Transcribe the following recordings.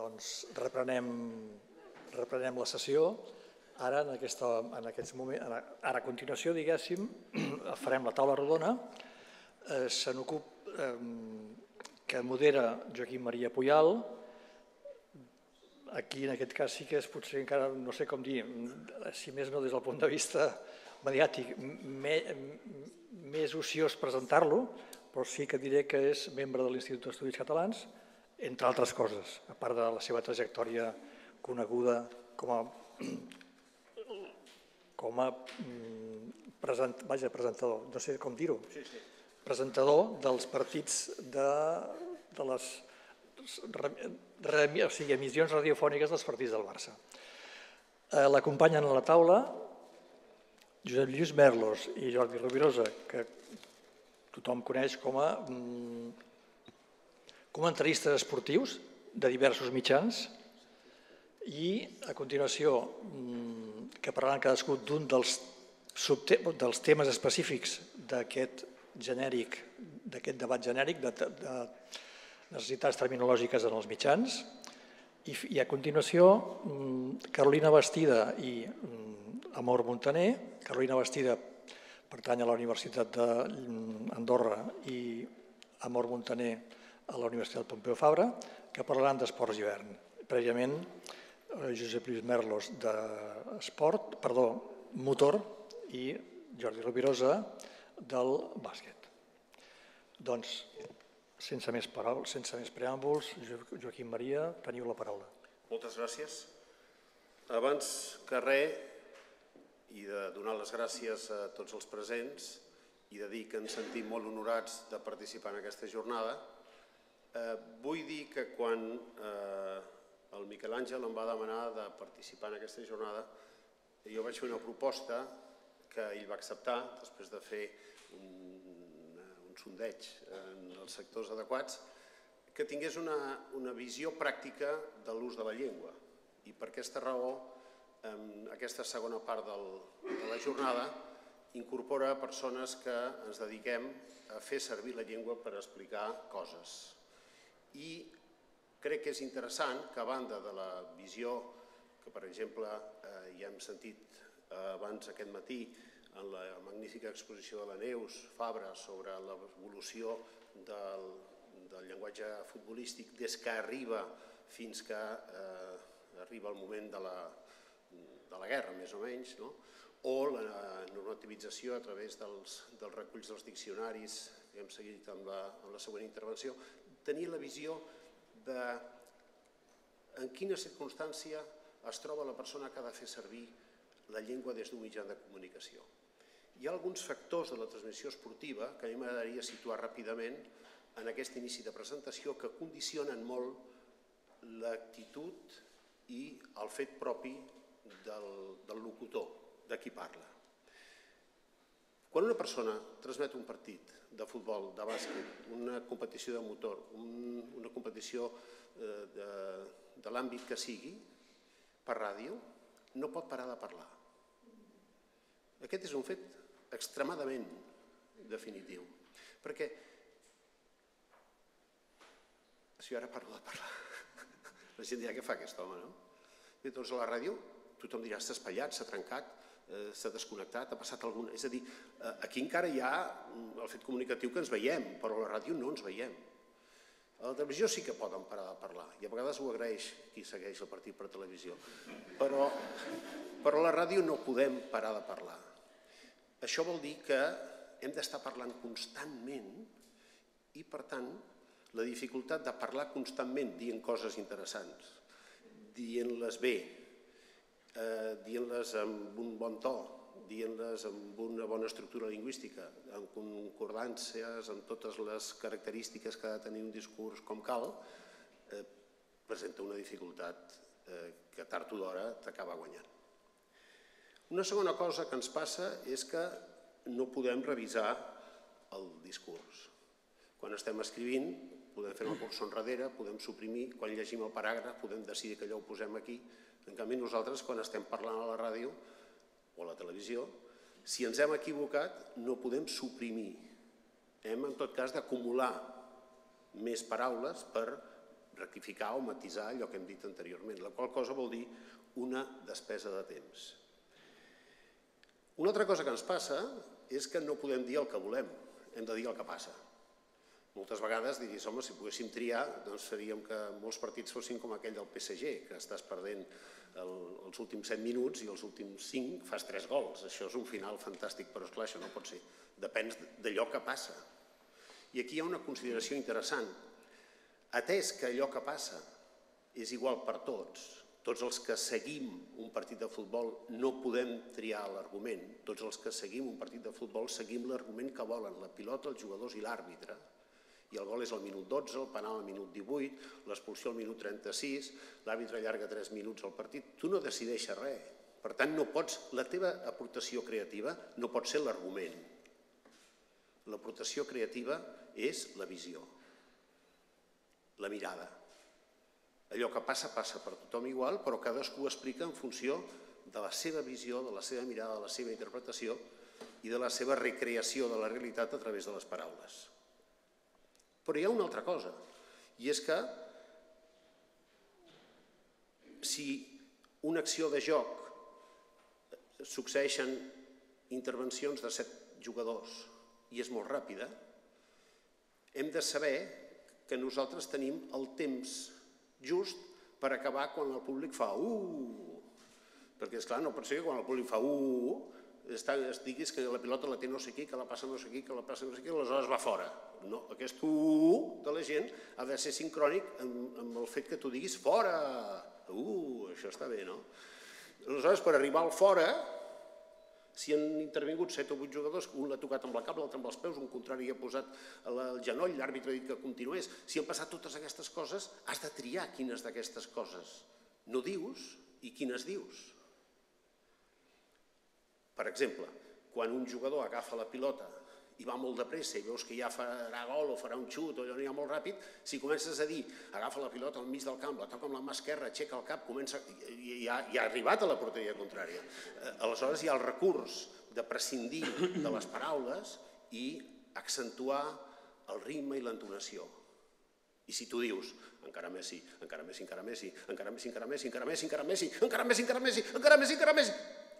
doncs reprenem, reprenem la sessió. Ara, en, aquesta, en aquests moments, ara a continuació, diguéssim, farem la taula rodona. Eh, se n'ocup, eh, que modera Joaquim Maria Puyal. Aquí, en aquest cas, sí que és potser encara, no sé com dir, si més no des del punt de vista mediàtic, me, més ociós presentar-lo, però sí que diré que és membre de l'Institut d'Estudis Catalans, entre altres coses, a part de la seva trajectòria coneguda com a, com a mm, present, vaja, presentador, no sé com dir-ho, sí, sí. presentador dels partits de, de les re, re, o sigui, emissions radiofòniques dels partits del Barça. Eh, L'acompanyen a la taula Josep Lluís Merlos i Jordi Rovirosa, que tothom coneix com a mm, comentaristes esportius de diversos mitjans i a continuació mm, que parlaran cadascú d'un dels, dels temes específics d'aquest genèric, d'aquest debat genèric de, de necessitats terminològiques en els mitjans i, i a continuació mm, Carolina Bastida i Amor Montaner. Carolina Bastida pertany a la Universitat d'Andorra i Amor Montaner a la Universitat Pompeu Fabra, que parlaran d'esports d'hivern. Prèviament, eh, Josep Lluís Merlos d'esport, perdó, motor i Jordi Rovirosa del bàsquet. Doncs, sense més, paraules, sense més preàmbuls, Joaquim Maria, teniu la paraula. Moltes gràcies. Abans que res, i de donar les gràcies a tots els presents i de dir que ens sentim molt honorats de participar en aquesta jornada, Eh, vull dir que quan eh, el Miquel Àngel em va demanar de participar en aquesta jornada, jo vaig fer una proposta que ell va acceptar després de fer un, un sondeig en els sectors adequats, que tingués una, una visió pràctica de l'ús de la llengua. I per aquesta raó, en aquesta segona part del, de la jornada, incorpora persones que ens dediquem a fer servir la llengua per explicar coses, i crec que és interessant que a banda de la visió que, per exemple, eh, ja hem sentit eh, abans aquest matí en la magnífica exposició de la Neus Fabra sobre l'evolució del, del llenguatge futbolístic des que arriba fins que eh, arriba el moment de la, de la guerra, més o menys, no? o la normativització a través dels, dels reculls dels diccionaris que hem seguit amb la, amb la següent intervenció, tenir la visió de en quina circumstància es troba la persona que ha de fer servir la llengua des d'un mitjà de comunicació. Hi ha alguns factors de la transmissió esportiva que a mi m'agradaria situar ràpidament en aquest inici de presentació que condicionen molt l'actitud i el fet propi del, del locutor, de qui parla. Quan una persona transmet un partit de futbol, de bàsquet, una competició de motor, un, una competició eh, de, de l'àmbit que sigui, per ràdio, no pot parar de parlar. Aquest és un fet extremadament definitiu. Perquè si ara parlo de parlar, la gent dirà què fa aquest home, no? I doncs a la ràdio tothom dirà s'ha espatllat, s'ha trencat, s'ha desconnectat, ha passat alguna... És a dir, eh, aquí encara hi ha mm, el fet comunicatiu que ens veiem, però a la ràdio no ens veiem. A la televisió sí que poden parar de parlar, i a vegades ho agraeix qui segueix el partit per televisió, però, però a la ràdio no podem parar de parlar. Això vol dir que hem d'estar parlant constantment i, per tant, la dificultat de parlar constantment dient coses interessants, dient-les bé, eh, dient-les amb un bon to, dient-les amb una bona estructura lingüística, en concordàncies amb totes les característiques que ha de tenir un discurs com cal, eh, presenta una dificultat eh, que tard o d'hora t'acaba guanyant. Una segona cosa que ens passa és que no podem revisar el discurs. Quan estem escrivint, podem fer una cursa enrere, podem suprimir, quan llegim el paràgraf, podem decidir que allò ho posem aquí, en canvi, nosaltres, quan estem parlant a la ràdio o a la televisió, si ens hem equivocat, no podem suprimir. Hem, en tot cas, d'acumular més paraules per rectificar o matisar allò que hem dit anteriorment, la qual cosa vol dir una despesa de temps. Una altra cosa que ens passa és que no podem dir el que volem, hem de dir el que passa. Moltes vegades diries, home, si poguéssim triar, doncs faríem que molts partits fossin com aquell del PSG, que estàs perdent el, els últims 7 minuts i els últims 5 fas 3 gols. Això és un final fantàstic, però esclar, això no pot ser. Depèn d'allò que passa. I aquí hi ha una consideració interessant. Atès que allò que passa és igual per tots, tots els que seguim un partit de futbol no podem triar l'argument. Tots els que seguim un partit de futbol seguim l'argument que volen la pilota, els jugadors i l'àrbitre. I el gol és al minut 12, el penal al minut 18, l'expulsió al minut 36, l'àrbitre allarga 3 minuts al partit. Tu no decideixes res. Per tant, no pots, la teva aportació creativa no pot ser l'argument. L'aportació creativa és la visió, la mirada. Allò que passa, passa per tothom igual, però cadascú explica en funció de la seva visió, de la seva mirada, de la seva interpretació i de la seva recreació de la realitat a través de les paraules. Però hi ha una altra cosa, i és que si una acció de joc succeeixen intervencions de set jugadors i és molt ràpida, hem de saber que nosaltres tenim el temps just per acabar quan el públic fa uh, perquè és clar, no pot ser que quan el públic fa uh, es diguis que la pilota la té no sé qui, que la passa no sé qui, que la passa no sé qui, aleshores va fora. No, aquest uh de la gent ha de ser sincrònic amb, amb el fet que tu diguis fora. Uh, això està bé, no? Aleshores, per arribar al fora, si han intervingut 7 o 8 jugadors, un l'ha tocat amb la capa, l'altre amb els peus, un contrari ha posat el genoll, l'àrbitre ha dit que continués. Si han passat totes aquestes coses, has de triar quines d'aquestes coses no dius i quines dius. Per exemple, quan un jugador agafa la pilota i va molt de pressa i veus que ja farà gol o farà un xut o allò anirà molt ràpid, si comences a dir agafa la pilota al mig del camp, la toca amb la mà esquerra, aixeca el cap, comença, ja, ja ha arribat a la porteria contrària. Eh, aleshores hi ha el recurs de prescindir de les paraules i accentuar el ritme i l'entonació. I si tu dius, encara més sí, encara més, encara més sí, encara més, encara més, encara més, encara més, encara més, encara més, encara més, encara més,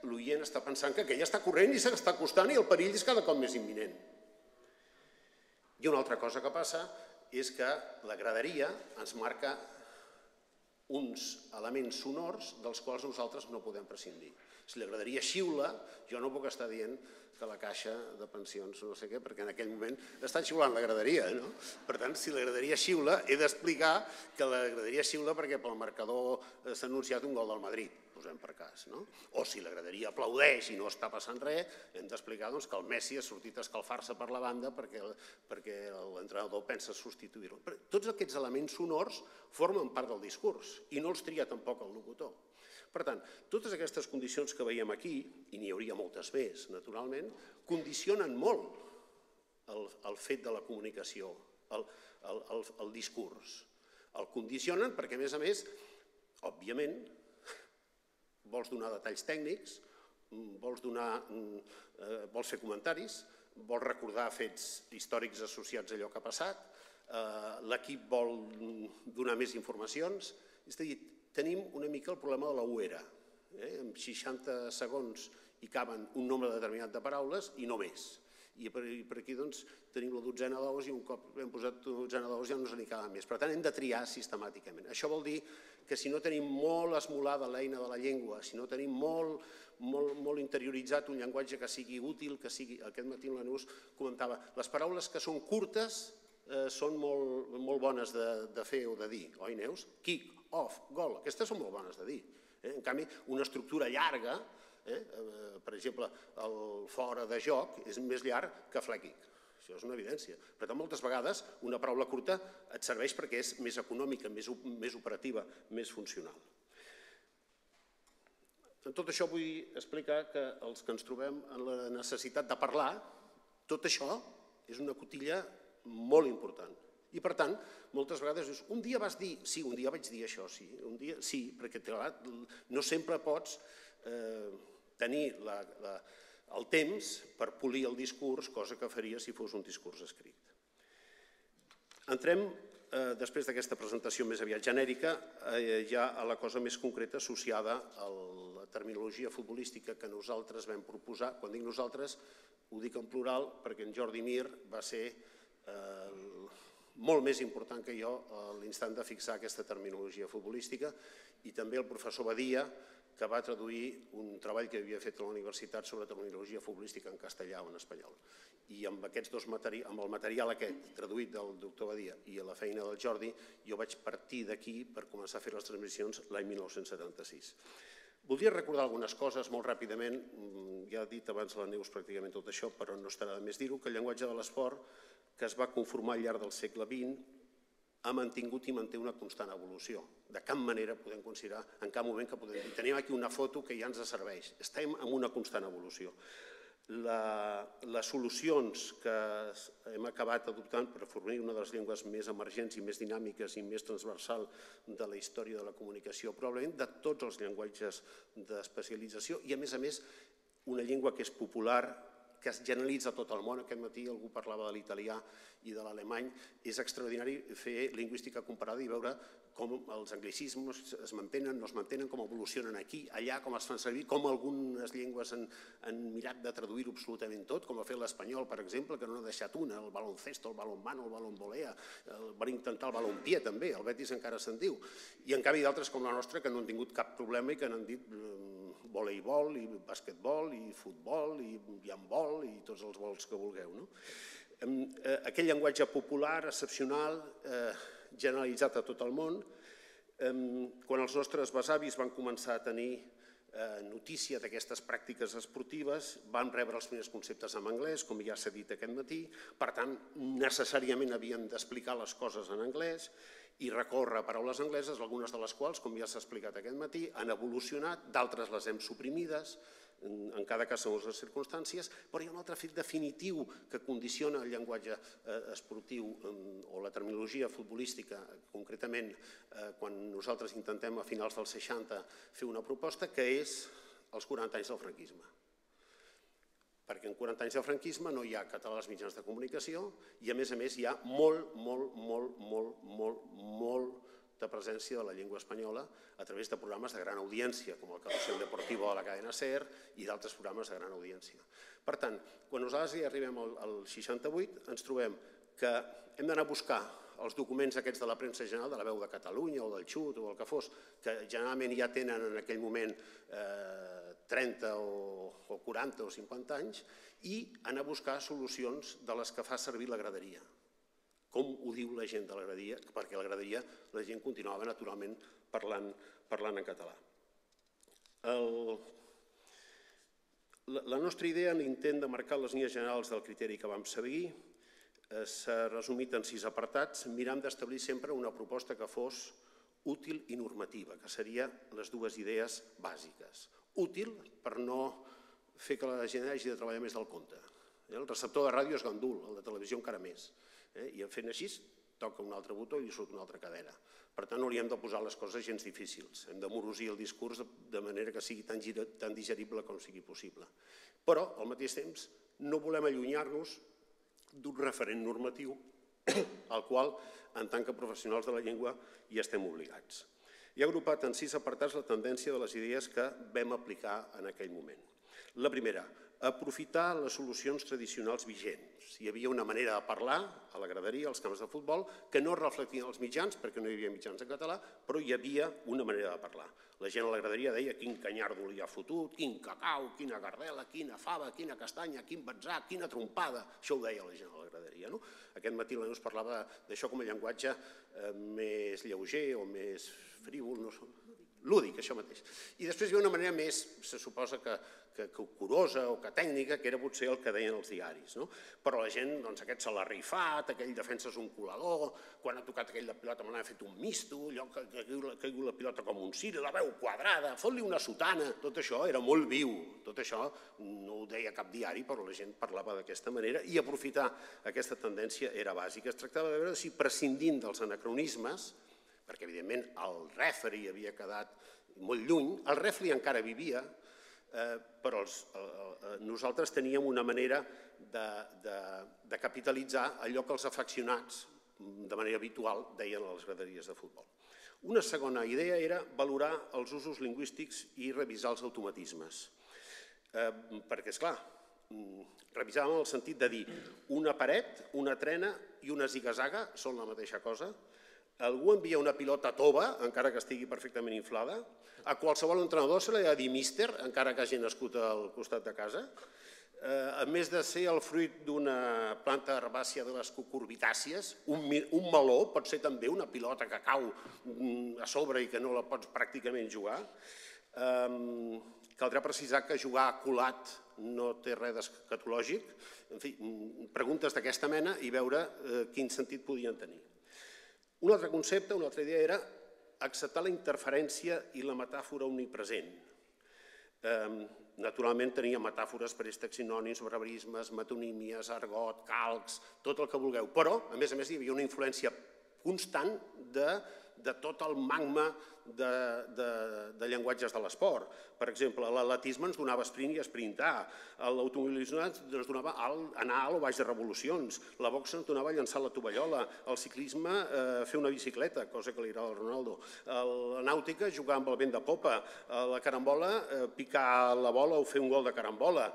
l'oient està pensant que aquell està corrent i se n'està acostant i el perill és cada cop més imminent. I una altra cosa que passa és que la graderia ens marca uns elements sonors dels quals nosaltres no podem prescindir. Si la graderia xiula, jo no puc estar dient que la caixa de pensions no sé què, perquè en aquell moment estan xiulant la graderia. No? Per tant, si la graderia xiula, he d'explicar que la graderia xiula perquè pel marcador s'ha anunciat un gol del Madrid posem per cas. No? O si la graderia aplaudeix i no està passant res, hem d'explicar doncs, que el Messi ha sortit a escalfar-se per la banda perquè, perquè l'entrenador pensa substituir-lo. Tots aquests elements sonors formen part del discurs i no els tria tampoc el locutor. Per tant, totes aquestes condicions que veiem aquí, i n'hi hauria moltes més, naturalment, condicionen molt el, el fet de la comunicació, el, el, el, el discurs. El condicionen perquè, a més a més, òbviament, vols donar detalls tècnics, vols, donar, eh, vols fer comentaris, vols recordar fets històrics associats a allò que ha passat, eh, l'equip vol donar més informacions, és a dir, tenim una mica el problema de la uera. Eh? En 60 segons hi caben un nombre determinat de paraules i no més. I per, per aquí doncs, tenim la dotzena d'ous i un cop hem posat la dotzena d'ous ja no ens n'hi caben més. Per tant, hem de triar sistemàticament. Això vol dir que si no tenim molt esmolada l'eina de la llengua, si no tenim molt, molt, molt interioritzat un llenguatge que sigui útil, que sigui... Aquest matí la Neus comentava, les paraules que són curtes eh, són molt, molt bones de, de fer o de dir, oi Neus? Kick, off, gol, aquestes són molt bones de dir. Eh? En canvi, una estructura llarga, eh? eh per exemple, el fora de joc és més llarg que flèquic. Això és una evidència. Per tant, moltes vegades una paraula curta et serveix perquè és més econòmica, més, més operativa, més funcional. En tot això vull explicar que els que ens trobem en la necessitat de parlar, tot això és una cotilla molt important. I per tant, moltes vegades dius, un dia vas dir, sí, un dia vaig dir això, sí, un dia sí, perquè no sempre pots eh, tenir la, la, el temps per polir el discurs, cosa que faria si fos un discurs escrit. Entrem eh, després d'aquesta presentació més aviat genèrica, eh, ja a la cosa més concreta associada a la terminologia futbolística que nosaltres vam proposar. Quan dic nosaltres, ho dic en plural perquè en Jordi Mir va ser eh, molt més important que jo a l'instant de fixar aquesta terminologia futbolística i també el professor Badia, que va traduir un treball que havia fet a la universitat sobre terminologia futbolística en castellà o en espanyol. I amb, aquests dos materi amb el material aquest, traduït del doctor Badia i a la feina del Jordi, jo vaig partir d'aquí per començar a fer les transmissions l'any 1976. Voldria recordar algunes coses molt ràpidament, mm, ja ha dit abans la Neus pràcticament tot això, però no estarà de més dir-ho, que el llenguatge de l'esport, que es va conformar al llarg del segle XX, ha mantingut i manté una constant evolució. De cap manera podem considerar, en cap moment que podem dir, tenim aquí una foto que ja ens serveix. Estem en una constant evolució. La, les solucions que hem acabat adoptant per formar una de les llengües més emergents i més dinàmiques i més transversal de la història de la comunicació, probablement de tots els llenguatges d'especialització i, a més a més, una llengua que és popular, que es generalitza tot el món. Aquest matí algú parlava de l'italià i de l'alemany. És extraordinari fer lingüística comparada i veure com els anglicismes es mantenen, no es mantenen, com evolucionen aquí, allà, com es fan servir, com algunes llengües han, han mirat de traduir-ho absolutament tot, com ha fet l'espanyol, per exemple, que no n'ha deixat una, el baloncesto, el balonmano, el balonvolea, el, van intentar el balonpié també, el Betis encara se'n diu, i en canvi d'altres com la nostra que no han tingut cap problema i que n'han dit voleibol i basquetbol i futbol i handbol i tots els vols que vulgueu. No? Eh, aquell llenguatge popular, excepcional, eh, generalitzat a tot el món, quan els nostres besavis van començar a tenir eh, notícia d'aquestes pràctiques esportives, van rebre els primers conceptes en anglès, com ja s'ha dit aquest matí, per tant, necessàriament havien d'explicar les coses en anglès, i recórrer a paraules angleses, algunes de les quals, com ja s'ha explicat aquest matí, han evolucionat, d'altres les hem suprimides, en cada cas segons les circumstàncies, però hi ha un altre fet definitiu que condiciona el llenguatge eh, esportiu o la terminologia futbolística, concretament eh, quan nosaltres intentem a finals dels 60 fer una proposta, que és els 40 anys del franquisme. Perquè en 40 anys de franquisme no hi ha català als mitjans de comunicació i a més a més hi ha molt, molt, molt, molt, molt, molt de presència de la llengua espanyola a través de programes de gran audiència, com el Carrusel Deportivo de la cadena SER i d'altres programes de gran audiència. Per tant, quan nosaltres hi arribem al, al 68, ens trobem que hem d'anar a buscar els documents aquests de la premsa general, de la veu de Catalunya o del XUT o el que fos, que generalment ja tenen en aquell moment eh, 30 o, o 40 o 50 anys, i anar a buscar solucions de les que fa servir la graderia. Com ho diu la gent de la graderia? Perquè a la graderia la gent continuava naturalment parlant, parlant en català. El, la, la nostra idea en l'intent de marcar les línies generals del criteri que vam seguir eh, s'ha resumit en sis apartats, mirant d'establir sempre una proposta que fos útil i normativa, que serien les dues idees bàsiques útil per no fer que la gent hagi de treballar més del compte. El receptor de ràdio és gandul, el de televisió encara més. Eh, I fent així toca un altre botó i li surt una altra cadena. Per tant, no hauríem de posar les coses gens difícils. Hem de morosir el discurs de manera que sigui tan, tan digerible com sigui possible. Però, al mateix temps, no volem allunyar-nos d'un referent normatiu al qual, en tant que professionals de la llengua, hi estem obligats ha agrupat en sis apartats la tendència de les idees que vam aplicar en aquell moment. La primera, aprofitar les solucions tradicionals vigents. Hi havia una manera de parlar a la graderia, als camps de futbol, que no reflectien els mitjans, perquè no hi havia mitjans en català, però hi havia una manera de parlar. La gent a la graderia deia quin canyardo li ha fotut, quin cacau, quina gardela, quina fava, quina castanya, quin batzà, quina trompada. Això ho deia la gent a la graderia. No? Aquest matí la Neus parlava d'això com a llenguatge eh, més lleuger o més frívol, no, lúdic, això mateix. I després hi ha una manera més, se suposa que, que, que curosa o que tècnica, que era potser el que deien els diaris. No? Però la gent, doncs aquest se l'ha rifat, aquell defensa és un colador, quan ha tocat aquell de pilota me n'ha fet un misto, allò que, que, que la pilota com un ciri, la veu quadrada, fot-li una sotana, tot això era molt viu, tot això no ho deia cap diari, però la gent parlava d'aquesta manera i aprofitar aquesta tendència era bàsica. Es tractava de veure si prescindint dels anacronismes, perquè evidentment el referi havia quedat molt lluny, el refri encara vivia, eh, però els, nosaltres teníem una manera de, de, de capitalitzar allò que els afeccionats de manera habitual deien a les graderies de futbol. Una segona idea era valorar els usos lingüístics i revisar els automatismes. Eh, perquè, és clar, mm, revisàvem el sentit de dir una paret, una trena i una zigazaga són la mateixa cosa. Algú envia una pilota tova, encara que estigui perfectament inflada. A qualsevol entrenador se li ha de dir míster, encara que hagi nascut al costat de casa eh, a més de ser el fruit d'una planta herbàcia de les cucurbitàcies, un, un meló pot ser també una pilota que cau mm, a sobre i que no la pots pràcticament jugar. Eh, caldrà precisar que jugar colat no té res d'escatològic. En fi, mm, preguntes d'aquesta mena i veure eh, quin sentit podien tenir. Un altre concepte, una altra idea era acceptar la interferència i la metàfora omnipresent. Naturalment tenia metàfores per aquests sinònims, barbarismes, metonímies, argot, calcs, tot el que vulgueu. Però, a més a més, hi havia una influència constant de, de tot el magma de, de, de llenguatges de l'esport. Per exemple, l'atletisme ens donava sprint i sprintar, l'automobilisme ens donava alt, anar alt o baix de revolucions, la boxa ens donava llançar la tovallola, el ciclisme eh, fer una bicicleta, cosa que li agrada al Ronaldo, la nàutica jugar amb el vent de popa, la carambola eh, picar la bola o fer un gol de carambola,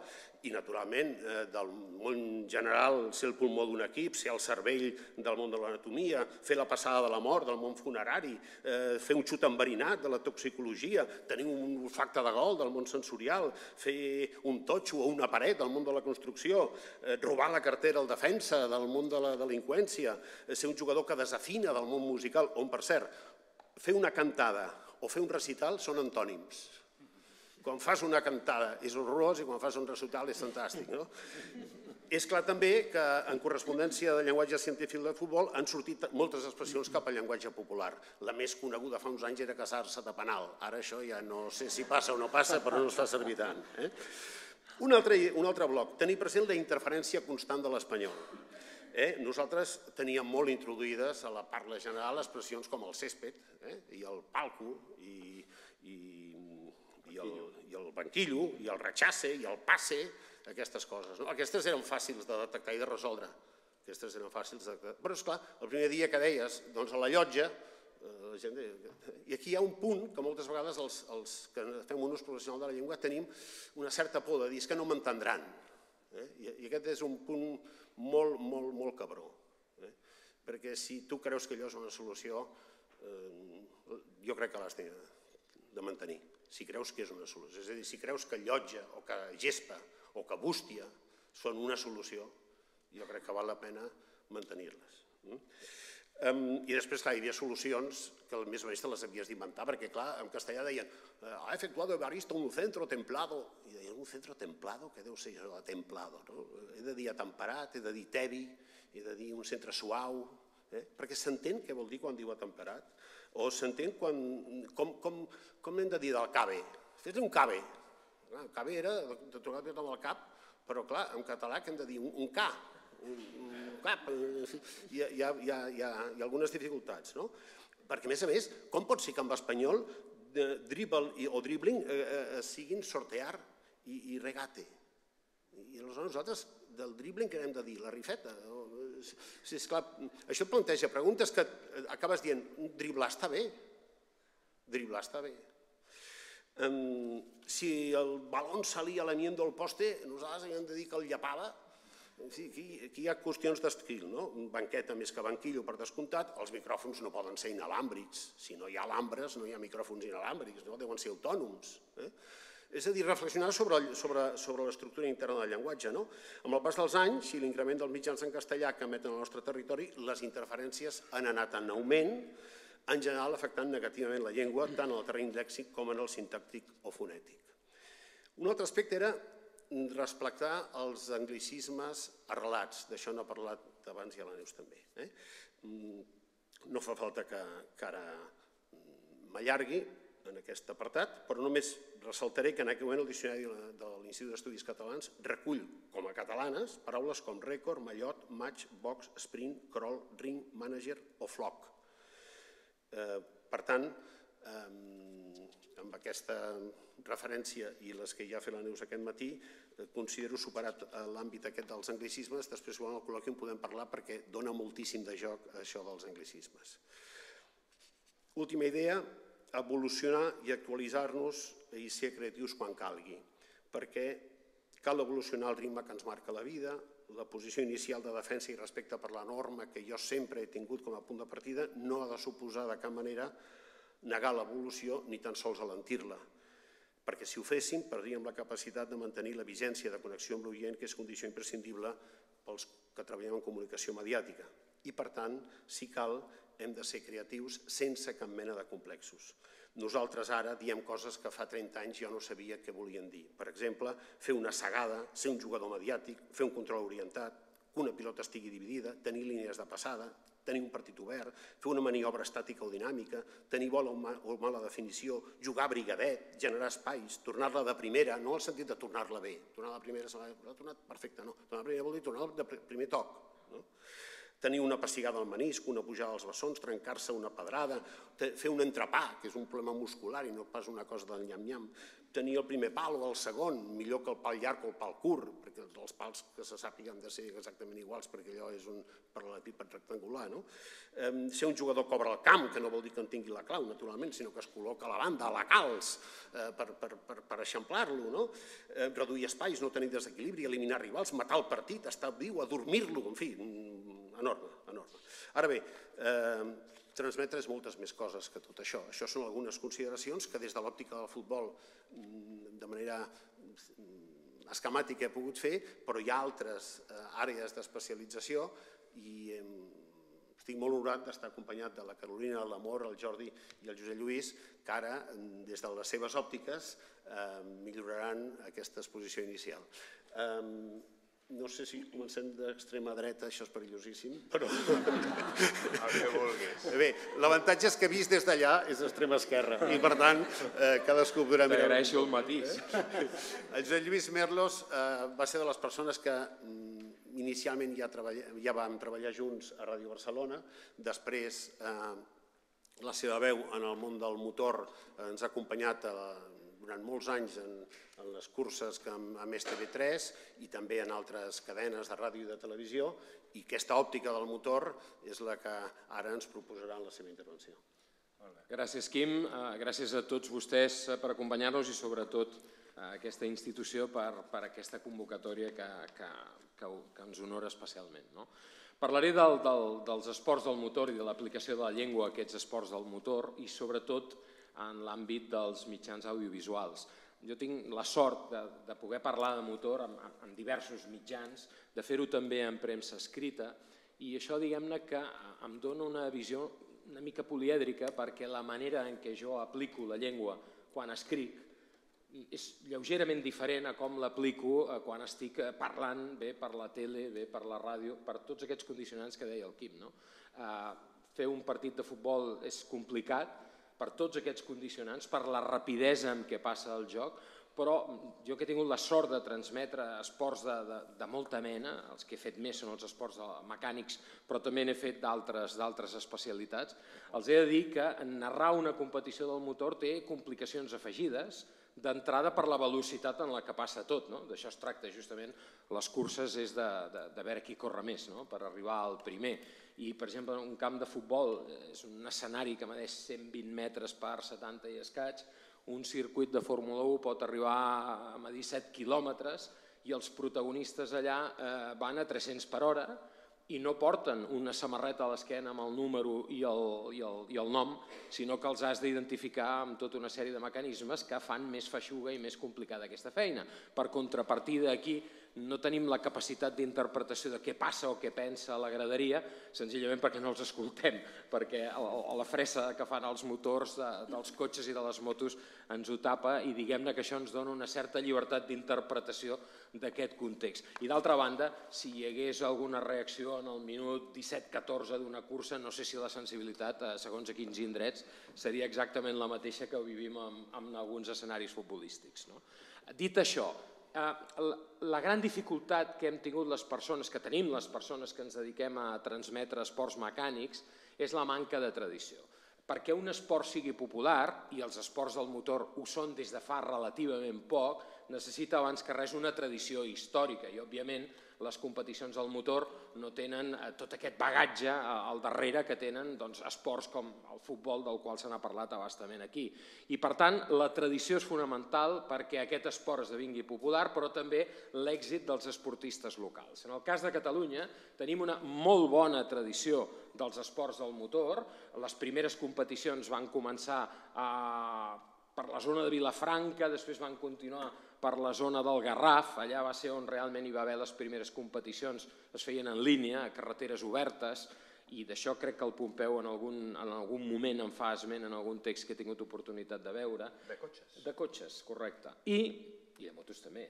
i, naturalment, eh, del món general, ser el pulmó d'un equip, ser el cervell del món de l'anatomia, fer la passada de la mort del món funerari, eh, fer un xut enverinat de la toxicologia, tenir un olfacte de gol del món sensorial, fer un totxo o una paret del món de la construcció, eh, robar la cartera al defensa del món de la delinqüència, ser un jugador que desafina del món musical, on, per cert, fer una cantada o fer un recital són antònims quan fas una cantada és horrorós i quan fas un recital és fantàstic. No? És clar també que en correspondència del llenguatge científic del futbol han sortit moltes expressions cap al llenguatge popular. La més coneguda fa uns anys era casar-se de penal. Ara això ja no sé si passa o no passa, però no es fa servir tant. Eh? Un, altre, un altre bloc, tenir present la interferència constant de l'espanyol. Eh? Nosaltres teníem molt introduïdes a la parla general expressions com el césped eh? i el palco i, i i el, banquillo, i el rechace, i el passe, aquestes coses. No? Aquestes eren fàcils de detectar i de resoldre. Aquestes eren fàcils de detectar. Però, esclar, el primer dia que deies, doncs a la llotja, eh, la gent. I aquí hi ha un punt que moltes vegades els, els que fem un ús professional de la llengua tenim una certa por de dir que no m'entendran. Eh? I, aquest és un punt molt, molt, molt cabró. Eh? Perquè si tu creus que allò és una solució, eh, jo crec que l'has de mantenir si creus que és una solució. És a dir, si creus que llotja o que gespa o que bústia són una solució, jo crec que val la pena mantenir-les. Um, I després, clar, hi havia solucions que més o menys te les havies d'inventar, perquè, clar, en castellà deien ha efectuado Evaristo un centro templado. I deien, un centro templado? Què deu ser això de templado? No? He de dir atemperat, he de dir tevi, he de dir un centre suau, eh? perquè s'entén què vol dir quan diu atemperat o s'entén quan, com, com, com hem de dir del cabe. Fes un cabe. El cabe era de trobar tot amb el cap, però clar, en català que hem de dir un, un ca, un, un cap, hi ha, hi, ha, hi, ha, hi ha algunes dificultats, no? Perquè, a més a més, com pot ser que en espanyol de dribble o dribbling eh, eh, siguin sortear i, i regate? I aleshores nosaltres del dribbling que hem de dir? La rifeta? Sí, esclar, això planteja preguntes que acabes dient, driblar està bé, driblar està bé. Um, si el balón salia lamiendo el poste, nosaltres hem de dir que el llapava. Sí, aquí, aquí hi ha qüestions d'estil, no? banqueta més que banquillo per descomptat, els micròfons no poden ser inalàmbrics, si no hi ha alambres no hi ha micròfons inalàmbrics, no? deuen ser autònoms. Eh? És a dir, reflexionar sobre, sobre, sobre l'estructura interna del llenguatge. No? Amb el pas dels anys i l'increment dels mitjans en castellà que emeten al nostre territori, les interferències han anat en augment, en general afectant negativament la llengua, tant en el terreny lèxic com en el sintàctic o fonètic. Un altre aspecte era respectar els anglicismes arrelats. D'això n'ha parlat abans i a la Neus també. Eh? Mm, no fa falta que, que ara m'allargui, en aquest apartat, però només ressaltaré que en aquest moment el diccionari de l'Institut d'Estudis Catalans recull com a catalanes paraules com rècord, mallot, match, box, sprint, crawl, ring, manager o flock. Eh, per tant, eh, amb aquesta referència i les que ja ha fet la Neus aquest matí, eh, considero superat eh, l'àmbit aquest dels anglicismes, després quan al col·loqui en podem parlar perquè dona moltíssim de joc això dels anglicismes. Última idea, evolucionar i actualitzar-nos i ser creatius quan calgui, perquè cal evolucionar el ritme que ens marca la vida, la posició inicial de defensa i respecte per la norma que jo sempre he tingut com a punt de partida no ha de suposar de cap manera negar l'evolució ni tan sols alentir-la, perquè si ho féssim perdríem la capacitat de mantenir la vigència de connexió amb l'oient, que és condició imprescindible pels que treballem en comunicació mediàtica. I, per tant, si cal, hem de ser creatius sense cap mena de complexos. Nosaltres ara diem coses que fa 30 anys jo no sabia què volien dir. Per exemple, fer una segada, ser un jugador mediàtic, fer un control orientat, que una pilota estigui dividida, tenir línies de passada, tenir un partit obert, fer una maniobra estàtica o dinàmica, tenir bona o mala definició, jugar brigadet, generar espais, tornar-la de primera, no al sentit de tornar-la bé, tornar la primera, s'ha tornat perfecte, no, tornar la primera vol dir tornar de primer toc. No? Tenir una pessigada al menisc, una pujada als bessons, trencar-se una pedrada, fer un entrepà, que és un problema muscular i no pas una cosa del nyam-nyam, tenir el primer pal o el segon, millor que el pal llarg o el pal curt, perquè els pals que se sàpiga han de ser exactament iguals, perquè allò és un paral·lepíped rectangular. No? Ser un jugador obre el camp, que no vol dir que en tingui la clau, naturalment, sinó que es col·loca a la banda, a la calç, eh, per, per, per, per eixamplar-lo, no? reduir espais, no tenir desequilibri, eliminar rivals, matar el partit, estar viu, adormir-lo, en fi, enorme, enorme. Ara bé, eh, transmetre és moltes més coses que tot això. Això són algunes consideracions que des de l'òptica del futbol mm, de manera mm, esquemàtica he pogut fer, però hi ha altres eh, àrees d'especialització i eh, estic molt honorat d'estar acompanyat de la Carolina, l'Amor, el Jordi i el Josep Lluís, que ara, mm, des de les seves òptiques, eh, milloraran aquesta exposició inicial. Eh, no sé si comencem d'extrema dreta, això és perillosíssim, però... El que vulguis. Bé, l'avantatge és que vist des d'allà és d'extrema esquerra i per tant eh, cadascú podrà mirar... T'agraeixo el matís. El Josep Lluís Merlos eh, va ser de les persones que mm, inicialment ja, treballa, ja vam treballar junts a Ràdio Barcelona, després eh, la seva veu en el món del motor eh, ens ha acompanyat a durant molts anys en, en les curses que amb, amb TV3 i també en altres cadenes de ràdio i de televisió i aquesta òptica del motor és la que ara ens proposarà en la seva intervenció. Gràcies, Quim. Eh, gràcies a tots vostès eh, per acompanyar-nos i sobretot a aquesta institució per, per aquesta convocatòria que, que, que, que ens honora especialment. No? Parlaré del, del, dels esports del motor i de l'aplicació de la llengua a aquests esports del motor i sobretot en l'àmbit dels mitjans audiovisuals. Jo tinc la sort de, de poder parlar de motor en, en diversos mitjans, de fer-ho també en premsa escrita, i això diguem-ne que em dona una visió una mica polièdrica perquè la manera en què jo aplico la llengua quan escric és lleugerament diferent a com l'aplico eh, quan estic eh, parlant bé per la tele, bé per la ràdio, per tots aquests condicionants que deia el Quim. No? Eh, fer un partit de futbol és complicat, per tots aquests condicionants, per la rapidesa amb què passa el joc, però jo que he tingut la sort de transmetre esports de, de, de molta mena, els que he fet més són els esports mecànics, però també n'he fet d'altres especialitats, els he de dir que narrar una competició del motor té complicacions afegides, d'entrada per la velocitat en la que passa tot, no? d'això es tracta justament, les curses és de, de, de veure qui corre més no? per arribar al primer, i per exemple un camp de futbol eh, és un escenari que medeix 120 metres per 70 i escaig, un circuit de Fórmula 1 pot arribar a medir 7 quilòmetres i els protagonistes allà eh, van a 300 per hora i no porten una samarreta a l'esquena amb el número i el, i, el, i el nom, sinó que els has d'identificar amb tota una sèrie de mecanismes que fan més feixuga i més complicada aquesta feina. Per contrapartida aquí no tenim la capacitat d'interpretació de què passa o què pensa la graderia, senzillament perquè no els escoltem, perquè la fressa que fan els motors de, dels cotxes i de les motos ens ho tapa i diguem-ne que això ens dona una certa llibertat d'interpretació d'aquest context. I d'altra banda, si hi hagués alguna reacció en el minut 17-14 d'una cursa, no sé si la sensibilitat, eh, segons a quins indrets, seria exactament la mateixa que vivim en, en alguns escenaris futbolístics. No? Dit això, la gran dificultat que hem tingut les persones, que tenim les persones que ens dediquem a transmetre esports mecànics, és la manca de tradició. Perquè un esport sigui popular, i els esports del motor ho són des de fa relativament poc, necessita abans que res una tradició històrica i, òbviament, les competicions del motor no tenen eh, tot aquest bagatge eh, al darrere que tenen doncs, esports com el futbol, del qual se n'ha parlat abastament aquí. I, per tant, la tradició és fonamental perquè aquest esport esdevingui popular, però també l'èxit dels esportistes locals. En el cas de Catalunya tenim una molt bona tradició dels esports del motor. Les primeres competicions van començar a per la zona de Vilafranca, després van continuar per la zona del Garraf, allà va ser on realment hi va haver les primeres competicions, es feien en línia, a carreteres obertes, i d'això crec que el Pompeu en algun, en algun moment en fa esment en algun text que he tingut oportunitat de veure. De cotxes. De cotxes, correcte. I, i de motos també.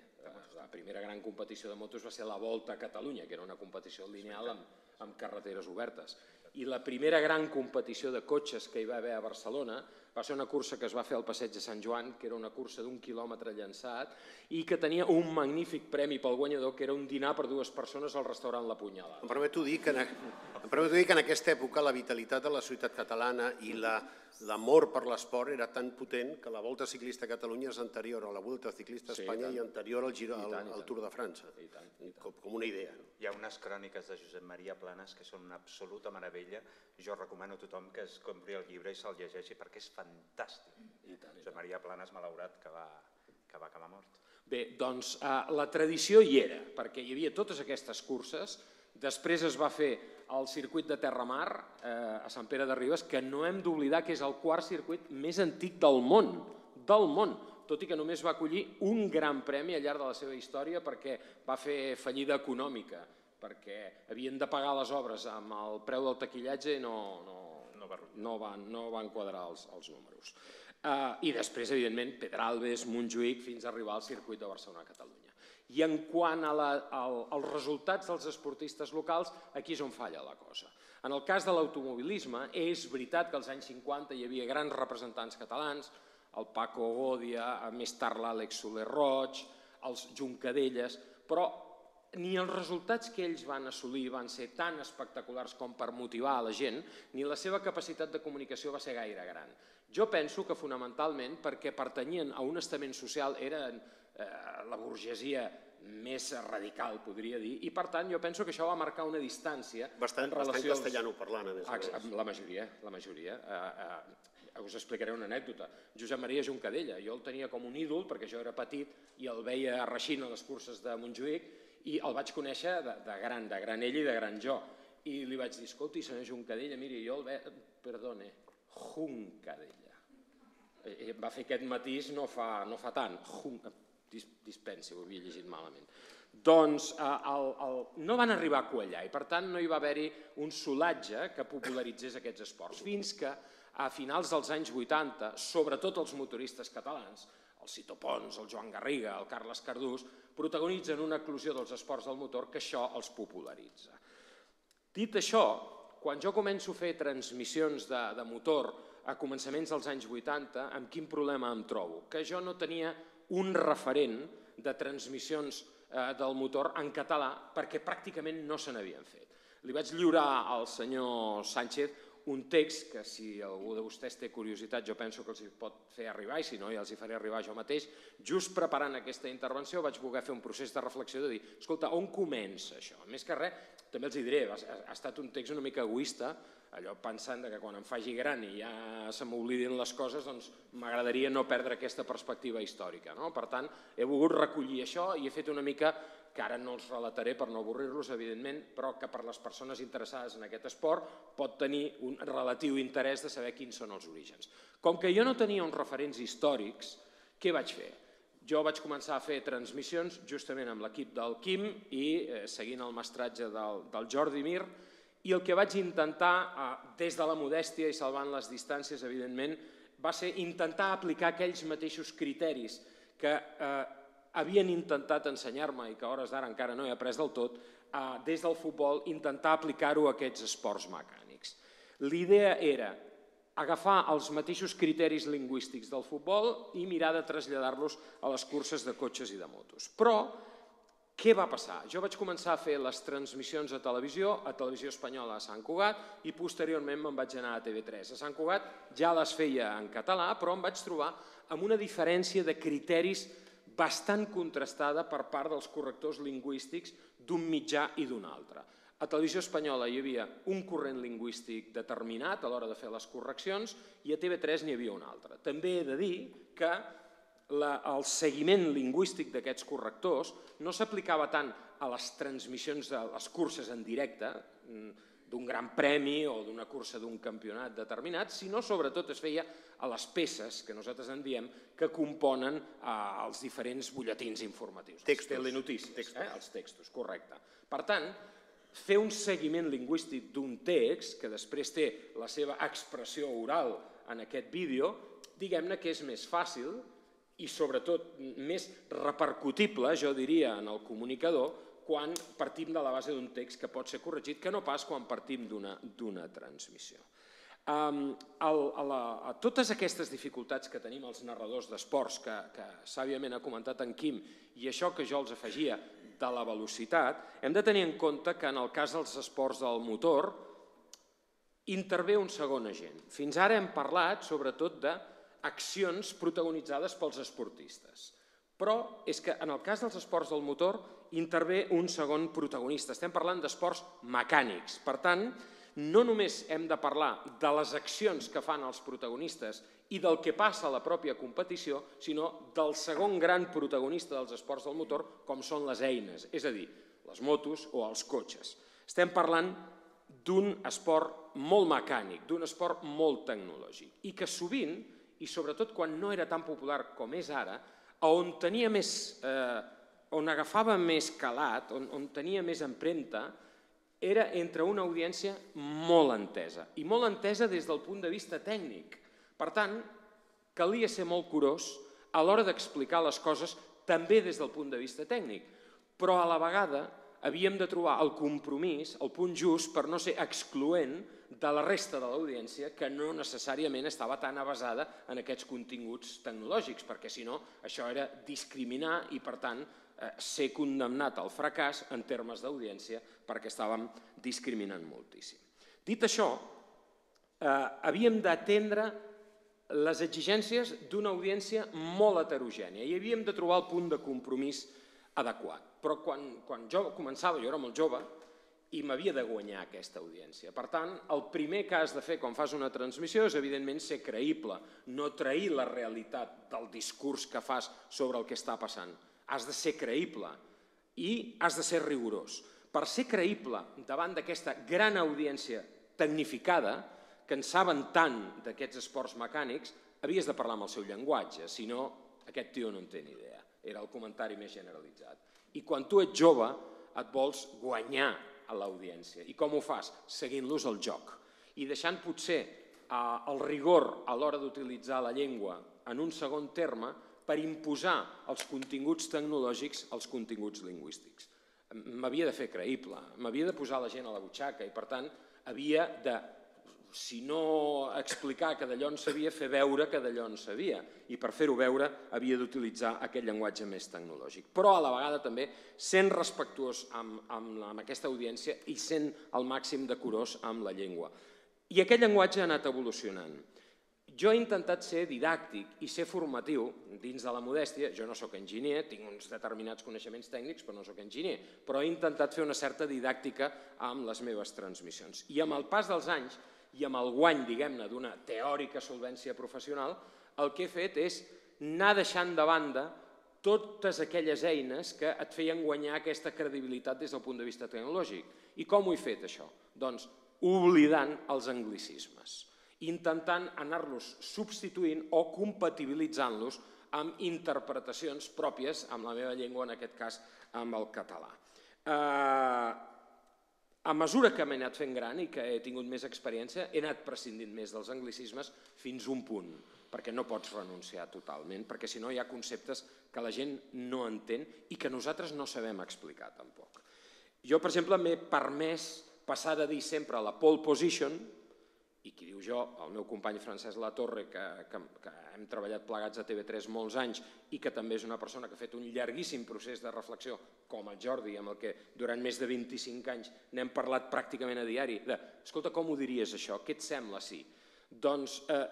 La primera gran competició de motos va ser la Volta a Catalunya, que era una competició lineal amb, amb carreteres obertes. I la primera gran competició de cotxes que hi va haver a Barcelona va ser una cursa que es va fer al passeig de Sant Joan, que era una cursa d'un quilòmetre llançat i que tenia un magnífic premi pel guanyador, que era un dinar per dues persones al restaurant La Punyalada. Em permeto dir que en, em permeto dir que en aquesta època la vitalitat de la societat catalana i la l'amor per l'esport era tan potent que la Volta Ciclista a Catalunya és anterior a la Volta Ciclista a Espanya sí, i, i anterior al, Giro, al, al Tour de França, I tant, i tant. Com, com una idea. No? Hi ha unes cròniques de Josep Maria Planes que són una absoluta meravella. Jo recomano a tothom que es compri el llibre i se'l llegeixi perquè és fantàstic. I tant, Josep Maria Planes, malaurat, que va, que va acabar mort. Bé, doncs eh, la tradició hi era, perquè hi havia totes aquestes curses, després es va fer el circuit de Terramar eh, a Sant Pere de Ribes, que no hem d'oblidar que és el quart circuit més antic del món, del món, tot i que només va acollir un gran premi al llarg de la seva història perquè va fer fallida econòmica, perquè havien de pagar les obres amb el preu del taquillatge i no, no, no, va, no, van, no van quadrar els, els números. Uh, I després, evidentment, Pedralbes, Montjuïc, fins a arribar al circuit de Barcelona-Catalunya. I en quant a la, al, als resultats dels esportistes locals, aquí és on falla la cosa. En el cas de l'automobilisme, és veritat que als anys 50 hi havia grans representants catalans, el Paco Godia, més tard l'Àlex Soler Roig, els Juncadelles, però ni els resultats que ells van assolir van ser tan espectaculars com per motivar a la gent, ni la seva capacitat de comunicació va ser gaire gran. Jo penso que fonamentalment perquè pertanyien a un estament social, eren la burgesia més radical, podria dir, i per tant jo penso que això va marcar una distància bastant, en relació... Bastant castellano parlant, a més a més. La majoria, la majoria. Eh, eh, us explicaré una anècdota. Josep Maria Juncadella, jo el tenia com un ídol perquè jo era petit i el veia reixint a les curses de Montjuïc i el vaig conèixer de, de gran, de gran ell i de gran jo. I li vaig dir, escolti, senyor Juncadella, miri, jo el veig... Perdone, Juncadella. I eh, va fer aquest matís no fa, no fa tant. Dispensi, ho havia llegit malament. Doncs eh, el, el, no van arribar a quallar i per tant no hi va haver-hi un solatge que popularitzés aquests esports, fins que a finals dels anys 80, sobretot els motoristes catalans, el Cito Pons, el Joan Garriga, el Carles Cardús, protagonitzen una eclosió dels esports del motor que això els popularitza. Dit això, quan jo començo a fer transmissions de, de motor a començaments dels anys 80, amb quin problema em trobo? Que jo no tenia un referent de transmissions eh, del motor en català perquè pràcticament no se n'havien fet. Li vaig lliurar al senyor Sánchez un text que si algú de vostès té curiositat jo penso que els hi pot fer arribar i si no ja els hi faré arribar jo mateix. Just preparant aquesta intervenció vaig voler fer un procés de reflexió de dir, escolta, on comença això? Més que res, també els hi diré, ha, ha estat un text una mica egoista, allò pensant que quan em faci gran i ja se m'oblidin les coses, doncs m'agradaria no perdre aquesta perspectiva històrica. No? Per tant, he volgut recollir això i he fet una mica que ara no els relataré per no avorrir-los, evidentment, però que per les persones interessades en aquest esport pot tenir un relatiu interès de saber quins són els orígens. Com que jo no tenia uns referents històrics, què vaig fer? Jo vaig començar a fer transmissions justament amb l'equip del Quim i eh, seguint el mestratge del, del Jordi Mir, i el que vaig intentar, eh, des de la modèstia i salvant les distàncies, evidentment, va ser intentar aplicar aquells mateixos criteris que eh, havien intentat ensenyar-me i que hores d'ara encara no he après del tot, eh, des del futbol intentar aplicar-ho a aquests esports mecànics. L'idea era agafar els mateixos criteris lingüístics del futbol i mirar de traslladar-los a les curses de cotxes i de motos. Però què va passar? Jo vaig començar a fer les transmissions a televisió, a Televisió Espanyola a Sant Cugat, i posteriorment me'n vaig anar a TV3. A Sant Cugat ja les feia en català, però em vaig trobar amb una diferència de criteris bastant contrastada per part dels correctors lingüístics d'un mitjà i d'un altre. A Televisió Espanyola hi havia un corrent lingüístic determinat a l'hora de fer les correccions i a TV3 n'hi havia un altre. També he de dir que la, el seguiment lingüístic d'aquests correctors no s'aplicava tant a les transmissions de les curses en directe, mm, d'un gran premi o d'una cursa d'un campionat determinat, sinó sobretot es feia a les peces, que nosaltres en diem, que componen eh, els diferents butlletins informatius. Textos. Les telenotícies, textos. Eh? els textos, correcte. Per tant, fer un seguiment lingüístic d'un text, que després té la seva expressió oral en aquest vídeo, diguem-ne que és més fàcil i sobretot més repercutible, jo diria, en el comunicador, quan partim de la base d'un text que pot ser corregit, que no pas quan partim d'una transmissió. Um, el, a, la, a totes aquestes dificultats que tenim els narradors d'esports, que, que sàviament ha comentat en Quim, i això que jo els afegia de la velocitat, hem de tenir en compte que en el cas dels esports del motor intervé un segon agent. Fins ara hem parlat sobretot d'accions protagonitzades pels esportistes. Però és que en el cas dels esports del motor intervé un segon protagonista. Estem parlant d'esports mecànics. Per tant, no només hem de parlar de les accions que fan els protagonistes i del que passa a la pròpia competició, sinó del segon gran protagonista dels esports del motor, com són les eines, és a dir, les motos o els cotxes. Estem parlant d'un esport molt mecànic, d'un esport molt tecnològic, i que sovint, i sobretot quan no era tan popular com és ara, on tenia més, eh, on agafava més calat, on, on tenia més empremta, era entre una audiència molt entesa, i molt entesa des del punt de vista tècnic. Per tant, calia ser molt curós a l'hora d'explicar les coses també des del punt de vista tècnic, però a la vegada havíem de trobar el compromís, el punt just per no ser excloent de la resta de l'audiència que no necessàriament estava tan avasada en aquests continguts tecnològics, perquè si no això era discriminar i per tant eh, ser condemnat al fracàs en termes d'audiència perquè estàvem discriminant moltíssim. Dit això, eh, havíem d'atendre les exigències d'una audiència molt heterogènia i havíem de trobar el punt de compromís adequat. Però quan, quan jo començava, jo era molt jove, i m'havia de guanyar aquesta audiència. Per tant, el primer que has de fer quan fas una transmissió és, evidentment, ser creïble, no trair la realitat del discurs que fas sobre el que està passant. Has de ser creïble i has de ser rigorós. Per ser creïble davant d'aquesta gran audiència tecnificada, que en saben tant d'aquests esports mecànics, havies de parlar amb el seu llenguatge, si no, aquest tio no en té ni idea. Era el comentari més generalitzat. I quan tu ets jove, et vols guanyar a l'audiència. I com ho fas? Seguint-los el joc i deixant potser eh, el rigor a l'hora d'utilitzar la llengua en un segon terme per imposar els continguts tecnològics als continguts lingüístics. M'havia de fer creïble, m'havia de posar la gent a la butxaca i, per tant, havia de si no explicar que d'allò en sabia, fer veure que d'allò en sabia. I per fer-ho veure havia d'utilitzar aquest llenguatge més tecnològic. Però a la vegada també sent respectuós amb, amb, amb aquesta audiència i sent al màxim de curós amb la llengua. I aquest llenguatge ha anat evolucionant. Jo he intentat ser didàctic i ser formatiu dins de la modèstia. Jo no sóc enginyer, tinc uns determinats coneixements tècnics, però no sóc enginyer. Però he intentat fer una certa didàctica amb les meves transmissions. I amb el pas dels anys i amb el guany, diguem-ne, d'una teòrica solvència professional, el que he fet és anar deixant de banda totes aquelles eines que et feien guanyar aquesta credibilitat des del punt de vista tecnològic. I com ho he fet, això? Doncs oblidant els anglicismes, intentant anar-los substituint o compatibilitzant-los amb interpretacions pròpies amb la meva llengua, en aquest cas amb el català. Eh, a mesura que m'he anat fent gran i que he tingut més experiència, he anat prescindint més dels anglicismes fins a un punt, perquè no pots renunciar totalment, perquè si no hi ha conceptes que la gent no entén i que nosaltres no sabem explicar tampoc. Jo, per exemple, m'he permès passar de dir sempre la pole position i qui diu jo, el meu company Francesc Latorre, que, que, que hem treballat plegats a TV3 molts anys i que també és una persona que ha fet un llarguíssim procés de reflexió, com el Jordi, amb el que durant més de 25 anys n'hem parlat pràcticament a diari, de, escolta, com ho diries això? Què et sembla, sí? Doncs eh,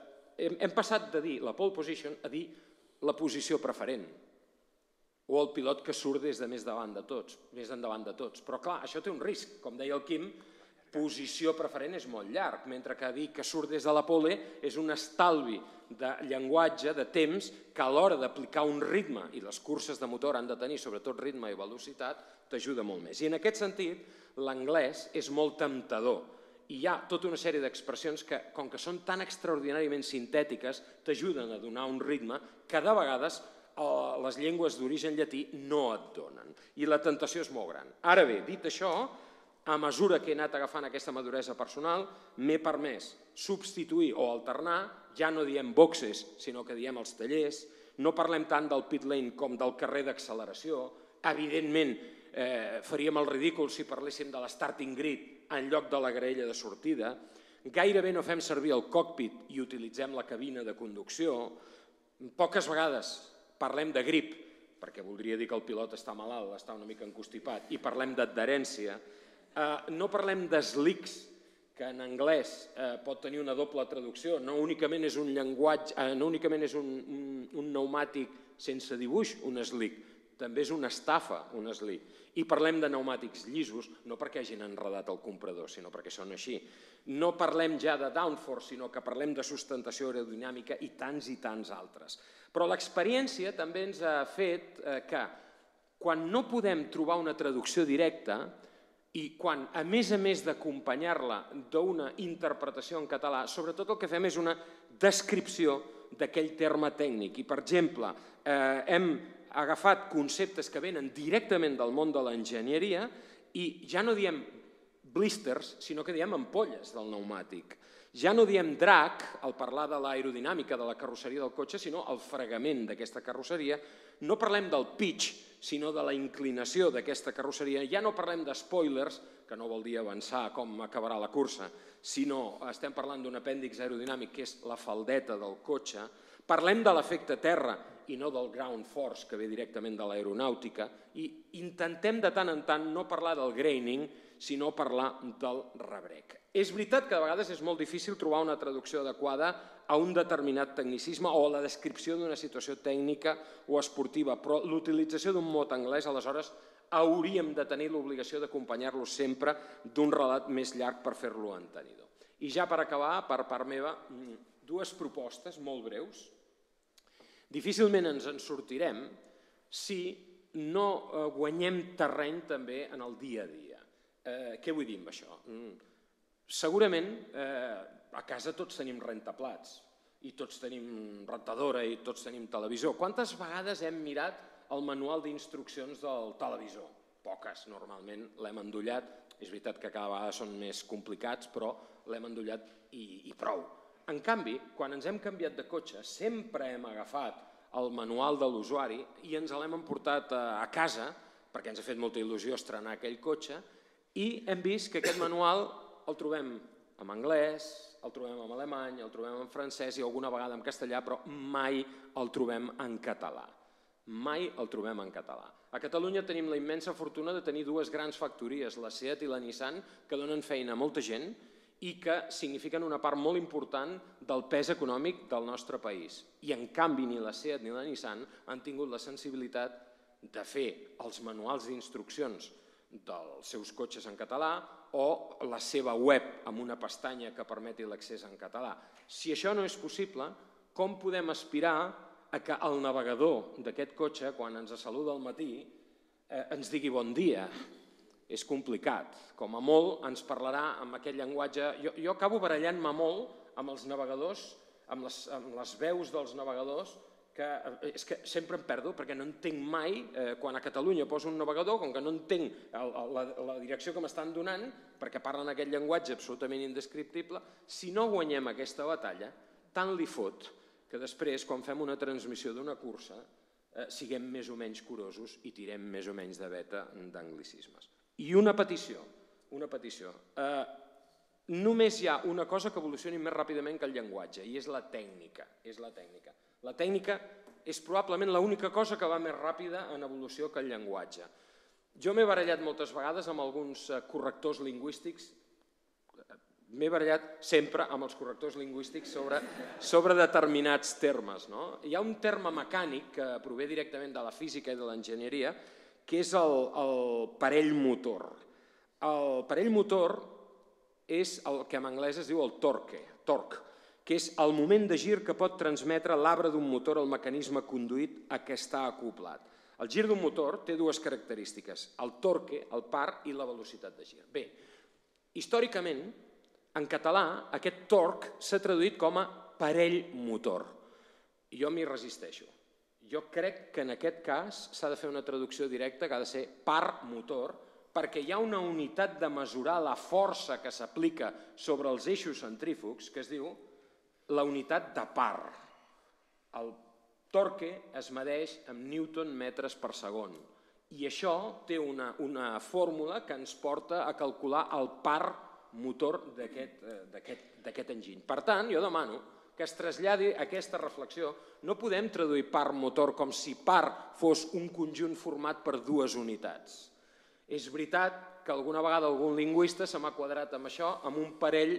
hem, hem passat de dir la pole position a dir la posició preferent, o el pilot que surt des de més davant de tots, més endavant de tots. Però clar, això té un risc. Com deia el Quim, posició preferent és molt llarg, mentre que dir que surt des de la pole és un estalvi de llenguatge, de temps, que a l'hora d'aplicar un ritme, i les curses de motor han de tenir sobretot ritme i velocitat, t'ajuda molt més. I en aquest sentit, l'anglès és molt temptador. I hi ha tota una sèrie d'expressions que, com que són tan extraordinàriament sintètiques, t'ajuden a donar un ritme que de vegades eh, les llengües d'origen llatí no et donen. I la tentació és molt gran. Ara bé, dit això, a mesura que he anat agafant aquesta maduresa personal, m'he permès substituir o alternar, ja no diem boxes, sinó que diem els tallers, no parlem tant del pit lane com del carrer d'acceleració, evidentment eh, faríem el ridícul si parléssim de l'starting grid en lloc de la graella de sortida, gairebé no fem servir el cockpit i utilitzem la cabina de conducció, poques vegades parlem de grip, perquè voldria dir que el pilot està malalt, està una mica encostipat, i parlem d'adherència, Eh, no parlem d'slicks, que en anglès eh, pot tenir una doble traducció, no únicament és un llenguatge, eh, no únicament és un, un, un pneumàtic sense dibuix, un slick, també és una estafa, un slick. I parlem de pneumàtics llisos, no perquè hagin enredat el comprador, sinó perquè són així. No parlem ja de downforce, sinó que parlem de sustentació aerodinàmica i tants i tants altres. Però l'experiència també ens ha fet eh, que quan no podem trobar una traducció directa, i quan, a més a més d'acompanyar-la d'una interpretació en català, sobretot el que fem és una descripció d'aquell terme tècnic. I, per exemple, eh, hem agafat conceptes que venen directament del món de l'enginyeria i ja no diem blisters, sinó que diem ampolles del pneumàtic. Ja no diem drac al parlar de l'aerodinàmica de la carrosseria del cotxe, sinó el fregament d'aquesta carrosseria. No parlem del pitch, sinó de la inclinació d'aquesta carrosseria. Ja no parlem de spoilers, que no vol dir avançar com acabarà la cursa, sinó estem parlant d'un apèndix aerodinàmic que és la faldeta del cotxe. Parlem de l'efecte terra i no del ground force que ve directament de l'aeronàutica i intentem de tant en tant no parlar del graining, sinó parlar del rebrec. És veritat que de vegades és molt difícil trobar una traducció adequada a un determinat tecnicisme o a la descripció d'una situació tècnica o esportiva, però l'utilització d'un mot anglès, aleshores, hauríem de tenir l'obligació d'acompanyar-lo sempre d'un relat més llarg per fer-lo entenidor. I ja per acabar, per part meva, dues propostes molt breus. Difícilment ens en sortirem si no eh, guanyem terreny també en el dia a dia. Eh, què vull dir amb això? Mm. Segurament eh, a casa tots tenim rentaplats i tots tenim rentadora i tots tenim televisor. Quantes vegades hem mirat el manual d'instruccions del televisor? Poques, normalment l'hem endollat. És veritat que cada vegada són més complicats, però l'hem endollat i, i prou. En canvi, quan ens hem canviat de cotxe, sempre hem agafat el manual de l'usuari i ens l'hem emportat a, a casa, perquè ens ha fet molta il·lusió estrenar aquell cotxe, i hem vist que aquest manual el trobem en anglès, el trobem en alemany, el trobem en francès i alguna vegada en castellà, però mai el trobem en català. Mai el trobem en català. A Catalunya tenim la immensa fortuna de tenir dues grans factories, la SEAT i la Nissan, que donen feina a molta gent i que signifiquen una part molt important del pes econòmic del nostre país. I en canvi ni la SEAT ni la Nissan han tingut la sensibilitat de fer els manuals d'instruccions dels seus cotxes en català o la seva web amb una pestanya que permeti l'accés en català. Si això no és possible, com podem aspirar a que el navegador d'aquest cotxe, quan ens saluda al matí, eh, ens digui bon dia? És complicat. Com a molt ens parlarà amb aquest llenguatge... Jo, jo acabo barallant-me molt amb els navegadors, amb les, amb les veus dels navegadors, que eh, és que sempre em perdo perquè no entenc mai, eh, quan a Catalunya poso un navegador, com que no entenc el, el, la, la direcció que m'estan donant, perquè parlen aquest llenguatge absolutament indescriptible, si no guanyem aquesta batalla, tant li fot que després, quan fem una transmissió d'una cursa, eh, siguem més o menys curosos i tirem més o menys de veta d'anglicismes. I una petició, una petició. Eh, només hi ha una cosa que evolucioni més ràpidament que el llenguatge, i és la tècnica. És la tècnica. La tècnica és probablement l'única cosa que va més ràpida en evolució que el llenguatge. Jo m'he barallat moltes vegades amb alguns eh, correctors lingüístics, m'he barallat sempre amb els correctors lingüístics sobre, sobre determinats termes. No? Hi ha un terme mecànic que prové directament de la física i de l'enginyeria, que és el, el parell motor. El parell motor és el que en anglès es diu el torque, torque, que és el moment de gir que pot transmetre l'arbre d'un motor al mecanisme conduït a què està acoplat. El gir d'un motor té dues característiques, el torque, el par i la velocitat de gir. Bé, històricament, en català, aquest torc s'ha traduït com a parell motor. I jo m'hi resisteixo. Jo crec que en aquest cas s'ha de fer una traducció directa que ha de ser par motor, perquè hi ha una unitat de mesurar la força que s'aplica sobre els eixos centrífugs que es diu la unitat de par. El torque es medeix amb newton metres per segon i això té una, una fórmula que ens porta a calcular el par motor d'aquest enginy. Per tant, jo demano que es traslladi aquesta reflexió. No podem traduir par motor com si par fos un conjunt format per dues unitats. És veritat que alguna vegada algun lingüista se m'ha quadrat amb això, amb un parell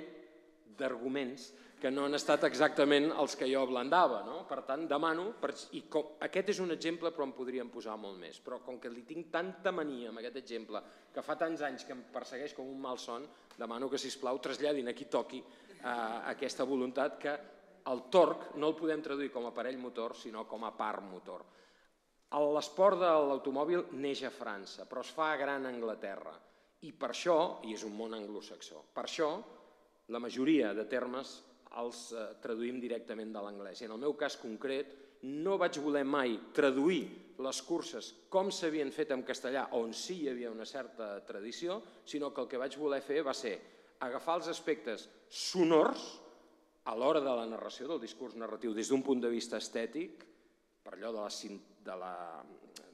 d'arguments que no han estat exactament els que jo ablandava. No? Per tant, demano, per, i com, aquest és un exemple però en podríem posar molt més, però com que li tinc tanta mania amb aquest exemple, que fa tants anys que em persegueix com un mal son, demano que, si plau traslladin a qui toqui eh, aquesta voluntat que el torc no el podem traduir com a parell motor, sinó com a part motor. L'esport de l'automòbil neix a França, però es fa a Gran Anglaterra. I per això, i és un món anglosaxó, per això la majoria de termes els eh, traduïm directament de l'anglès. I en el meu cas concret no vaig voler mai traduir les curses com s'havien fet en castellà, on sí hi havia una certa tradició, sinó que el que vaig voler fer va ser agafar els aspectes sonors a l'hora de la narració del discurs narratiu des d'un punt de vista estètic, per allò de la, de la,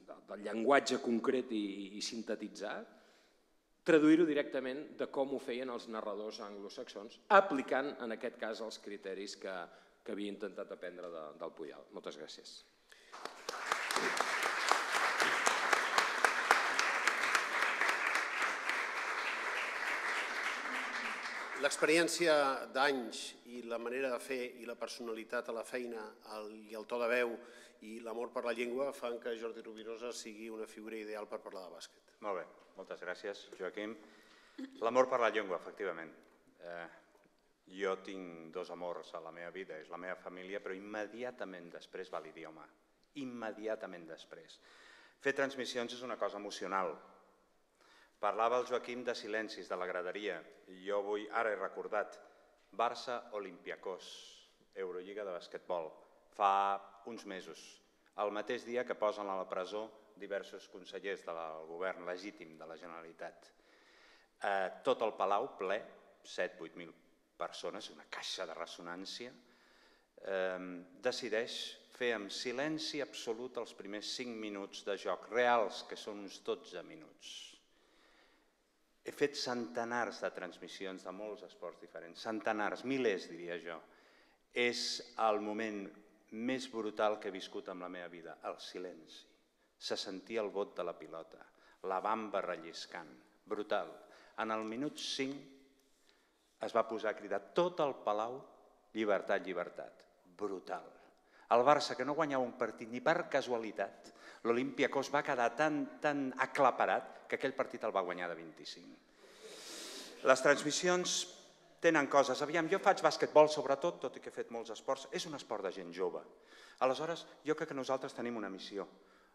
de, del llenguatge concret i, i sintetitzat, traduir-ho directament de com ho feien els narradors anglosaxons, aplicant en aquest cas els criteris que, que havia intentat aprendre de, del Puyal. Moltes gràcies. L'experiència d'anys i la manera de fer i la personalitat a la feina el, i el to de veu i l'amor per la llengua fan que Jordi Rovirosa sigui una figura ideal per parlar de bàsquet. Molt bé, moltes gràcies, Joaquim. L'amor per la llengua, efectivament. Eh, jo tinc dos amors a la meva vida, és la meva família, però immediatament després va l'idioma. Immediatament després. Fer transmissions és una cosa emocional, Parlava el Joaquim de silencis, de la graderia, jo vull, ara he recordat, Barça Olimpiakos, Eurolliga de basquetbol, fa uns mesos, el mateix dia que posen a la presó diversos consellers del govern legítim de la Generalitat. Eh, tot el Palau ple, 7-8 mil persones, una caixa de ressonància, eh, decideix fer amb silenci absolut els primers 5 minuts de joc, reals, que són uns 12 minuts he fet centenars de transmissions de molts esports diferents, centenars, milers diria jo. És el moment més brutal que he viscut en la meva vida, el silenci. Se sentia el vot de la pilota, la bamba relliscant, brutal. En el minut 5 es va posar a cridar tot el palau llibertat, llibertat. Brutal. El Barça, que no guanyava un partit ni per casualitat, l'Olimpiakos va quedar tan, tan aclaparat que aquell partit el va guanyar de 25. Les transmissions tenen coses. Aviam, jo faig bàsquetbol sobretot, tot i que he fet molts esports. És un esport de gent jove. Aleshores, jo crec que nosaltres tenim una missió.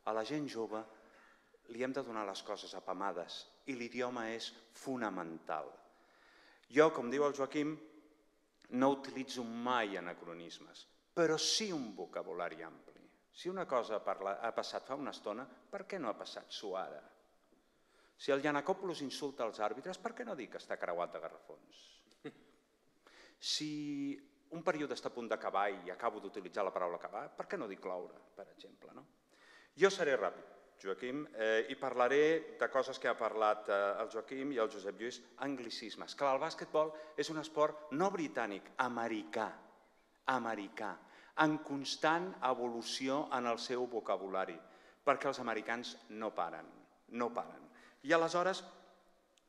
A la gent jove li hem de donar les coses apamades i l'idioma és fonamental. Jo, com diu el Joaquim, no utilitzo mai anacronismes, però sí un vocabulari ampli. Si una cosa ha passat fa una estona, per què no ha passat suara? Si el Giannacopoulos insulta els àrbitres, per què no dir que està creuat de garrafons? Si un període està a punt d'acabar i acabo d'utilitzar la paraula acabar, per què no dir cloure, per exemple? No? Jo seré ràpid. Joaquim, eh, i parlaré de coses que ha parlat eh, el Joaquim i el Josep Lluís, anglicismes. Clar, el bàsquetbol és un esport no britànic, americà, americà, en constant evolució en el seu vocabulari, perquè els americans no paren, no paren. I aleshores,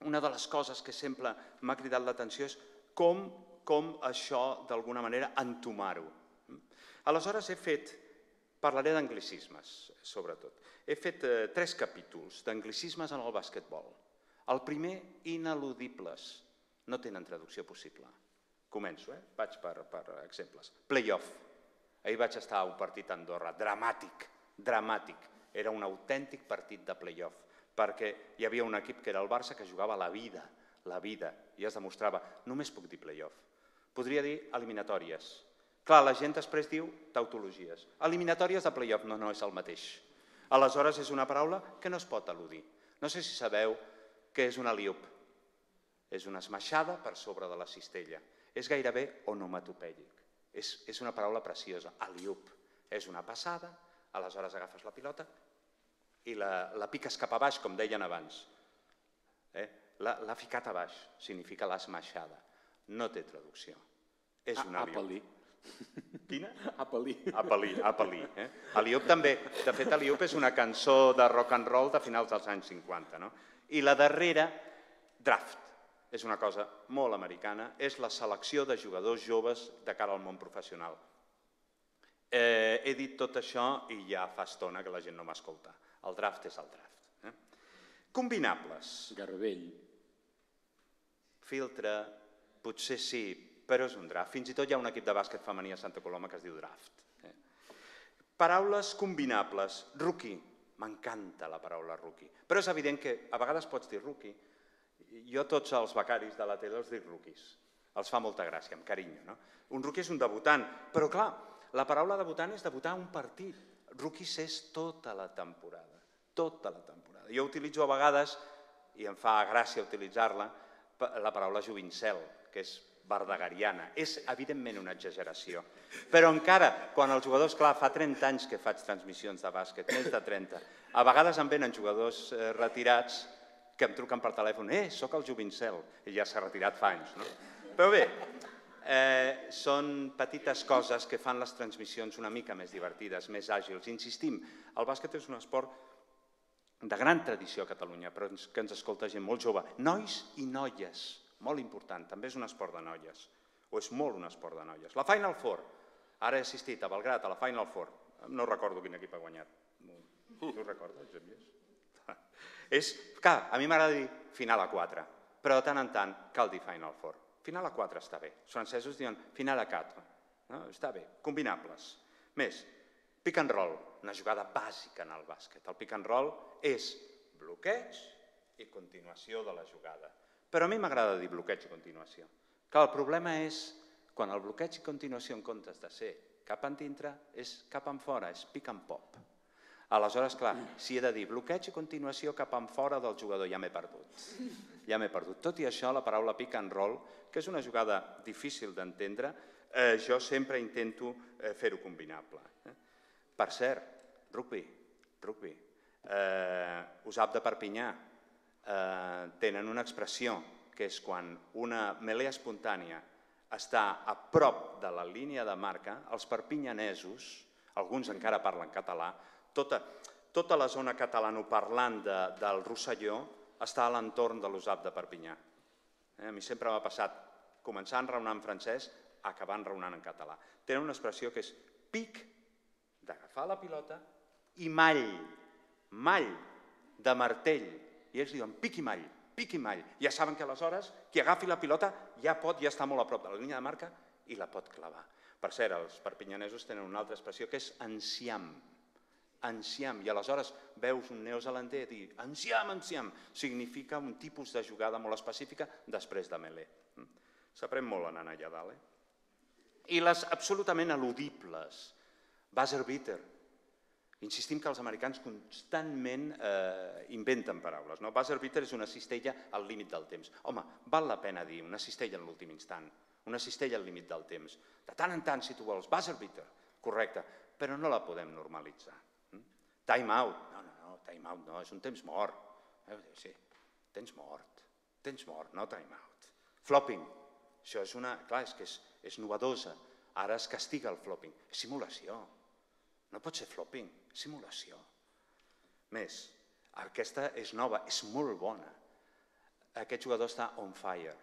una de les coses que sempre m'ha cridat l'atenció és com, com això, d'alguna manera, entomar-ho. Aleshores he fet, parlaré d'anglicismes, sobretot. He fet eh, tres capítols d'anglicismes en el bàsquetbol. El primer, ineludibles. No tenen traducció possible. Començo, eh? vaig per, per exemples. Playoff. Ahir vaig estar a un partit a Andorra, dramàtic, dramàtic. Era un autèntic partit de playoff, perquè hi havia un equip que era el Barça que jugava la vida, la vida, i es demostrava, només puc dir playoff. Podria dir eliminatòries, Clar, la gent després diu tautologies. Eliminatòries de playoff, no, no és el mateix. Aleshores és una paraula que no es pot al·ludir. No sé si sabeu què és un aliup. És una esmaixada per sobre de la cistella. És gairebé onomatopèdic. És, és una paraula preciosa, aliup. És una passada, aleshores agafes la pilota i la, la piques cap a baix, com deien abans. Eh? L'ha ficat a baix, significa l'esmaixada. No té traducció. És un aliup. Quina? Apel·lí. Apel·lí, apel·lí. Eh? Aliup també, de fet, Aliup és una cançó de rock and roll de finals dels anys 50. No? I la darrera, Draft, és una cosa molt americana, és la selecció de jugadors joves de cara al món professional. Eh, he dit tot això i ja fa estona que la gent no m'escolta. El draft és el draft. Eh? Combinables. Garbell. Filtre, potser sí, però és un draft. Fins i tot hi ha un equip de bàsquet femení a Santa Coloma que es diu draft. Eh? Paraules combinables. Rookie. M'encanta la paraula rookie. Però és evident que a vegades pots dir rookie. Jo tots els becaris de la tele els dic rookies. Els fa molta gràcia, amb carinyo. No? Un rookie és un debutant. Però clar, la paraula debutant és debutar un partit. Rookies és tota la temporada. Tota la temporada. Jo utilitzo a vegades, i em fa gràcia utilitzar-la, la paraula jovincel, que és verdegariana. És, evidentment, una exageració. Però encara, quan els jugadors, clar, fa 30 anys que faig transmissions de bàsquet, més de 30, a vegades em venen jugadors eh, retirats que em truquen per telèfon, eh, sóc el Jovincel, i ja s'ha retirat fa anys. No? Però bé, eh, són petites coses que fan les transmissions una mica més divertides, més àgils. Insistim, el bàsquet és un esport de gran tradició a Catalunya, però que ens escolta gent molt jove, nois i noies, molt important, també és un esport de noies, o és molt un esport de noies. La Final Four, ara he assistit a Belgrat a la Final Four, no recordo quin equip ha guanyat, no, no ho recordo, És, clar, a mi m'agrada dir final a 4, però de tant en tant cal dir Final Four. Final a 4 està bé, els francesos diuen final a 4, no? està bé, combinables. Més, pick and roll, una jugada bàsica en el bàsquet. El pick and roll és bloqueig i continuació de la jugada. Però a mi m'agrada dir bloqueig i continuació. Que el problema és quan el bloqueig i continuació en comptes de ser cap en dintre és cap en fora, és pick and pop. Aleshores, clar, si he de dir bloqueig i continuació cap en fora del jugador, ja m'he perdut. Ja m'he perdut. Tot i això, la paraula pick and roll, que és una jugada difícil d'entendre, eh, jo sempre intento eh, fer-ho combinable. Eh? Per cert, rugby, rugby. Eh, Usap de Perpinyà, eh, tenen una expressió que és quan una melea espontània està a prop de la línia de marca, els perpinyanesos, alguns encara parlen català, tota, tota la zona catalanoparlant de, del Rosselló està a l'entorn de l'USAP de Perpinyà. Eh, a mi sempre m'ha passat començar a enraonar en francès, acabar enraonant en català. Tenen una expressió que és pic d'agafar la pilota i mall, mall de martell, i ells diuen pic i mall, pic i mall. Ja saben que aleshores qui agafi la pilota ja pot, ja està molt a prop de la línia de marca i la pot clavar. Per cert, els perpinyanesos tenen una altra expressió que és enciam. Enciam. I aleshores veus un neozelandè dir enciam, enciam. Significa un tipus de jugada molt específica després de melé. S'aprèn molt anant allà dalt. Eh? I les absolutament eludibles. Buzzer beater, Insistim que els americans constantment eh, inventen paraules. No? Buzzer beater és una cistella al límit del temps. Home, val la pena dir una cistella en l'últim instant, una cistella al límit del temps. De tant en tant, si tu vols, buzzer beater, correcte, però no la podem normalitzar. Mm? Time out, no, no, no, time out no, és un temps mort. Eh, sí, temps mort, temps mort, no time out. Flopping, això és una... Clar, és que és, és novedosa. Ara es castiga el flopping. És simulació. No pot ser flopping, simulació. Més, aquesta és nova, és molt bona. Aquest jugador està on fire.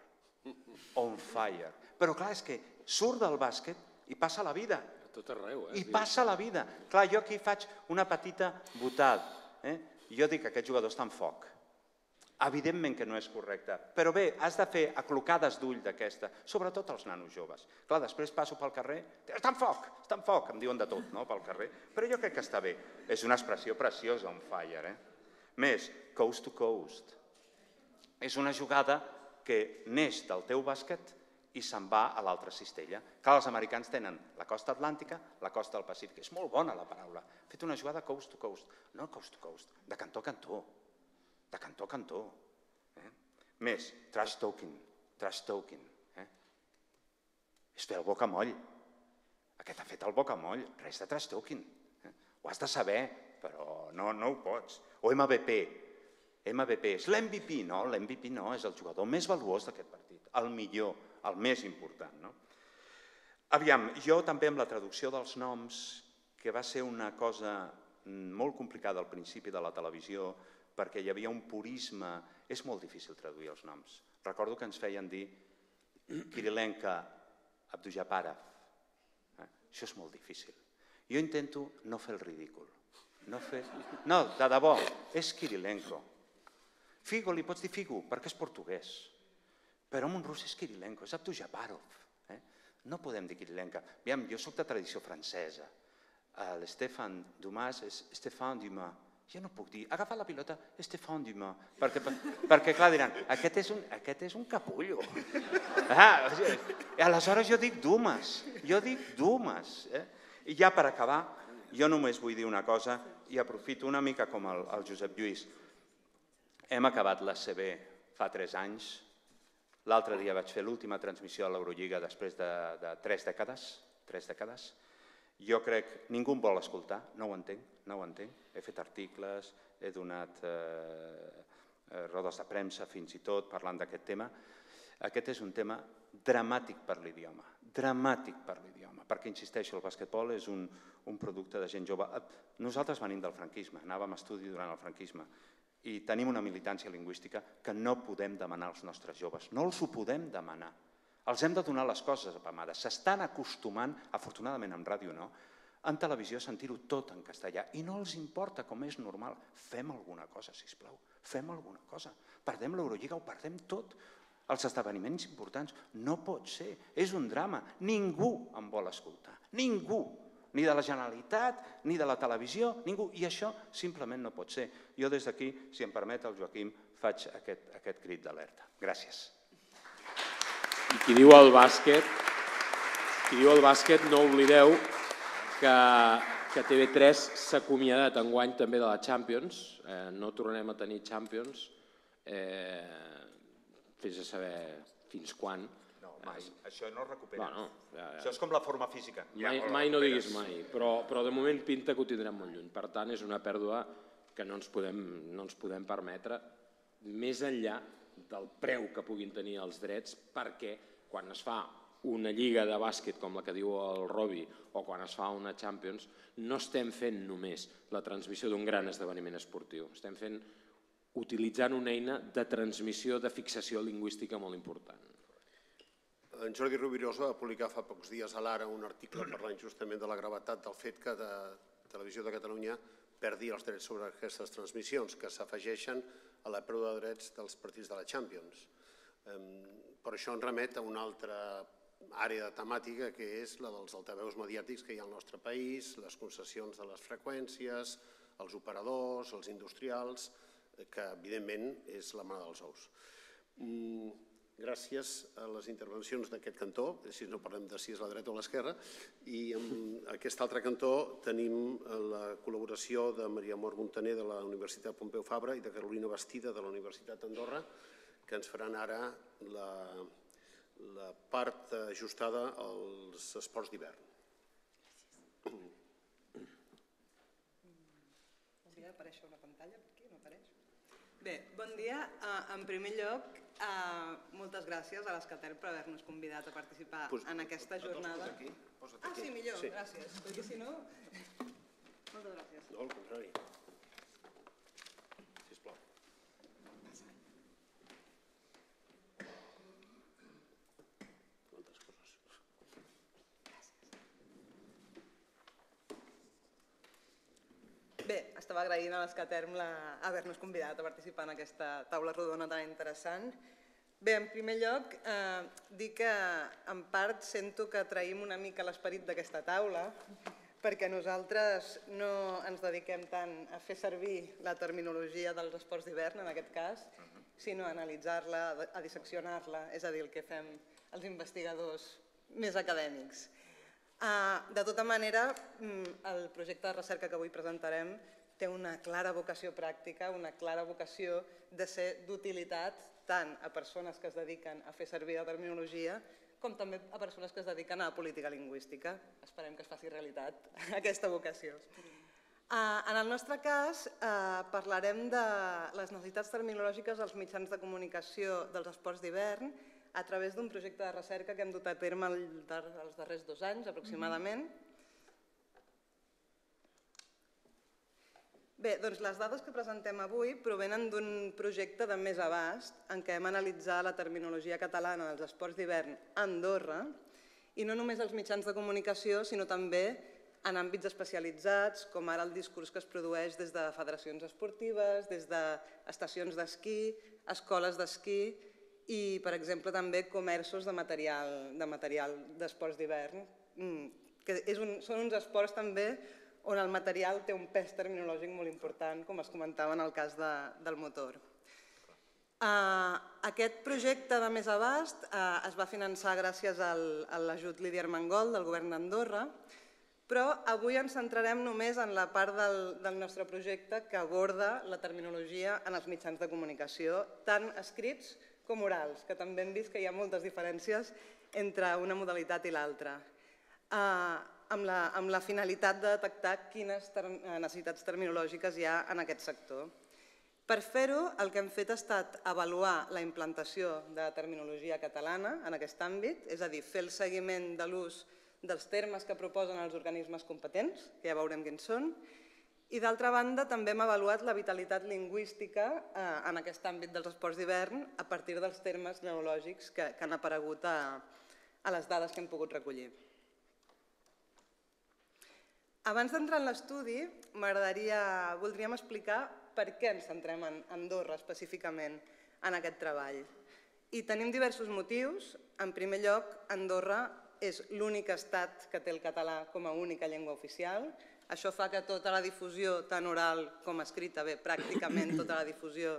On fire. Però clar, és que surt del bàsquet i passa la vida. A tot arreu, eh? I passa la vida. Clar, jo aquí faig una petita botada. Eh? Jo dic que aquest jugador està en foc. Evidentment que no és correcte, però bé, has de fer aclocades d'ull d'aquesta, sobretot els nanos joves. Clar, després passo pel carrer, està en foc, està en foc, em diuen de tot, no?, pel carrer, però jo crec que està bé. És una expressió preciosa, on fire, eh? Més, coast to coast. És una jugada que neix del teu bàsquet i se'n va a l'altra cistella. Clar, els americans tenen la costa atlàntica, la costa del Pacífic. És molt bona la paraula. Fet una jugada coast to coast. No coast to coast, de cantó a cantó de cantó a cantó. Eh? Més, trash talking, trash talking. Eh? És fer el bocamoll. Aquest ha fet el bocamoll, res de trash talking. Eh? Ho has de saber, però no, no ho pots. O MVP, MVP és l'MVP, no, l'MVP no, és el jugador més valuós d'aquest partit, el millor, el més important. No? Aviam, jo també amb la traducció dels noms, que va ser una cosa molt complicada al principi de la televisió, perquè hi havia un purisme... És molt difícil traduir els noms. Recordo que ens feien dir Kirilenka Abdujaparov. Eh? Això és molt difícil. Jo intento no fer el ridícul. No, fer... no de debò, és Kirilenko. Figo, li pots dir Figo, perquè és portuguès. Però en un rus és Kirilenko, és Abdujaparov. Eh? No podem dir Kirilenka. Aviam, jo sóc de tradició francesa. L'Estefan Dumas és Stéphane Dumas jo no puc dir, agafa la pilota, Estefan Dumas, perquè, per, perquè clar, diran, aquest és un, aquest és un capullo. Ah, I aleshores jo dic Dumas, jo dic Dumas. Eh? I ja per acabar, jo només vull dir una cosa, i aprofito una mica com el, el Josep Lluís. Hem acabat la CB fa tres anys, l'altre dia vaig fer l'última transmissió a l'Eurolliga després de, de tres dècades, tres dècades, jo crec, ningú em vol escoltar, no ho entenc, no ho entenc. He fet articles, he donat eh, eh, rodes de premsa fins i tot parlant d'aquest tema. Aquest és un tema dramàtic per l'idioma, dramàtic per l'idioma, perquè, insisteixo, el basquetbol és un, un producte de gent jove. Nosaltres venim del franquisme, anàvem a estudi durant el franquisme i tenim una militància lingüística que no podem demanar als nostres joves, no els ho podem demanar. Els hem de donar les coses apamades. S'estan acostumant, afortunadament en ràdio no, en televisió a sentir-ho tot en castellà i no els importa com és normal. Fem alguna cosa, si plau. Fem alguna cosa. Perdem l'Eurolliga, ho perdem tot. Els esdeveniments importants. No pot ser. És un drama. Ningú em vol escoltar. Ningú. Ni de la Generalitat, ni de la televisió, ningú. I això simplement no pot ser. Jo des d'aquí, si em permet el Joaquim, faig aquest, aquest crit d'alerta. Gràcies. I qui diu el bàsquet, qui diu el bàsquet, no oblideu que, que TV3 s'ha acomiadat enguany també de la Champions, eh, no tornarem a tenir Champions, eh, fes a saber fins quan. No, mai. Això no es recupera. Bueno, ja, ja. Això és com la forma física. Mai, Ja mai no diguis mai, però, però de moment pinta que ho tindrem molt lluny. Per tant, és una pèrdua que no ens podem, no ens podem permetre més enllà del preu que puguin tenir els drets perquè quan es fa una lliga de bàsquet com la que diu el Robi o quan es fa una Champions, no estem fent només la transmissió d'un gran esdeveniment esportiu, estem fent utilitzant una eina de transmissió de fixació lingüística molt important. En Jordi Rovirosa va publicar fa pocs dies a l'Ara un article parlant justament de la gravetat del fet que de Televisió de Catalunya perdi els drets sobre aquestes transmissions, que s'afegeixen a la pèrdua de drets dels partits de la Champions. Per això en remet a una altra àrea de temàtica que és la dels altaveus mediàtics que hi ha al nostre país, les concessions de les freqüències, els operadors, els industrials, que evidentment és la mà dels ous. Gràcies a les intervencions d'aquest cantó, si no parlem de si és la dreta o l'esquerra, i en aquest altre cantó tenim la col·laboració de Maria Mor Montaner de la Universitat Pompeu Fabra i de Carolina Bastida de la Universitat d'Andorra, que ens faran ara la, la part ajustada als esports d'hivern. Hauria d'aparèixer una pantalla aquí, no apareix. Bé, bon dia. Uh, en primer lloc, uh, moltes gràcies a l'Escater per haver-nos convidat a participar en aquesta jornada. Aquí, Ah, sí, millor, Sí. gràcies. Perquè si no... Moltes gràcies. No, al contrari. Sisplau. Quantes coses. Bé, estava agraint a l'Escaterm haver-nos convidat a participar en aquesta taula rodona tan interessant. Bé, en primer lloc, eh, dir que en part sento que traïm una mica l'esperit d'aquesta taula, perquè nosaltres no ens dediquem tant a fer servir la terminologia dels esports d'hivern, en aquest cas, sinó a analitzar-la, a disseccionar-la, és a dir, el que fem els investigadors més acadèmics. Uh, de tota manera, mm, el projecte de recerca que avui presentarem té una clara vocació pràctica, una clara vocació de ser d'utilitat tant a persones que es dediquen a fer servir la terminologia com també a persones que es dediquen a la política lingüística. Esperem que es faci realitat aquesta vocació. Uh, en el nostre cas, uh, parlarem de les necessitats terminològiques dels mitjans de comunicació dels esports d'hivern a través d'un projecte de recerca que hem dut a terme els darrers dos anys, aproximadament. Bé, doncs les dades que presentem avui provenen d'un projecte de més abast en què hem analitzat la terminologia catalana dels esports d'hivern a Andorra i no només als mitjans de comunicació, sinó també en àmbits especialitzats, com ara el discurs que es produeix des de federacions esportives, des d'estacions d'esquí, escoles d'esquí i, per exemple, també comerços de material de d'esports d'hivern, mm, que és un, són uns esports també on el material té un pes terminològic molt important, com es comentava en el cas de, del motor. Uh, aquest projecte de més abast uh, es va finançar gràcies al, a l'ajut Lídia Armengol del govern d'Andorra, però avui ens centrarem només en la part del, del nostre projecte que aborda la terminologia en els mitjans de comunicació, tant escrits com orals, que també hem vist que hi ha moltes diferències entre una modalitat i l'altra, uh, amb, la, amb la finalitat de detectar quines ter necessitats terminològiques hi ha en aquest sector. Per fer-ho, el que hem fet ha estat avaluar la implantació de terminologia catalana en aquest àmbit, és a dir, fer el seguiment de l'ús dels termes que proposen els organismes competents, que ja veurem quins són, i d'altra banda també hem avaluat la vitalitat lingüística eh, en aquest àmbit dels esports d'hivern a partir dels termes neològics que, que han aparegut a, a les dades que hem pogut recollir. Abans d'entrar en l'estudi, m'agradaria, voldríem explicar per què ens centrem en Andorra específicament en aquest treball. I tenim diversos motius. En primer lloc, Andorra és l'únic estat que té el català com a única llengua oficial. Això fa que tota la difusió, tant oral com escrita, bé, pràcticament tota la difusió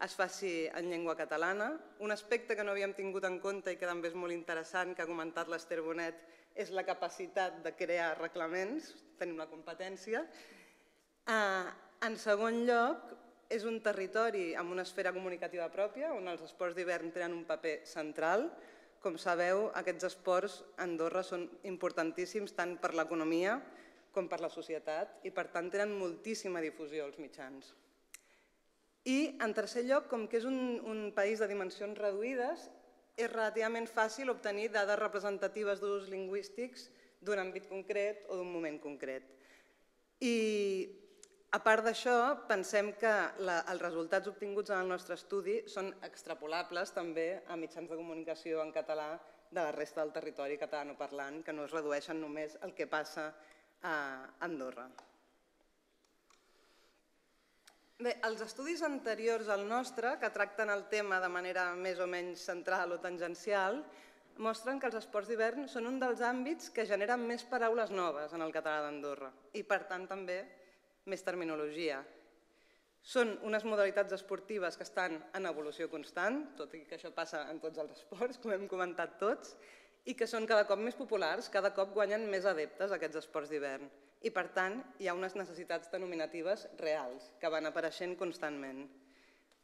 es faci en llengua catalana. Un aspecte que no havíem tingut en compte i que també és molt interessant, que ha comentat l'Ester Bonet, és la capacitat de crear reglaments, tenim la competència. Eh, en segon lloc, és un territori amb una esfera comunicativa pròpia, on els esports d'hivern tenen un paper central. Com sabeu, aquests esports a Andorra són importantíssims tant per l'economia com per la societat i per tant tenen moltíssima difusió als mitjans. I en tercer lloc, com que és un, un país de dimensions reduïdes, és relativament fàcil obtenir dades representatives d'usos lingüístics d'un àmbit concret o d'un moment concret. I a part d'això, pensem que la, els resultats obtinguts en el nostre estudi són extrapolables també a mitjans de comunicació en català de la resta del territori catalanoparlant, que no es redueixen només el que passa a Andorra. Bé, els estudis anteriors al nostre, que tracten el tema de manera més o menys central o tangencial, mostren que els esports d'hivern són un dels àmbits que generen més paraules noves en el català d'Andorra i, per tant, també més terminologia. Són unes modalitats esportives que estan en evolució constant, tot i que això passa en tots els esports, com hem comentat tots, i que són cada cop més populars, cada cop guanyen més adeptes aquests esports d'hivern. I, per tant, hi ha unes necessitats denominatives reals que van apareixent constantment.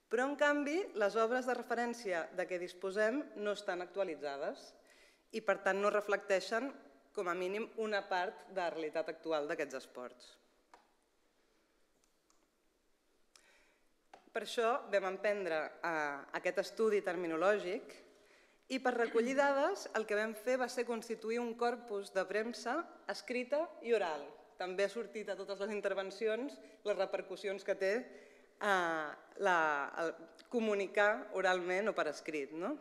Però, en canvi, les obres de referència de què disposem no estan actualitzades i, per tant, no reflecteixen, com a mínim, una part de la realitat actual d'aquests esports. Per això vam emprendre eh, aquest estudi terminològic i per recollir dades el que vam fer va ser constituir un corpus de premsa escrita i oral. També ha sortit a totes les intervencions les repercussions que té eh, la, el comunicar oralment o per escrit. No?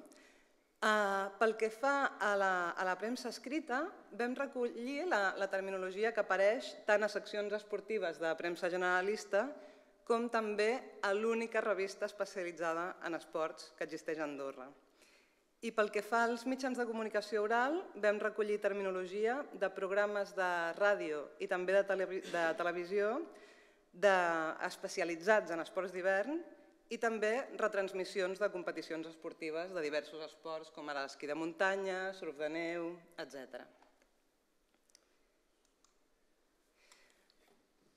Uh, pel que fa a la, a la premsa escrita, vam recollir la, la terminologia que apareix tant a seccions esportives de premsa generalista com també a l'única revista especialitzada en esports que existeix a Andorra. I pel que fa als mitjans de comunicació oral, vam recollir terminologia de programes de ràdio i també de, televi de televisió de, especialitzats en esports d'hivern i també retransmissions de competicions esportives de diversos esports, com ara l'esquí de muntanya, surf de neu, etc.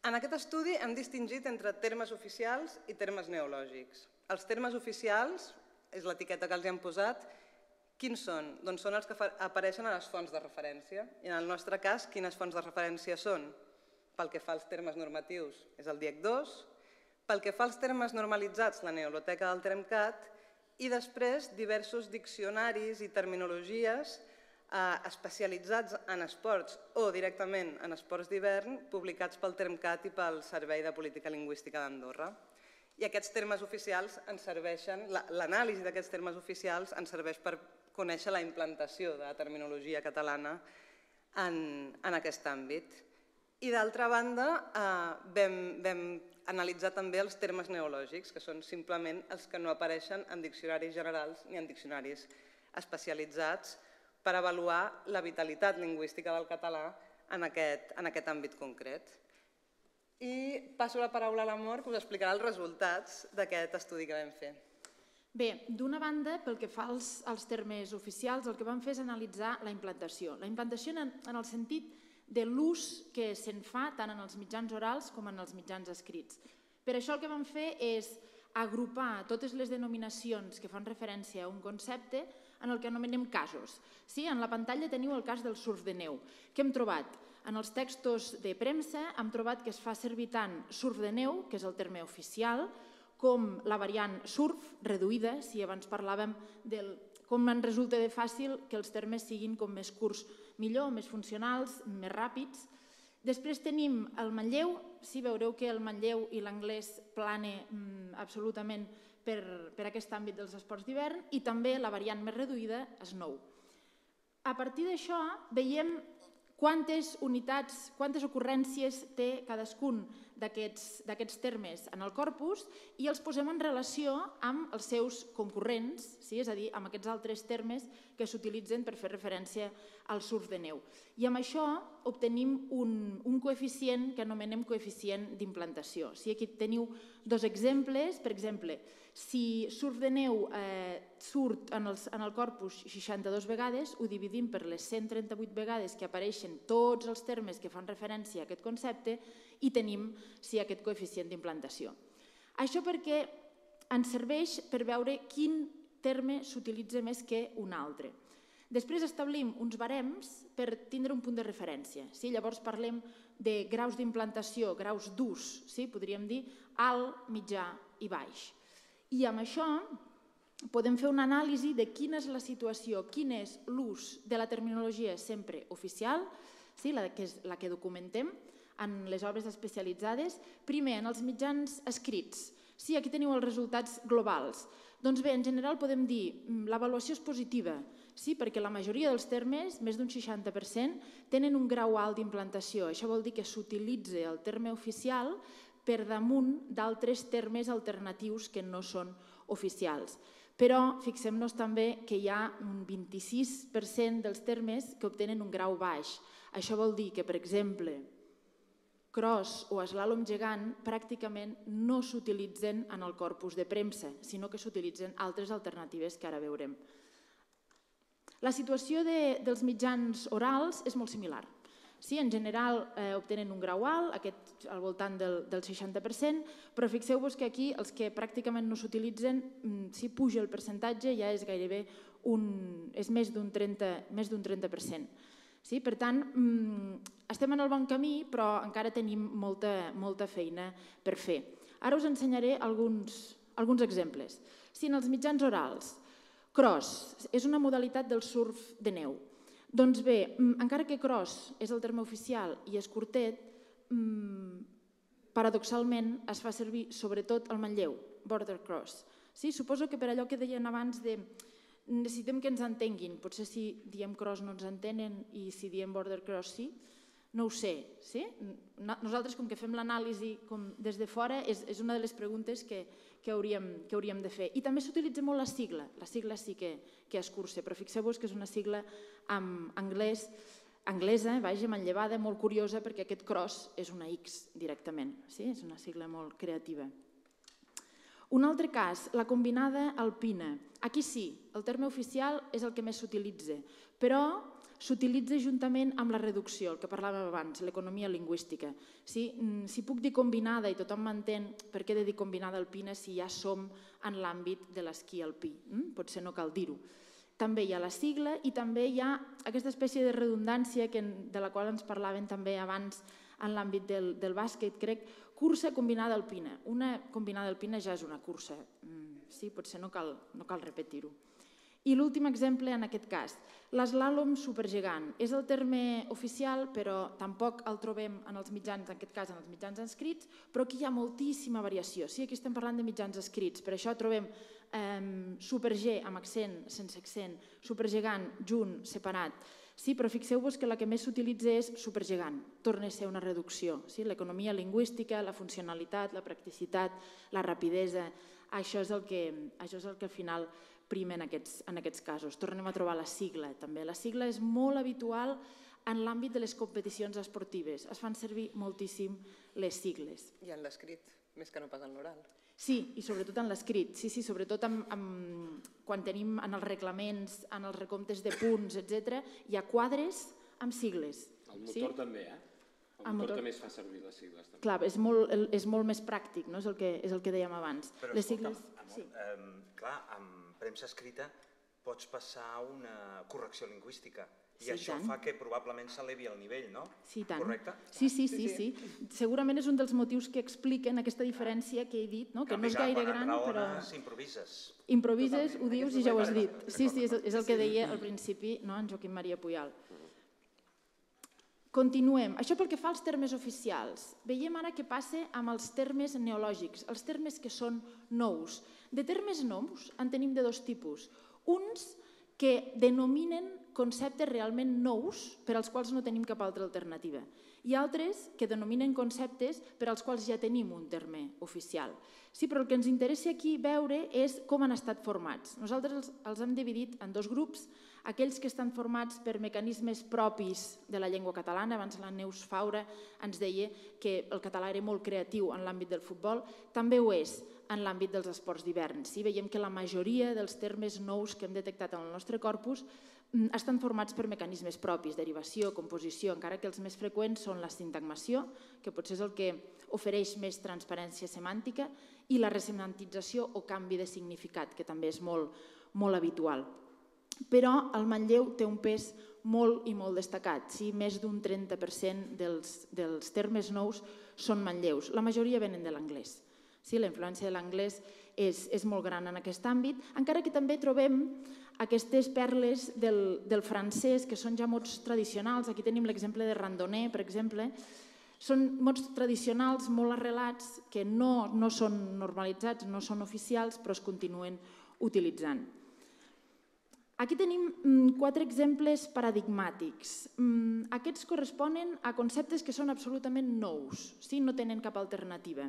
En aquest estudi hem distingit entre termes oficials i termes neològics. Els termes oficials, és l'etiqueta que els hem posat, quins són? Doncs són els que apareixen a les fonts de referència. I en el nostre cas, quines fonts de referència són? Pel que fa als termes normatius, és el DIEC 2, pel que fa als termes normalitzats, la Neoloteca del Termcat, i després diversos diccionaris i terminologies eh, especialitzats en esports o directament en esports d'hivern publicats pel Termcat i pel Servei de Política Lingüística d'Andorra. I aquests termes oficials ens serveixen, l'anàlisi d'aquests termes oficials ens serveix per conèixer la implantació de la terminologia catalana en, en aquest àmbit. I d'altra banda, eh, vam, vam analitzar també els termes neològics, que són simplement els que no apareixen en diccionaris generals ni en diccionaris especialitzats per avaluar la vitalitat lingüística del català en aquest, en aquest àmbit concret. I passo la paraula a l'Amor, que us explicarà els resultats d'aquest estudi que vam fer. Bé, d'una banda, pel que fa als, als termes oficials, el que vam fer és analitzar la implantació. La implantació en, en el sentit de l'ús que se'n fa tant en els mitjans orals com en els mitjans escrits. Per això el que vam fer és agrupar totes les denominacions que fan referència a un concepte en el que anomenem casos. Sí, en la pantalla teniu el cas del surf de neu. Què hem trobat? En els textos de premsa hem trobat que es fa servir tant surf de neu, que és el terme oficial, com la variant surf, reduïda, si abans parlàvem del com en resulta de fàcil que els termes siguin com més curts millor, més funcionals, més ràpids. Després tenim el Manlleu, sí, veureu que el Manlleu i l'anglès plane mm, absolutament per, per aquest àmbit dels esports d'hivern i també la variant més reduïda, Snow. A partir d'això veiem quantes unitats, quantes ocurrències té cadascun d'aquests termes en el corpus i els posem en relació amb els seus concurrents, sí? és a dir, amb aquests altres termes que s'utilitzen per fer referència al surf de neu. I amb això obtenim un, un coeficient que anomenem coeficient d'implantació. Sí, aquí teniu dos exemples. Per exemple, si surf de neu eh, surt en, els, en el corpus 62 vegades, ho dividim per les 138 vegades que apareixen tots els termes que fan referència a aquest concepte i tenim sí, aquest coeficient d'implantació. Això perquè ens serveix per veure quin terme s'utilitza més que un altre. Després establim uns barems per tindre un punt de referència. Sí? Llavors parlem de graus d'implantació, graus d'ús, sí? podríem dir alt, mitjà i baix. I amb això podem fer una anàlisi de quina és la situació, quin és l'ús de la terminologia sempre oficial, sí? la, que és la que documentem, en les obres especialitzades. Primer, en els mitjans escrits. Sí, aquí teniu els resultats globals. Doncs bé, en general podem dir mm, l'avaluació és positiva, sí, perquè la majoria dels termes, més d'un 60%, tenen un grau alt d'implantació. Això vol dir que s'utilitza el terme oficial per damunt d'altres termes alternatius que no són oficials. Però fixem-nos també que hi ha un 26% dels termes que obtenen un grau baix. Això vol dir que, per exemple, cross o eslàlom gegant pràcticament no s'utilitzen en el corpus de premsa, sinó que s'utilitzen altres alternatives que ara veurem. La situació de, dels mitjans orals és molt similar. Sí, en general eh, obtenen un grau alt, aquest al voltant del, del 60%, però fixeu-vos que aquí els que pràcticament no s'utilitzen, mm, si puja el percentatge ja és gairebé un, és més d'un 30%. Més 30%. Sí? Per tant, mm, estem en el bon camí, però encara tenim molta, molta feina per fer. Ara us ensenyaré alguns, Alguns exemples. Si en els mitjans orals, cross és una modalitat del surf de neu, doncs bé, mm, encara que cross és el terme oficial i és curtet, mm, paradoxalment es fa servir sobretot el Manlleu, border cross. Sí, suposo que per allò que deien abans de necessitem que ens entenguin, potser si diem cross no ens entenen i si diem border cross sí, no ho sé. Sí? Nosaltres, com que fem l'anàlisi des de fora, és, és una de les preguntes que, que, hauríem, que hauríem de fer. I també s'utilitza molt la sigla. La sigla sí que, que es cursa, però fixeu-vos que és una sigla en anglès, anglesa, vaja, manllevada, molt curiosa, perquè aquest cross és una X directament. Sí? És una sigla molt creativa. Un altre cas, la combinada alpina. Aquí sí, el terme oficial és el que més s'utilitza, però s'utilitza juntament amb la reducció, el que parlàvem abans, l'economia lingüística. Si, mm, si puc dir combinada i tothom m'entén per què he de dir combinada alpina si ja som en l'àmbit de l'esquí alpí. Mm? Potser no cal dir-ho. També hi ha la sigla i també hi ha aquesta espècie de redundància que, de la qual ens parlaven també abans en l'àmbit del, del bàsquet, crec, cursa combinada alpina. Una combinada alpina ja és una cursa, mm, sí, potser no cal, no cal repetir-ho. I l'últim exemple en aquest cas, l'eslàlom supergegant. És el terme oficial, però tampoc el trobem en els mitjans, en aquest cas en els mitjans escrits, però aquí hi ha moltíssima variació. Sí, aquí estem parlant de mitjans escrits, per això trobem eh, superg amb accent, sense accent, supergegant, junt, separat. Sí, però fixeu-vos que la que més s'utilitza és supergegant, torna a ser una reducció. Sí? L'economia lingüística, la funcionalitat, la practicitat, la rapidesa, això és el que, això és el que al final prima en aquests, en aquests casos. Tornem a trobar la sigla també. La sigla és molt habitual en l'àmbit de les competicions esportives. Es fan servir moltíssim les sigles. I en l'escrit, més que no pas en l'oral. Sí, i sobretot en l'escrit, sí, sí, sobretot amb, amb, quan tenim en els reglaments, en els recomptes de punts, etc, hi ha quadres amb sigles. El motor sí? també, eh? El, el motor, motor també es fa servir les sigles. També. Clar, és molt, és molt més pràctic, no? és, el que, és el que dèiem abans. Però les sigles, amor, sí. eh, clar, amb premsa escrita pots passar una correcció lingüística i sí, això tant. fa que probablement s'elevi el nivell, no? Sí, tant. Correcte? Sí, sí, sí, sí, sí. Segurament és un dels motius que expliquen aquesta diferència que he dit, no? que no és gaire gran, però... improvises. Improvises, ho dius i ja ho has dit. Sí, sí, és, és el que deia al principi no? en Joaquim Maria Puyal. Continuem. Això pel que fa als termes oficials. Veiem ara què passa amb els termes neològics, els termes que són nous. De termes nous en tenim de dos tipus. Uns que denominen conceptes realment nous per als quals no tenim cap altra alternativa i altres que denominen conceptes per als quals ja tenim un terme oficial. Sí, però el que ens interessa aquí veure és com han estat formats. Nosaltres els, els hem dividit en dos grups, aquells que estan formats per mecanismes propis de la llengua catalana, abans la Neus Faura ens deia que el català era molt creatiu en l'àmbit del futbol, també ho és en l'àmbit dels esports d'hivern. Sí, veiem que la majoria dels termes nous que hem detectat en el nostre corpus estan formats per mecanismes propis, derivació, composició, encara que els més freqüents són la sintagmació, que potser és el que ofereix més transparència semàntica, i la resemantització o canvi de significat, que també és molt, molt habitual. Però el Manlleu té un pes molt i molt destacat. Sí, més d'un 30% dels, dels termes nous són manlleus. La majoria venen de l'anglès. Sí, la influència de l'anglès és, és molt gran en aquest àmbit, encara que també trobem aquestes perles del, del francès, que són ja mots tradicionals. Aquí tenim l'exemple de randonner, per exemple. Són mots tradicionals molt arrelats que no, no són normalitzats, no són oficials, però es continuen utilitzant. Aquí tenim mm, quatre exemples paradigmàtics. Mm, aquests corresponen a conceptes que són absolutament nous, sí? no tenen cap alternativa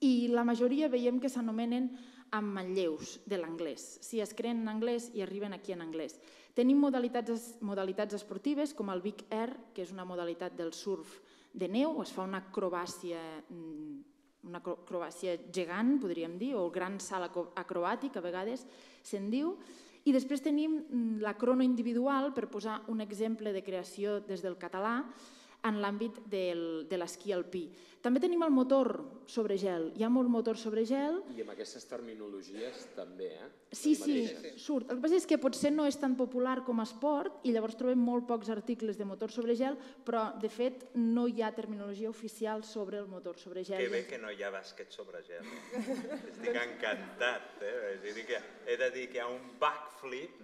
i la majoria veiem que s'anomenen amb manlleus de l'anglès. Si es creen en anglès i arriben aquí en anglès. Tenim modalitats, modalitats esportives com el Big Air, que és una modalitat del surf de neu, es fa una acrobàcia, mm, una acrobàcia gegant, podríem dir, o gran salt acrobàtic, a vegades se'n diu, i després tenim mm, la crono individual, per posar un exemple de creació des del català, en l'àmbit de l'esquí alpí. També tenim el motor sobre gel. Hi ha molt motor sobre gel. I amb aquestes terminologies també, eh? Sí, sí, surt. El que passa és que potser no és tan popular com a esport i llavors trobem molt pocs articles de motor sobre gel, però de fet no hi ha terminologia oficial sobre el motor sobre gel. Que bé que no hi ha bàsquet sobre gel. Estic encantat, eh? És a dir, que he de dir que hi ha un backflip.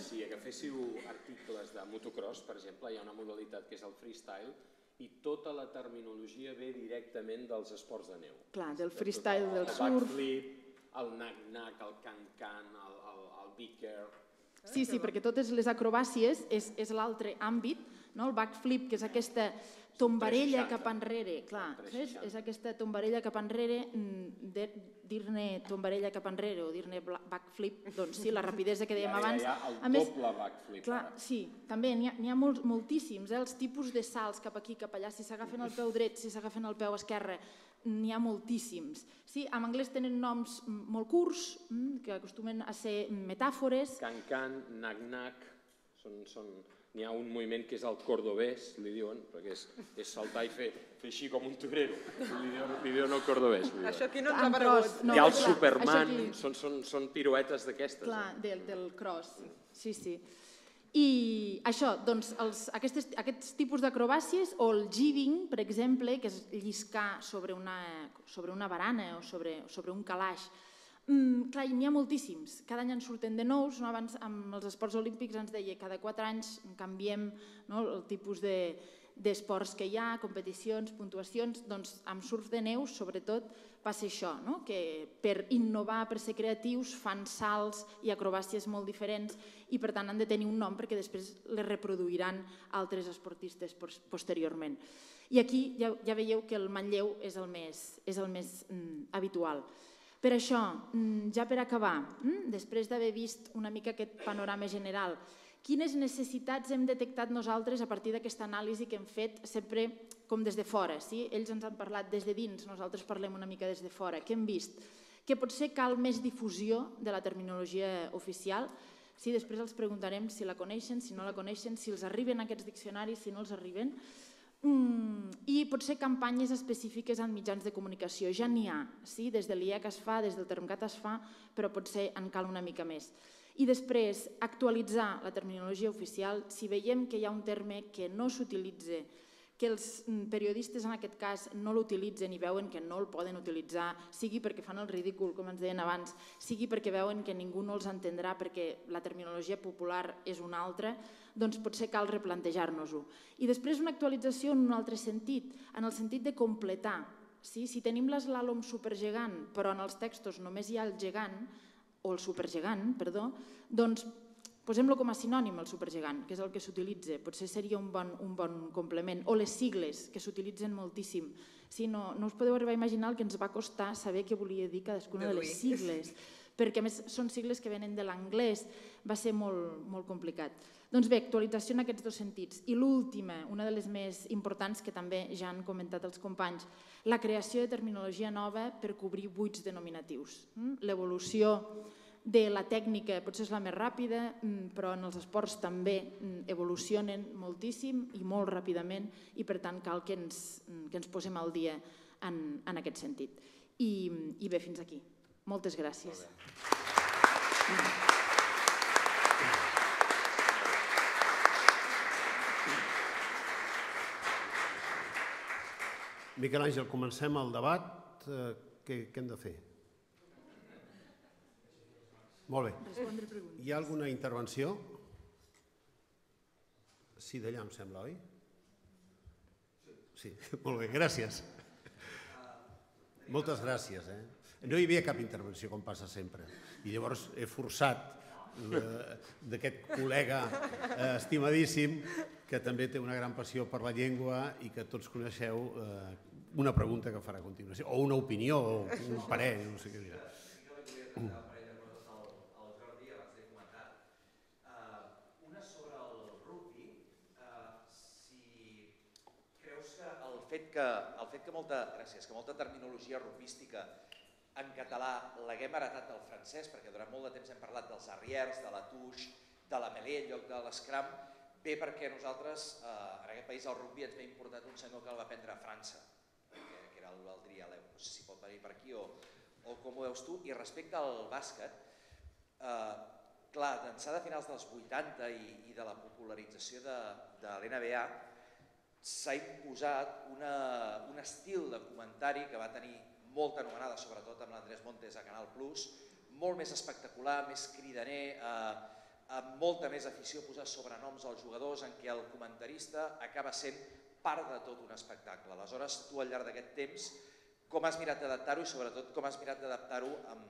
Si agaféssiu articles de motocross, per exemple, hi ha una modalitat que és el freestyle i tota la terminologia ve directament dels esports de neu. Clar, del freestyle, del el surf... backflip, el knack-knack, el can-can, el, el, el bicker... Sí, sí, perquè totes les acrobàcies és, és l'altre àmbit, no? el backflip, que és aquesta tombarella 360. cap enrere, clar, és, és aquesta tombarella cap enrere, mm, dir-ne tombarella cap enrere o dir-ne backflip, doncs sí, la rapidesa que dèiem Ara abans. ja ha el A més, doble backflip. Clar, ara. sí, també n'hi ha, ha molts, moltíssims, eh? els tipus de salts cap aquí, cap allà, si s'agafen el peu dret, si s'agafen el peu esquerre, n'hi ha moltíssims. Sí, en anglès tenen noms molt curts, que acostumen a ser metàfores, Can-can, knack-knack, són, són... N'hi ha un moviment que és el cordobès, li diuen, perquè és, és saltar i fer, fer així com un torero. Li diuen, li diuen el cordobès. Li diuen. Això aquí no ens ha aparegut. no, Hi ha el clar, Superman, són, són, són piruetes d'aquestes. Clar, eh? del, del cross, sí, sí. I això, doncs, els, aquestes, aquests tipus d'acrobàcies o el jibbing, per exemple, que és lliscar sobre una, sobre una barana o sobre, sobre un calaix, Mm, clar, n'hi ha moltíssims. Cada any en surten de nous. No? Abans, amb els esports olímpics, ens deia cada quatre anys canviem no? el tipus de d'esports que hi ha, competicions, puntuacions, doncs amb surf de neu, sobretot, passa això, no? que per innovar, per ser creatius, fan salts i acrobàcies molt diferents i per tant han de tenir un nom perquè després les reproduiran altres esportistes pos- posteriorment. I aquí ja, ja veieu que el Manlleu és el més, és el més mm, habitual. Per això, mm, ja per acabar, mm, després d'haver vist una mica aquest panorama general, quines necessitats hem detectat nosaltres a partir d'aquesta anàlisi que hem fet sempre com des de fora? Sí? Ells ens han parlat des de dins, nosaltres parlem una mica des de fora. Què hem vist? Que potser cal més difusió de la terminologia oficial, Sí, després els preguntarem si la coneixen, si no la coneixen, si els arriben aquests diccionaris, si no els arriben. Mm, I potser campanyes específiques en mitjans de comunicació. Ja n'hi ha, sí? des de l'IEC es fa, des del Termcat es fa, però potser en cal una mica més. I després, actualitzar la terminologia oficial si veiem que hi ha un terme que no s'utilitza, que els mm, periodistes en aquest cas no l'utilitzen i veuen que no el poden utilitzar, sigui perquè fan el ridícul, com ens deien abans, sigui perquè veuen que ningú no els entendrà perquè la terminologia popular és una altra, doncs potser cal replantejar-nos-ho. I després una actualització en un altre sentit, en el sentit de completar. Sí? Si tenim l'eslàlom supergegant, però en els textos només hi ha el gegant, o el supergegant, perdó, doncs posem-lo com a sinònim, el supergegant, que és el que s'utilitza. Potser seria un bon, un bon complement. O les sigles, que s'utilitzen moltíssim. Sí, no, no us podeu arribar a imaginar el que ens va costar saber què volia dir cadascuna de les sigles, perquè a més són sigles que venen de l'anglès, va ser molt, molt complicat. Doncs bé, actualització en aquests dos sentits. I l'última, una de les més importants que també ja han comentat els companys, la creació de terminologia nova per cobrir buits denominatius. Mm? L'evolució de la tècnica potser és la més ràpida, mm, però en els esports també mm, evolucionen moltíssim i molt ràpidament i per tant cal que ens, que ens posem al dia en, en aquest sentit. I, I bé, fins aquí. Moltes gràcies. Miquel Àngel, comencem el debat. Eh, què, què hem de fer? Molt bé. Hi ha alguna intervenció? Sí, d'allà em sembla, oi? Sí, molt bé, gràcies. Moltes gràcies. Eh? No hi havia cap intervenció, com passa sempre. I llavors he forçat eh, d'aquest col·lega eh, estimadíssim que també té una gran passió per la llengua i que tots coneixeu eh, una pregunta que farà a continuació, o una opinió, o un parer, no sé què dirà. Eh, el fet que, el fet que molta, gràcies, que molta terminologia rugbística en català l'haguem heretat del francès, perquè durant molt de temps hem parlat dels arriers, de la touche, de la mêlée en lloc de l'escram, ve perquè nosaltres, eh, en aquest país, el rugby ens ve importat un senyor que el va prendre a França, que, que era el Valdrí Aleu. No sé si pot venir per aquí o, o com ho veus tu. I respecte al bàsquet, eh, clar, d'ençà de finals dels 80 i, i de la popularització de, de l'NBA, s'ha imposat una, un estil de comentari que va tenir molta anomenada, sobretot amb l'Andrés Montes a Canal Plus, molt més espectacular, més cridaner, eh, amb molta més afició posar sobrenoms als jugadors en què el comentarista acaba sent part de tot un espectacle. Aleshores, tu al llarg d'aquest temps, com has mirat d'adaptar-ho i sobretot com has mirat d'adaptar-ho amb,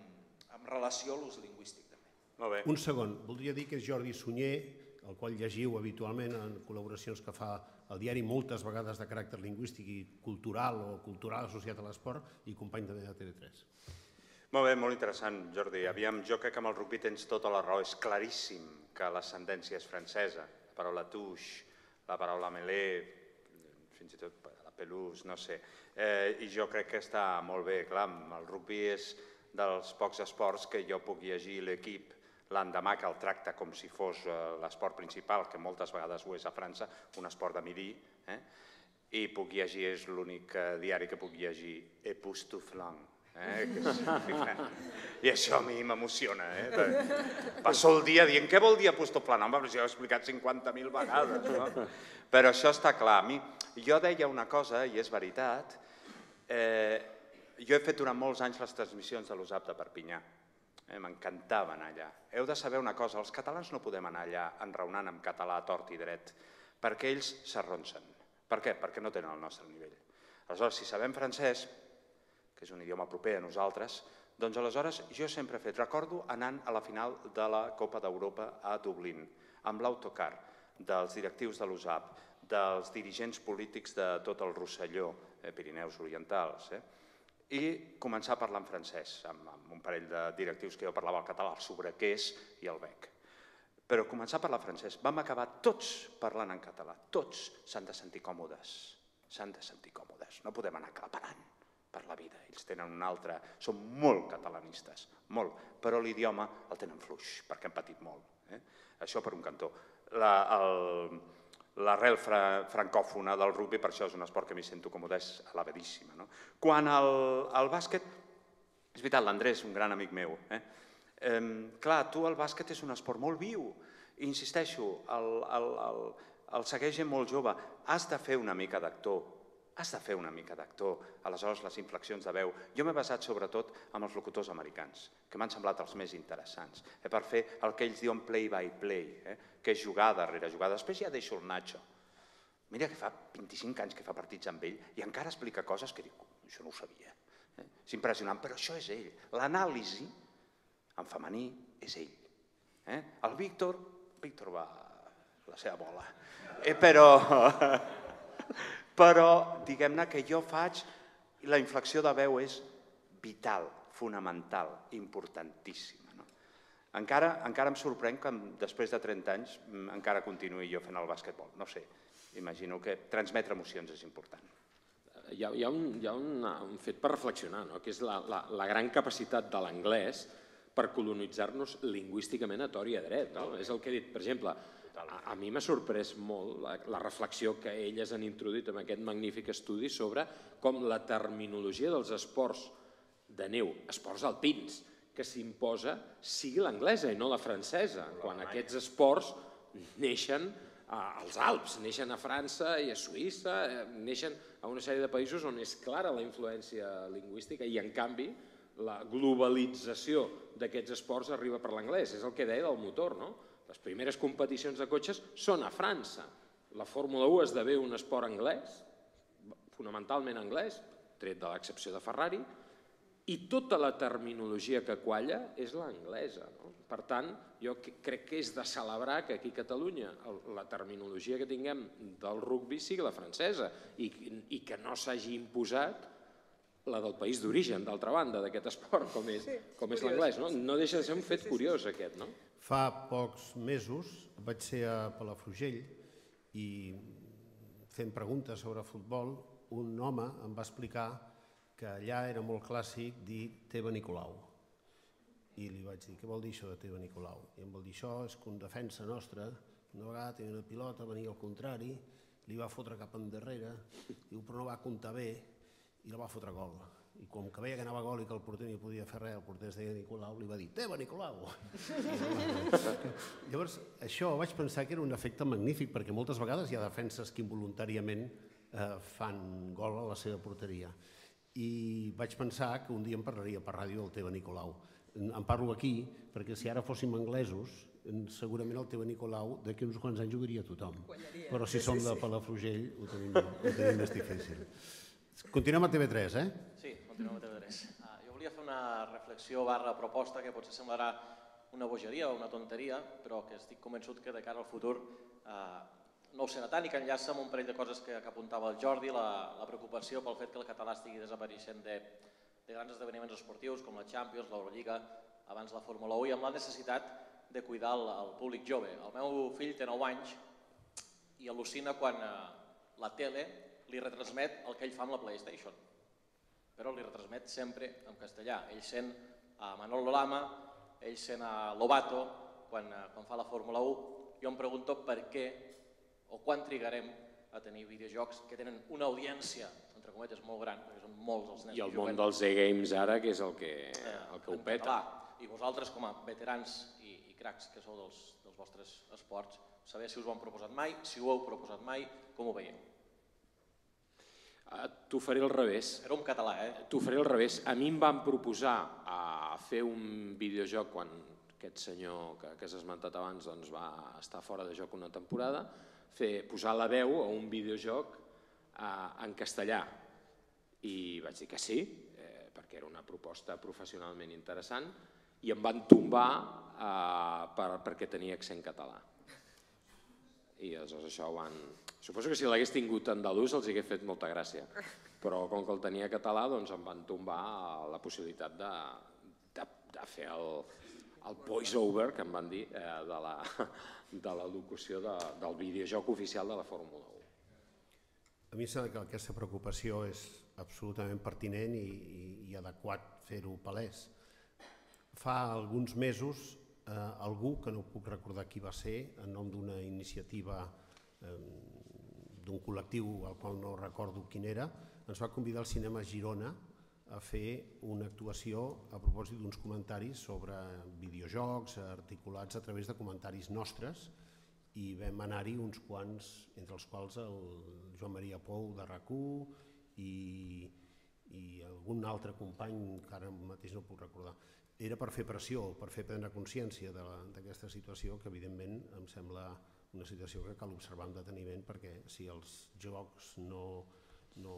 amb relació a l'ús lingüístic també? Molt bé. Un segon, voldria dir que és Jordi Sunyer, el qual llegiu habitualment en col·laboracions que fa el diari moltes vegades de caràcter lingüístic i cultural o cultural associat a l'esport i company també de TV3. Molt bé, molt interessant, Jordi. Aviam, jo crec que amb el rugby tens tota la raó. És claríssim que l'ascendència és francesa. La paraula touche, la paraula melé, fins i tot la pelús, no sé. Eh, I jo crec que està molt bé. Clar, el rugby és dels pocs esports que jo puc llegir l'equip l'endemà que el tracta com si fos eh, l'esport principal, que moltes vegades ho és a França, un esport de midi, eh? i puc llegir, és l'únic eh, diari que puc llegir, Epoustouflant, Eh? I això a mi m'emociona. Eh? Passo el dia dient què vol dir apostoplant? Home, però si ho he explicat 50.000 vegades. No? Però això està clar. A mi, jo deia una cosa, i és veritat, eh, jo he fet durant molts anys les transmissions de l'USAP de Perpinyà. Eh, M'encantava anar allà. Heu de saber una cosa, els catalans no podem anar allà enraonant en català tort i dret, perquè ells s'arronsen. Per què? Perquè no tenen el nostre nivell. Aleshores, si sabem francès, que és un idioma proper a nosaltres, doncs aleshores jo sempre he fet, recordo anant a la final de la Copa d'Europa a Dublín, amb l'autocar dels directius de l'USAP, dels dirigents polítics de tot el Rosselló, eh, Pirineus Orientals, eh? I començar a parlar en francès, amb, amb un parell de directius que jo parlava el català, el sobrequés i el bec. Però començar a parlar francès, vam acabar tots parlant en català, tots s'han de sentir còmodes, s'han de sentir còmodes, no podem anar claparant per la vida. Ells tenen un altre, són molt catalanistes, molt, però l'idioma el tenen fluix, perquè han patit molt. Eh? Això per un cantó. La, el, l'arrel fra, francòfona del rugby, per això és un esport que m'hi sento còmode, és elevadíssima. No? Quan al, al bàsquet, és veritat, l'Andrés, un gran amic meu, eh? Eh, clar, tu el bàsquet és un esport molt viu, insisteixo, el, el, el, el segueix gent molt jove, has de fer una mica d'actor, has de fer una mica d'actor, aleshores les inflexions de veu. Jo m'he basat sobretot amb els locutors americans, que m'han semblat els més interessants, eh, per fer el que ells diuen play by play, eh, que és jugada darrere jugada. Després ja deixo el Nacho. Mira que fa 25 anys que fa partits amb ell i encara explica coses que dic, això no ho sabia. Eh? És impressionant, però això és ell. L'anàlisi en femení és ell. Eh? El Víctor, Víctor va la seva bola, eh, però però diguem-ne que jo faig, la inflexió de veu és vital, fonamental, importantíssima. No? Encara, encara em sorprèn que després de 30 anys mm, encara continuï jo fent el bàsquetbol. No sé, imagino que transmetre emocions és important. Hi ha, hi ha, un, hi ha un, un fet per reflexionar, no? que és la, la, la gran capacitat de l'anglès per colonitzar-nos lingüísticament a tor i a dret. No? És el que he dit, per exemple, a, a mi m'ha sorprès molt la, la reflexió que elles han introduït en aquest magnífic estudi sobre com la terminologia dels esports de neu, esports alpins, que s'imposa sigui l'anglesa i no la francesa, quan aquests esports neixen als Alps, neixen a França i a Suïssa, eh, neixen a una sèrie de països on és clara la influència lingüística i, en canvi, la globalització d'aquests esports arriba per l'anglès. És el que deia del motor, no? Les primeres competicions de cotxes són a França. La Fórmula 1 esdevé un esport anglès, fonamentalment anglès, tret de l'excepció de Ferrari, i tota la terminologia que qualla és l'anglesa. No? Per tant, jo crec que és de celebrar que aquí a Catalunya la terminologia que tinguem del rugby sigui la francesa i, i que no s'hagi imposat la del país d'origen, d'altra banda, d'aquest esport, com és, sí, com és l'anglès. No? no deixa de ser un fet curiós, aquest, no? Fa pocs mesos vaig ser a Palafrugell i fent preguntes sobre futbol, un home em va explicar que allà era molt clàssic dir Teva Nicolau. I li vaig dir, què vol dir això de Teva Nicolau? I em vol dir, això és que un defensa nostre Una vegada tenia una pilota, venia al contrari, li va fotre cap endarrere, diu, però no va comptar bé i la va fotre gol. I com que veia que anava gol i que el porter no podia fer res, el porter es deia Nicolau, li va dir, teva, Nicolau! Llavors, això vaig pensar que era un efecte magnífic, perquè moltes vegades hi ha defenses que involuntàriament eh, fan gol a la seva porteria. I vaig pensar que un dia em parlaria per ràdio del Teva Nicolau. En parlo aquí perquè si ara fóssim anglesos, segurament el Teva Nicolau d'aquí uns quants anys diria tothom. Però si som de Palafrugell ho tenim, ho tenim més difícil. Continuem a TV3, eh? Sí, continuem a TV3. Uh, jo volia fer una reflexió barra proposta que potser semblarà una bogeria o una tonteria, però que estic convençut que de cara al futur uh, no ho serà tant i que enllaça amb un parell de coses que, que apuntava el Jordi, la, la preocupació pel fet que el català estigui desapareixent de, de grans esdeveniments esportius com la Champions, l'Eurolliga, abans la Fórmula 1 i amb la necessitat de cuidar el, el públic jove. El meu fill té 9 anys i al·lucina quan eh, la tele li retransmet el que ell fa amb la PlayStation, però li retransmet sempre en castellà. Ell sent a Manolo Lama, ell sent a Lobato, quan, eh, quan fa la Fórmula 1, jo em pregunto per què o quan trigarem a tenir videojocs que tenen una audiència, entre cometes, molt gran, perquè són molts els nens I el que món dels e-games ara, que és el que, el que ho peta. català. I vosaltres, com a veterans i, i cracs que sou dels, dels vostres esports, saber si us ho han proposat mai, si ho heu proposat mai, com ho veieu? Ah, T'ho faré al revés. Era un català, eh? T'ho faré al revés. A mi em van proposar a fer un videojoc quan aquest senyor que, que has esmentat abans doncs, va estar fora de joc una temporada, fer, posar la veu a un videojoc eh, en castellà. I vaig dir que sí, eh, perquè era una proposta professionalment interessant, i em van tombar eh, per, perquè tenia accent català. I aleshores això ho van... Suposo que si l'hagués tingut andalús els hagués fet molta gràcia, però com que el tenia català doncs em van tombar la possibilitat de, de, de fer el, el voice-over, que em van dir, eh, de, la, de la locució de, del videojoc oficial de la Fórmula 1. A mi em sembla que aquesta preocupació és absolutament pertinent i, i, i adequat fer-ho palès. Fa alguns mesos eh, algú, que no puc recordar qui va ser, en nom d'una iniciativa eh, d'un col·lectiu al qual no recordo quin era, ens va convidar al cinema Girona a fer una actuació a propòsit d'uns comentaris sobre videojocs articulats a través de comentaris nostres i vam anar-hi uns quants, entre els quals el Joan Maria Pou de rac i, i algun altre company que ara mateix no puc recordar. Era per fer pressió, per fer prendre consciència d'aquesta situació que evidentment em sembla una situació que cal observar amb deteniment perquè si els jocs no, no,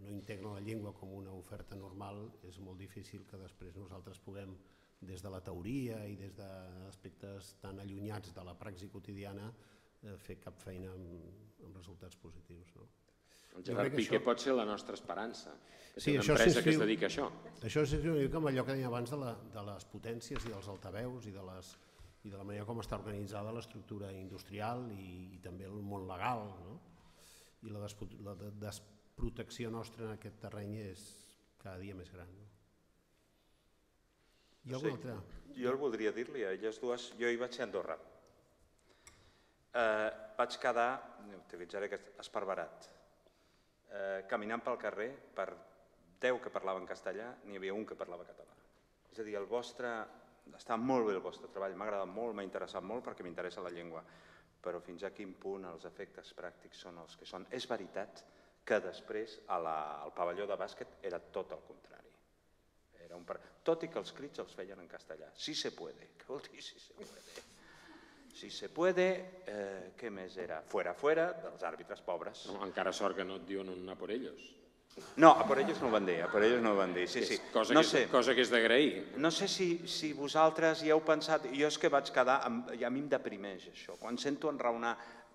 no integren la llengua com una oferta normal és molt difícil que després nosaltres puguem des de la teoria i des d'aspectes tan allunyats de la praxi quotidiana eh, fer cap feina amb, amb resultats positius. No? El Gerard Piqué això... pot ser la nostra esperança, que sí, una empresa que es dedica a això. Això és una mica amb allò que deia abans de, la, de les potències i dels altaveus i de, les, i de la manera com està organitzada l'estructura industrial i, i també el món legal. No? I la, des, la desprotecció nostra en aquest terreny és cada dia més gran. No? Hi ha sí, altra? Jo el voldria dir-li a elles dues. Jo hi vaig ser a Andorra. Eh, vaig quedar, utilitzaré aquest esparverat, eh, caminant pel carrer, per 10 que parlaven castellà, n'hi havia un que parlava català. És a dir, el vostre, està molt bé el vostre treball, m'ha agradat molt, m'ha interessat molt perquè m'interessa la llengua, però fins a quin punt els efectes pràctics són els que són. És veritat que després a la, al pavelló de bàsquet era tot el contrari. Era un. Tot i que els crits els feien en castellà. Sí se puede. Què vol dir sí se puede? Si se puede, eh, què més era? Fuera, fuera, dels àrbitres pobres. No, encara sort que no et diuen un anar por ellos. No, a por ellos no ho van dir, a por ellos no ho van dir, sí, sí. Cosa, no que, és, sé, cosa que és d'agrair. no sé si, si vosaltres hi heu pensat, jo és que vaig quedar, amb, i a mi em deprimeix això, quan sento enraonar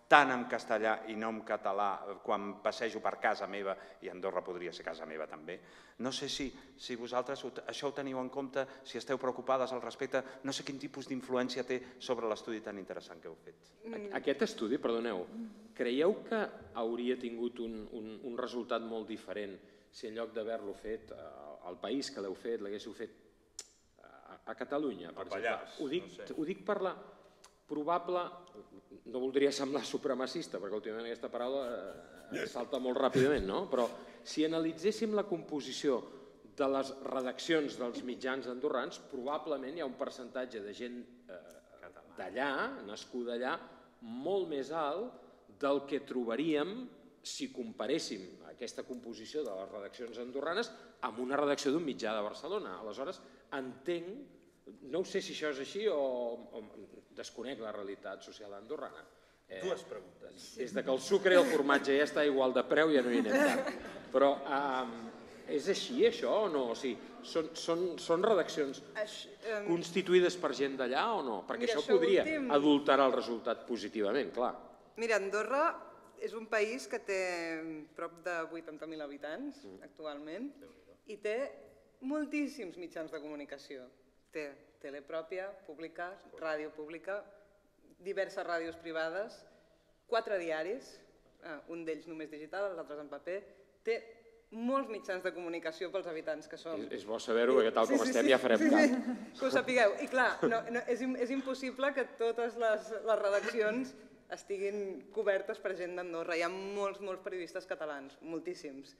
tant en castellà i no en català, quan passejo per casa meva, i Andorra podria ser casa meva també, no sé si, si vosaltres ho, això ho teniu en compte, si esteu preocupades al respecte, no sé quin tipus d'influència té sobre l'estudi tan interessant que heu fet. Aquest estudi, perdoneu, creieu que hauria tingut un, un, un resultat molt diferent si en lloc d'haver-lo fet eh, al país que l'heu fet, l'haguéssiu fet a, a Catalunya, per exemple? Ho dic, no sé. ho dic per la, probable, no voldria semblar supremacista, perquè últimament aquesta paraula eh, salta molt ràpidament, no? però si analitzéssim la composició de les redaccions dels mitjans andorrans, probablement hi ha un percentatge de gent eh, d'allà, nascuda allà, molt més alt del que trobaríem si comparéssim aquesta composició de les redaccions andorranes amb una redacció d'un mitjà de Barcelona. Aleshores, entenc, no sé si això és així o, o desconec la realitat social andorrana. Eh, Dues preguntes. Des de que el sucre i el formatge ja està igual de preu, ja no hi anem tant. Però eh, és així, això, o no? O sigui, són, són, són redaccions um, constituïdes per gent d'allà o no? Perquè Mira, això, això podria últim- adulterar el resultat positivament, clar. Mira, Andorra és un país que té prop de 80.000 habitants Mm. actualment i té moltíssims mitjans de comunicació. Té tele pròpia, pública, ràdio pública, diverses ràdios privades, quatre diaris, eh, un d'ells només digital, els altres en paper, té molts mitjans de comunicació pels habitants que som. És, és bo saber-ho, perquè tal com estem ja farem sí, cap. Sí, que ho sapigueu. I clar, no, no, és, és impossible que totes les, les redaccions estiguin cobertes per gent d'Andorra. Hi ha molts, molts periodistes catalans, moltíssims.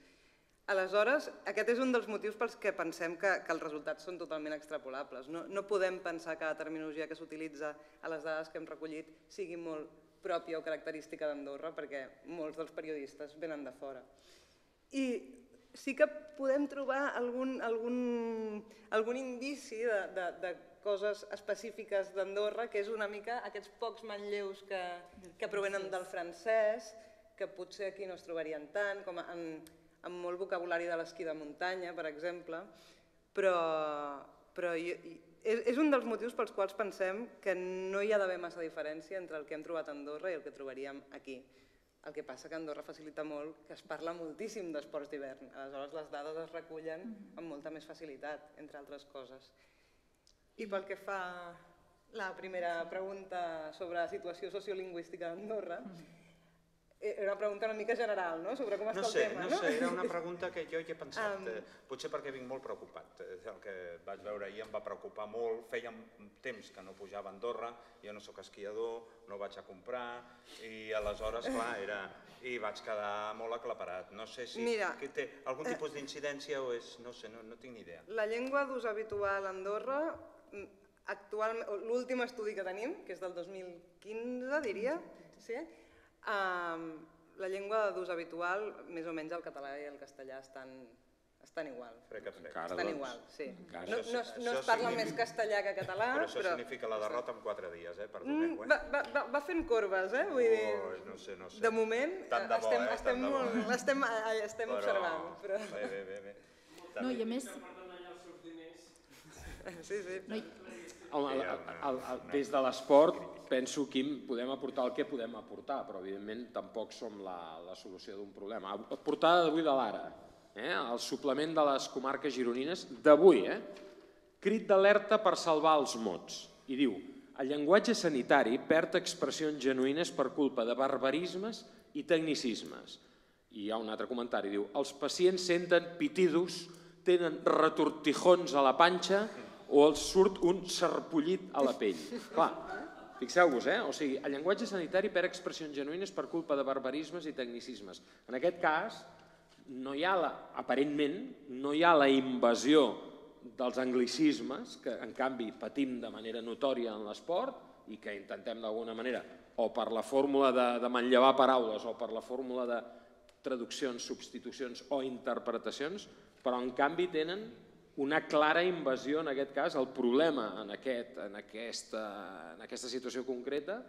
Aleshores, aquest és un dels motius pels que pensem que, que els resultats són totalment extrapolables. No, no podem pensar que la terminologia que s'utilitza a les dades que hem recollit sigui molt pròpia o característica d'Andorra, perquè molts dels periodistes venen de fora. I sí que podem trobar algun, algun, algun indici de, de, de coses específiques d'Andorra, que és una mica aquests pocs manlleus que, que provenen del francès, que potser aquí no es trobarien tant, com en, amb molt vocabulari de l'esquí de muntanya, per exemple, però, però jo, és, és un dels motius pels quals pensem que no hi ha d'haver massa diferència entre el que hem trobat a Andorra i el que trobaríem aquí. El que passa que Andorra facilita molt que es parla moltíssim d'esports d'hivern. Aleshores les dades es recullen amb molta més facilitat, entre altres coses. I pel que fa la primera pregunta sobre situació sociolingüística d'Andorra, era una pregunta una mica general, no?, sobre com està No sé, el tema. no sé, era una pregunta que jo hi he pensat, Um, potser perquè vinc molt preocupat. El que vaig veure ahir em va preocupar molt, feia temps que no pujava a Andorra, jo no sóc esquiador, no vaig a comprar, i aleshores, clar, era... I vaig quedar molt aclaparat. No sé si Mira, que té algun eh, tipus d'incidència o és... No sé, no, no tinc ni idea. La llengua d'ús habitual a Andorra, mm, actualment, l'últim estudi que tenim, que és del 2015, diria, sí? Um, la llengua d'ús habitual, més o menys el català i el castellà estan, estan igual. Encara, Estan doncs. igual, sí. Encara. No, no, es- no es parla significa- més castellà que català, Però això però... significa la derrota en quatre dies, eh? Mm, Perdoneu, eh? va, va, va, va fent corbes, eh? Vull dir, Ui, no sé, no sé. de moment Tant de bo, estem, eh? estem, molt, l'estem, eh, estem observant. Però... Bé, bé, bé. bé. No, i a més, Sí, sí. no, hi- Home, el, el, el, des de l'esport, penso, Quim, podem aportar el que podem aportar, però evidentment tampoc som la, la solució d'un problema. Portada d'avui de l'Ara, eh? el suplement de les comarques gironines d'avui, eh? crit d'alerta per salvar els mots. I diu, el llenguatge sanitari perd expressions genuïnes per culpa de barbarismes i tecnicismes. I hi ha un altre comentari, diu, els pacients senten pitidos, tenen retortijons a la panxa o els surt un sarpullit a la pell. Clar, fixeu-vos, eh? O sigui, el llenguatge sanitari perd expressions genuïnes per culpa de barbarismes i tecnicismes. En aquest cas, no hi ha la, aparentment, no hi ha la invasió dels anglicismes, que en canvi patim de manera notòria en l'esport i que intentem d'alguna manera, o per la fórmula de, de manllevar paraules o per la fórmula de traduccions, substitucions o interpretacions, però en canvi tenen una clara invasió, en aquest cas, el problema en, aquest, en, aquesta, en aquesta situació concreta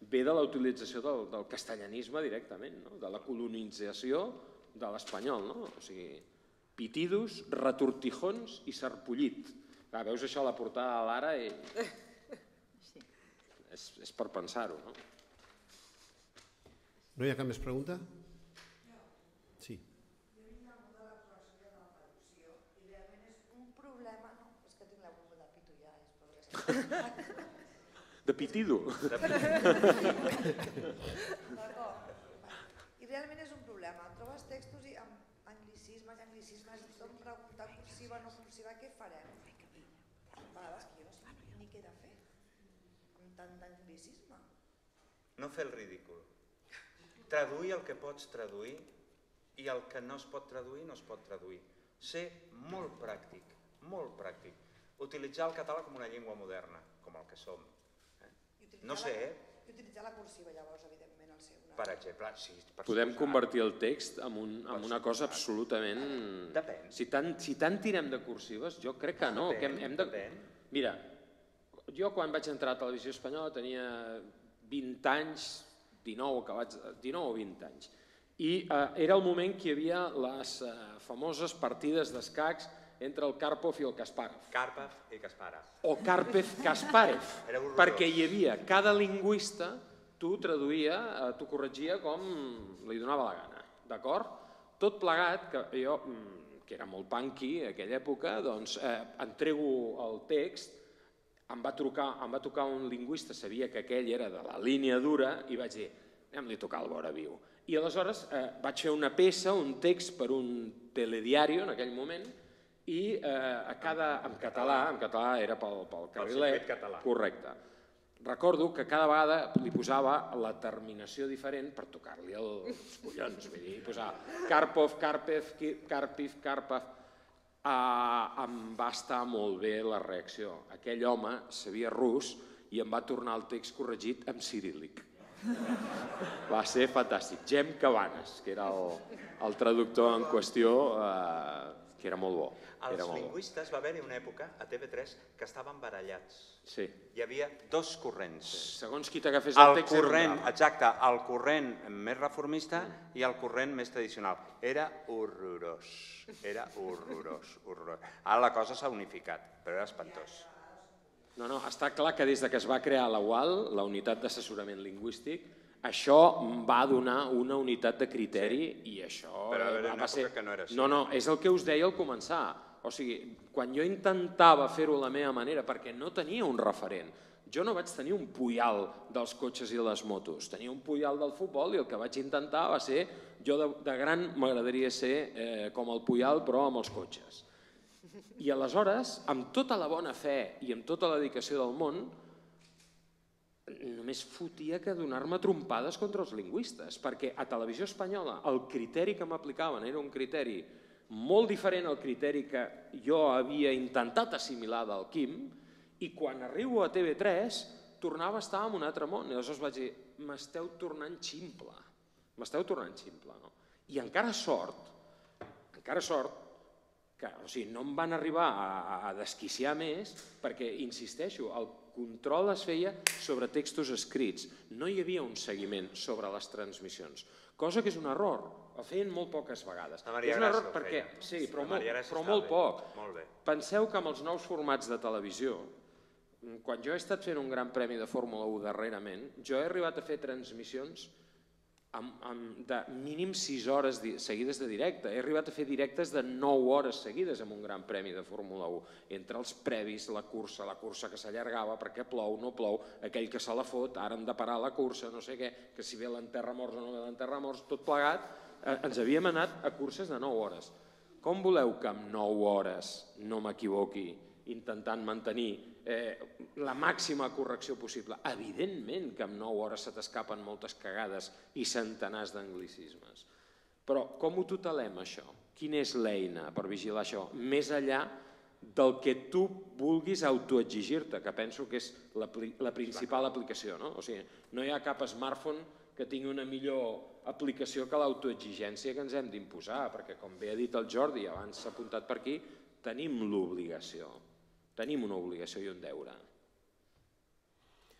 ve de la utilització del, del castellanisme directament, no? de la colonització de l'espanyol. No? O sigui, pitidos, retortijons i sarpullit. Clar, veus això a la portada de l'Ara i... És, és per pensar-ho, no? No hi ha cap més pregunta? Sí. un problema, no, és que tinc la bomba de pito ja, De pitido. I realment és un problema. Trobes textos i amb anglicismes, anglicismes, i tothom preguntant cursiva, no cursiva, què farem? A vegades que jo no sé ni què he de fer. Amb tant d'anglicisme? No fer el ridícul. Traduir el que pots traduir i el que no es pot traduir no es pot traduir. Ser molt pràctic, molt pràctic. Utilitzar el català com una llengua moderna, com el que som. Eh? No sé, eh? I utilitzar la cursiva, llavors, evidentment, al seu. No? Per exemple, sí, per Podem convertir el text en, un, en una cosa absolutament... Depèn. Si tant, si tant tirem de cursives, jo crec que no. que hem, hem de... depèn. Mira, jo quan vaig entrar a Televisió Espanyola tenia 20 anys, 19, que vaig, 19 o 20 anys, i eh, era el moment que hi havia les eh, famoses partides d'escacs entre el Karpov i el Kasparov. Karpov i Kasparov. O horrorós. perquè hi havia cada lingüista, tu traduïa, eh, tu corregia com li donava la gana, d'acord? Tot plegat, que jo, mm, que era molt punky a aquella època, doncs eh, entrego el text, em va, trucar, em va tocar un lingüista, sabia que aquell era de la línia dura, i vaig dir, anem-li a tocar el vora viu. I aleshores eh, vaig fer una peça, un text per un telediario en aquell moment, i eh, a cada, en català, en català era pel, pel carrilet, català. correcte. Recordo que cada vegada li posava la terminació diferent per tocar-li els collons, vull dir, posava Karpov, Karpev, Karpiv, Karpav, Uh, em va estar molt bé la reacció. Aquell home sabia rus i em va tornar el text corregit amb ciríl·lic. Va ser fantàstic. Gem Cabanes, que era el, el traductor en qüestió, uh, que era molt bo. Els lingüistes va haver-hi una època a TV3 que estaven barallats. Sí. Hi havia dos corrents. Segons qui t'agafés el, El text corrent, exacte, el corrent més reformista i el corrent més tradicional. Era horrorós, era horrorós, horrorós. Ara la cosa s'ha unificat, però era espantós. No, no, està clar que des de que es va crear la UAL, la unitat d'assessorament lingüístic, això va donar una unitat de criteri i això Però va haver va, una va ser... que no era així. No, no, és el que us deia al començar. O sigui, quan jo intentava fer-ho a la meva manera, perquè no tenia un referent, jo no vaig tenir un puyal dels cotxes i les motos, tenia un puyal del futbol i el que vaig intentar va ser, jo de, de gran m'agradaria ser eh, com el puyal però amb els cotxes. I aleshores, amb tota la bona fe i amb tota la dedicació del món, només fotia que donar-me trompades contra els lingüistes, perquè a Televisió Espanyola el criteri que m'aplicaven era un criteri molt diferent al criteri que jo havia intentat assimilar del Quim, i quan arribo a TV3 tornava a estar en un altre món. I aleshores vaig dir, m'esteu tornant ximple, m'esteu tornant ximple. No? I encara sort, encara sort, que o sigui, no em van arribar a- a desquiciar més perquè, insisteixo, el control es feia sobre textos escrits. No hi havia un seguiment sobre les transmissions, cosa que és un error. El feien molt poques vegades. La Maria és un Gràcia error ho perquè, feia. sí, però, molt, Gràcia però molt bé. poc. Molt bé. Penseu que amb els nous formats de televisió, quan jo he estat fent un gran premi de Fórmula 1 darrerament, jo he arribat a fer transmissions amb, amb de mínim 6 hores di- seguides de directe. He arribat a fer directes de 9 hores seguides amb un gran premi de Fórmula 1. Entre els previs, la cursa, la cursa que s'allargava perquè plou, no plou, aquell que se la fot, ara han de parar la cursa, no sé què, que si ve l'enterramorts o no ve l'enterramorts, tot plegat, ens havíem anat a curses de 9 hores. Com voleu que en 9 hores no m'equivoqui intentant mantenir eh, la màxima correcció possible? Evidentment que en 9 hores se t'escapen moltes cagades i centenars d'anglicismes. Però com ho tutelem, això? Quina és l'eina per vigilar això? Més enllà del que tu vulguis autoexigir-te, que penso que és la, la principal aplicació. No? O sigui, no hi ha cap smartphone que tingui una millor aplicació que l'autoexigència que ens hem d'imposar, perquè com bé ha dit el Jordi, abans s'ha apuntat per aquí, tenim l'obligació, tenim una obligació i un deure.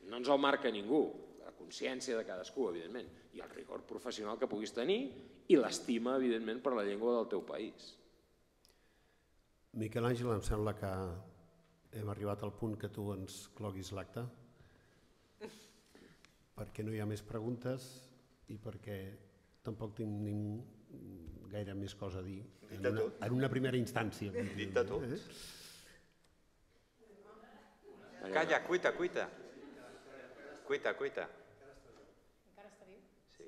No ens el marca ningú, la consciència de cadascú, evidentment, i el rigor professional que puguis tenir i l'estima, evidentment, per la llengua del teu país. Miquel Àngel, em sembla que hem arribat al punt que tu ens cloguis l'acte, perquè no hi ha més preguntes i perquè tampoc tenim gaire més cosa a dir Dit en una, tot. en una primera instància. Dit de tot. eh? Calla, cuita, cuita. Cuita, cuita. Encara està viu? Sí.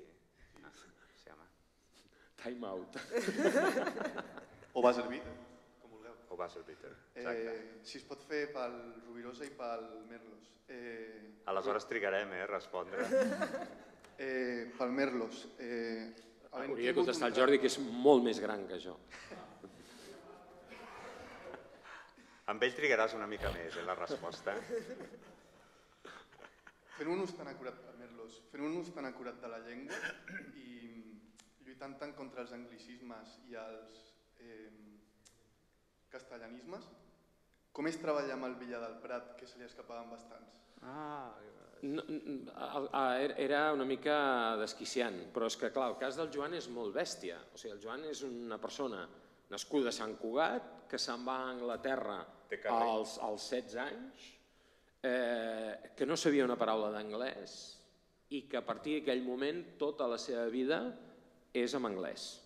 Ah, sí, home. Time out. O va servir, com vulgueu. o buzzer beater. Exacte. Eh, si es pot fer pel Rubirosa i pel Merlos. Eh, Aleshores trigarem eh, a respondre. eh, pel Merlos. Eh, Hauria de contestar el Jordi, que és molt més gran que jo. Amb ell trigaràs una mica més en la resposta. Fent un ús tan acurat, Merlos, fent un ús tan acurat de la llengua i lluitant tant contra els anglicismes i els eh, castellanismes, com és treballar amb el Villa del Prat, que se li escapaven bastants? Ah, No, era una mica desquiciant, però és que, clar, el cas del Joan és molt bèstia. O sigui, el Joan és una persona nascuda a Sant Cugat, que se'n va a Anglaterra als, als 16 anys, eh, que no sabia una paraula d'anglès i que a partir d'aquell moment tota la seva vida és en anglès.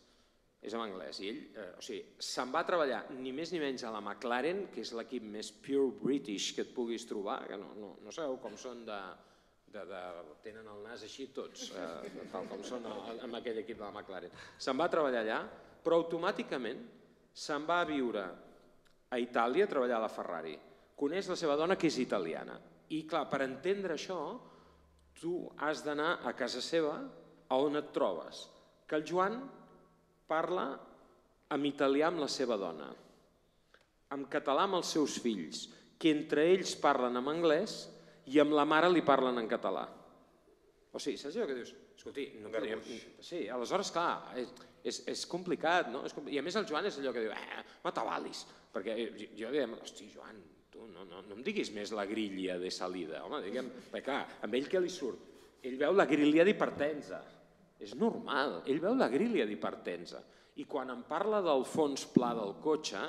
És en anglès. I ell, eh, o sigui, se'n va a treballar ni més ni menys a la McLaren, que és l'equip més pure British que et puguis trobar, que no, no, no sabeu com són de, de, de, tenen el nas així tots, eh, tal com són amb aquell equip de la McLaren. Se'n va a treballar allà, però automàticament se'n va a viure a Itàlia a treballar a la Ferrari. Coneix la seva dona, que és italiana. I clar, per entendre això, tu has d'anar a casa seva, a on et trobes. Que el Joan parla en italià amb la seva dona, en català amb els seus fills, que entre ells parlen en anglès i amb la mare li parlen en català. O sigui, saps allò que dius? Escolti, no podríem... Sí, aleshores, clar, és, és, és complicat, no? És compl... I a més el Joan és allò que diu, eh, m'atabalis, perquè jo, jo dèiem, hosti, Joan, tu no, no, no em diguis més la grilla de salida, home, diguem, perquè clar, amb ell què li surt? Ell veu la grilla d'hipertensa, és normal, ell veu la grilla d'hipertensa. I quan em parla del fons pla del cotxe,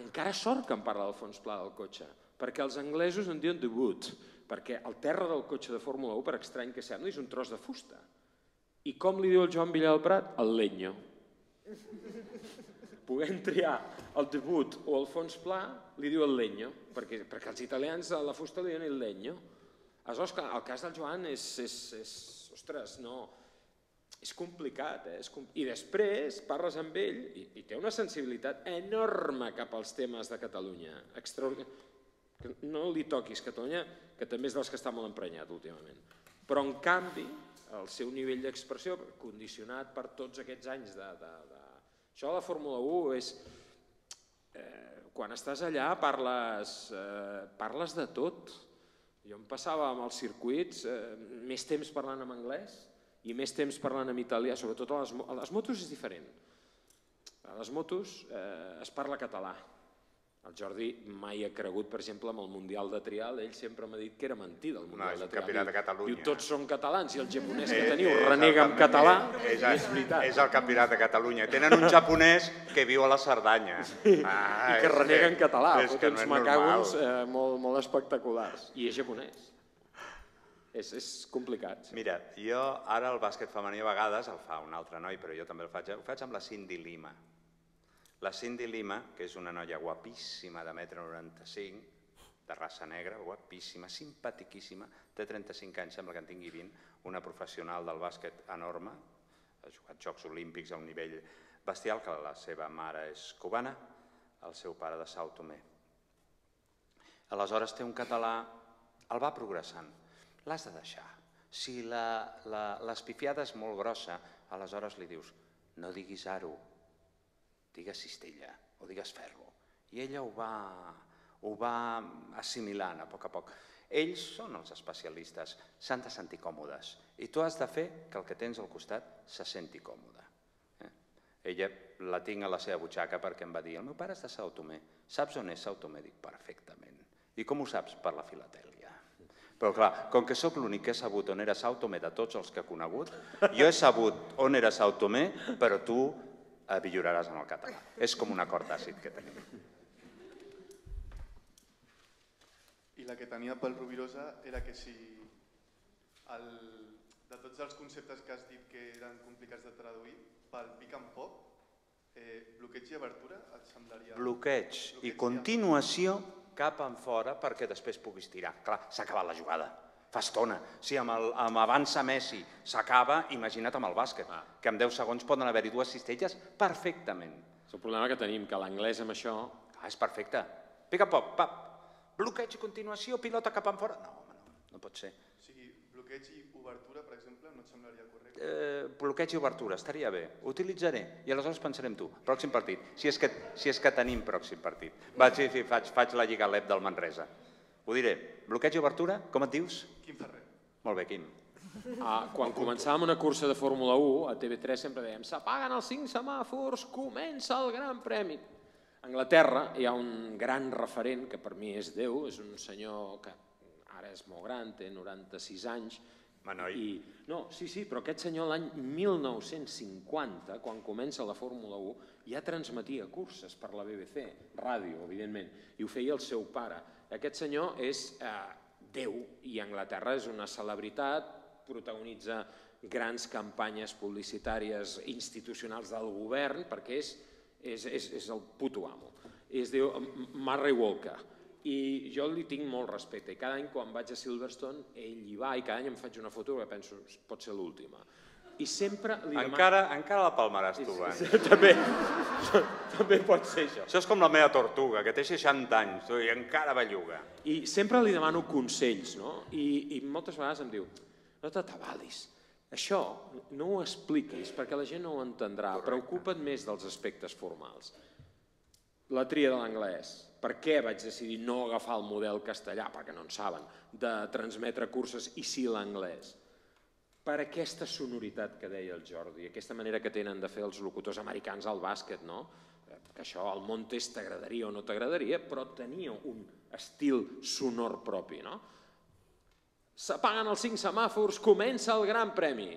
encara sort que em parla del fons pla del cotxe, perquè els anglesos en diuen the wood, perquè el terra del cotxe de Fórmula 1, per estrany que sembli, és un tros de fusta. I com li diu el Joan Villar del Prat? El leño. Puguem triar el debut o el fons pla, li diu el leño, perquè, perquè els italians a la fusta li diuen el leño. Aleshores, el cas del Joan és, és, és ostres, no, és complicat, eh? És i després parles amb ell i, i té una sensibilitat enorme cap als temes de Catalunya, No li toquis Catalunya, que també és dels que està molt emprenyat últimament. Però, en canvi, el seu nivell d'expressió, condicionat per tots aquests anys de... de, de... Això de la Fórmula 1 és... Eh, quan estàs allà parles, eh, parles de tot. Jo em passava amb els circuits eh, més temps parlant en anglès i més temps parlant en italià, sobretot a les, a les motos és diferent. A les motos eh, es parla català. El Jordi mai ha cregut, per exemple, amb el Mundial de Trial, ell sempre m'ha dit que era mentida el Mundial és de Trial. campionat de Catalunya. Diu, tots són catalans i el japonès que Eh, teniu renega en català, és, és veritat. És el campionat de Catalunya. Tenen un japonès que viu a la Cerdanya. Ah, I que renega en català, que uns no macagos eh, molt, molt espectaculars. I és japonès. És, és complicat. Sí. Mira, jo ara el bàsquet femení a vegades el fa un altre noi, però jo també el faig, ho faig amb la Cindy Lima. La Cindy Lima, que és una noia guapíssima de 1,95 m, de raça negra, guapíssima, simpatiquíssima, té 35 anys, sembla que en tingui 20, una professional del bàsquet enorme, ha jugat Jocs Olímpics a un nivell bestial, que la seva mare és cubana, el seu pare de Sao Tomé. Aleshores té un català, el va progressant, l'has de deixar. Si l'espifiada és molt grossa, aleshores li dius, no diguis aro, digues cistella o digues ferro. I ella ho va, ho va assimilant a poc a poc. Ells són els especialistes, s'han de sentir còmodes i tu has de fer que el que tens al costat se senti còmode. Eh? Ella la tinc a la seva butxaca perquè em va dir el meu pare és de Sao Tomé, saps on és Sao Tomé? Dic, perfectament. I com ho saps? Per la filatèlia. Però clar, com que sóc l'únic que he sabut on era Sao Tomé de tots els que he conegut, jo he sabut on era Sao Tomé, però tu eh, milloraràs en el català. És com un acord tàcit que tenim. I la que tenia pel Rubirosa era que si el, de tots els conceptes que has dit que eren complicats de traduir, pel pick and pop, eh, bloqueig i abertura et semblaria... Bloqueig i continuació cap en fora perquè després puguis tirar. Clar, s'ha acabat la jugada. Fa estona. Si amb, el, amb avança Messi s'acaba, imagina't amb el bàsquet, que en 10 segons poden haver-hi dues cistelles perfectament. És el problema que tenim, que l'anglès amb això... Ah, és perfecte. Pica pop, pap. Bloqueig, continuació, pilota cap en fora. No, home, no, no pot ser. O sigui, bloqueig i obertura, per exemple, no et semblaria correcte? Eh, bloqueig i obertura, estaria bé. Ho utilitzaré i aleshores pensarem tu. Pròxim partit. Si és que, si és que tenim pròxim partit. Va, sí, sí, faig, faig la Lliga LEP del Manresa. Ho diré. Bloqueig i obertura, com et dius? Quim Ferrer. Molt bé, Quim. Ah, quan començàvem una cursa de Fórmula 1, a TV3 sempre dèiem s'apaguen els cinc semàfors, comença el Gran Premi. A Anglaterra hi ha un gran referent, que per mi és Déu, és un senyor que ara és molt gran, té 96 anys, Manoi. i, no, sí, sí, però aquest senyor l'any 1950, quan comença la Fórmula 1, ja transmetia curses per la BBC, ràdio, evidentment, i ho feia el seu pare. Aquest senyor és eh, Déu, i Anglaterra és una celebritat, protagonitza grans campanyes publicitàries institucionals del govern, perquè és, és, és, és el puto amo. Es diu Murray Walker, i jo li tinc molt respecte i cada any quan vaig a Silverstone ell hi va i cada any em faig una foto que penso pot ser l'última i sempre li demano... Encara, encara la palmaràs tu, eh? Sí, també, també pot ser això. Això és com la meva tortuga, que té 60 anys i encara belluga. I sempre li demano consells, no? I, i moltes vegades em diu, no t'atabalis, això no ho expliquis perquè la gent no ho entendrà, preocupa't més dels aspectes formals. La tria de l'anglès. Per què vaig decidir no agafar el model castellà, perquè no en saben, de transmetre curses i sí l'anglès? per aquesta sonoritat que deia el Jordi, aquesta manera que tenen de fer els locutors americans al bàsquet, no? que això al Montes t'agradaria o no t'agradaria, però tenia un estil sonor propi. No? S'apaguen els cinc semàfors, comença el gran premi.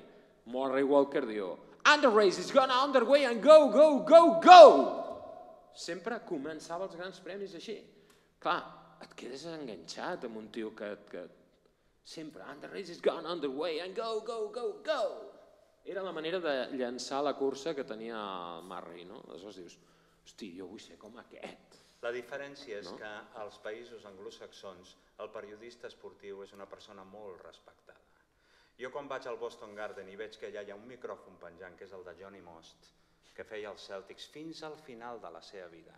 Murray Walker diu, and the race is gone underway and go, go, go, go! Sempre començava els grans premis així. Clar, et quedes enganxat amb un tio que, que sempre, and the race is gone underway, and go, go, go, go. Era la manera de llançar la cursa que tenia el Murray, no? Aleshores dius, hosti, jo vull ser com aquest. La diferència és No? que als països anglosaxons el periodista esportiu és una persona molt respectada. Jo quan vaig al Boston Garden i veig que allà hi ha un micròfon penjant, que és el de Johnny Most, que feia els Celtics fins al final de la seva vida,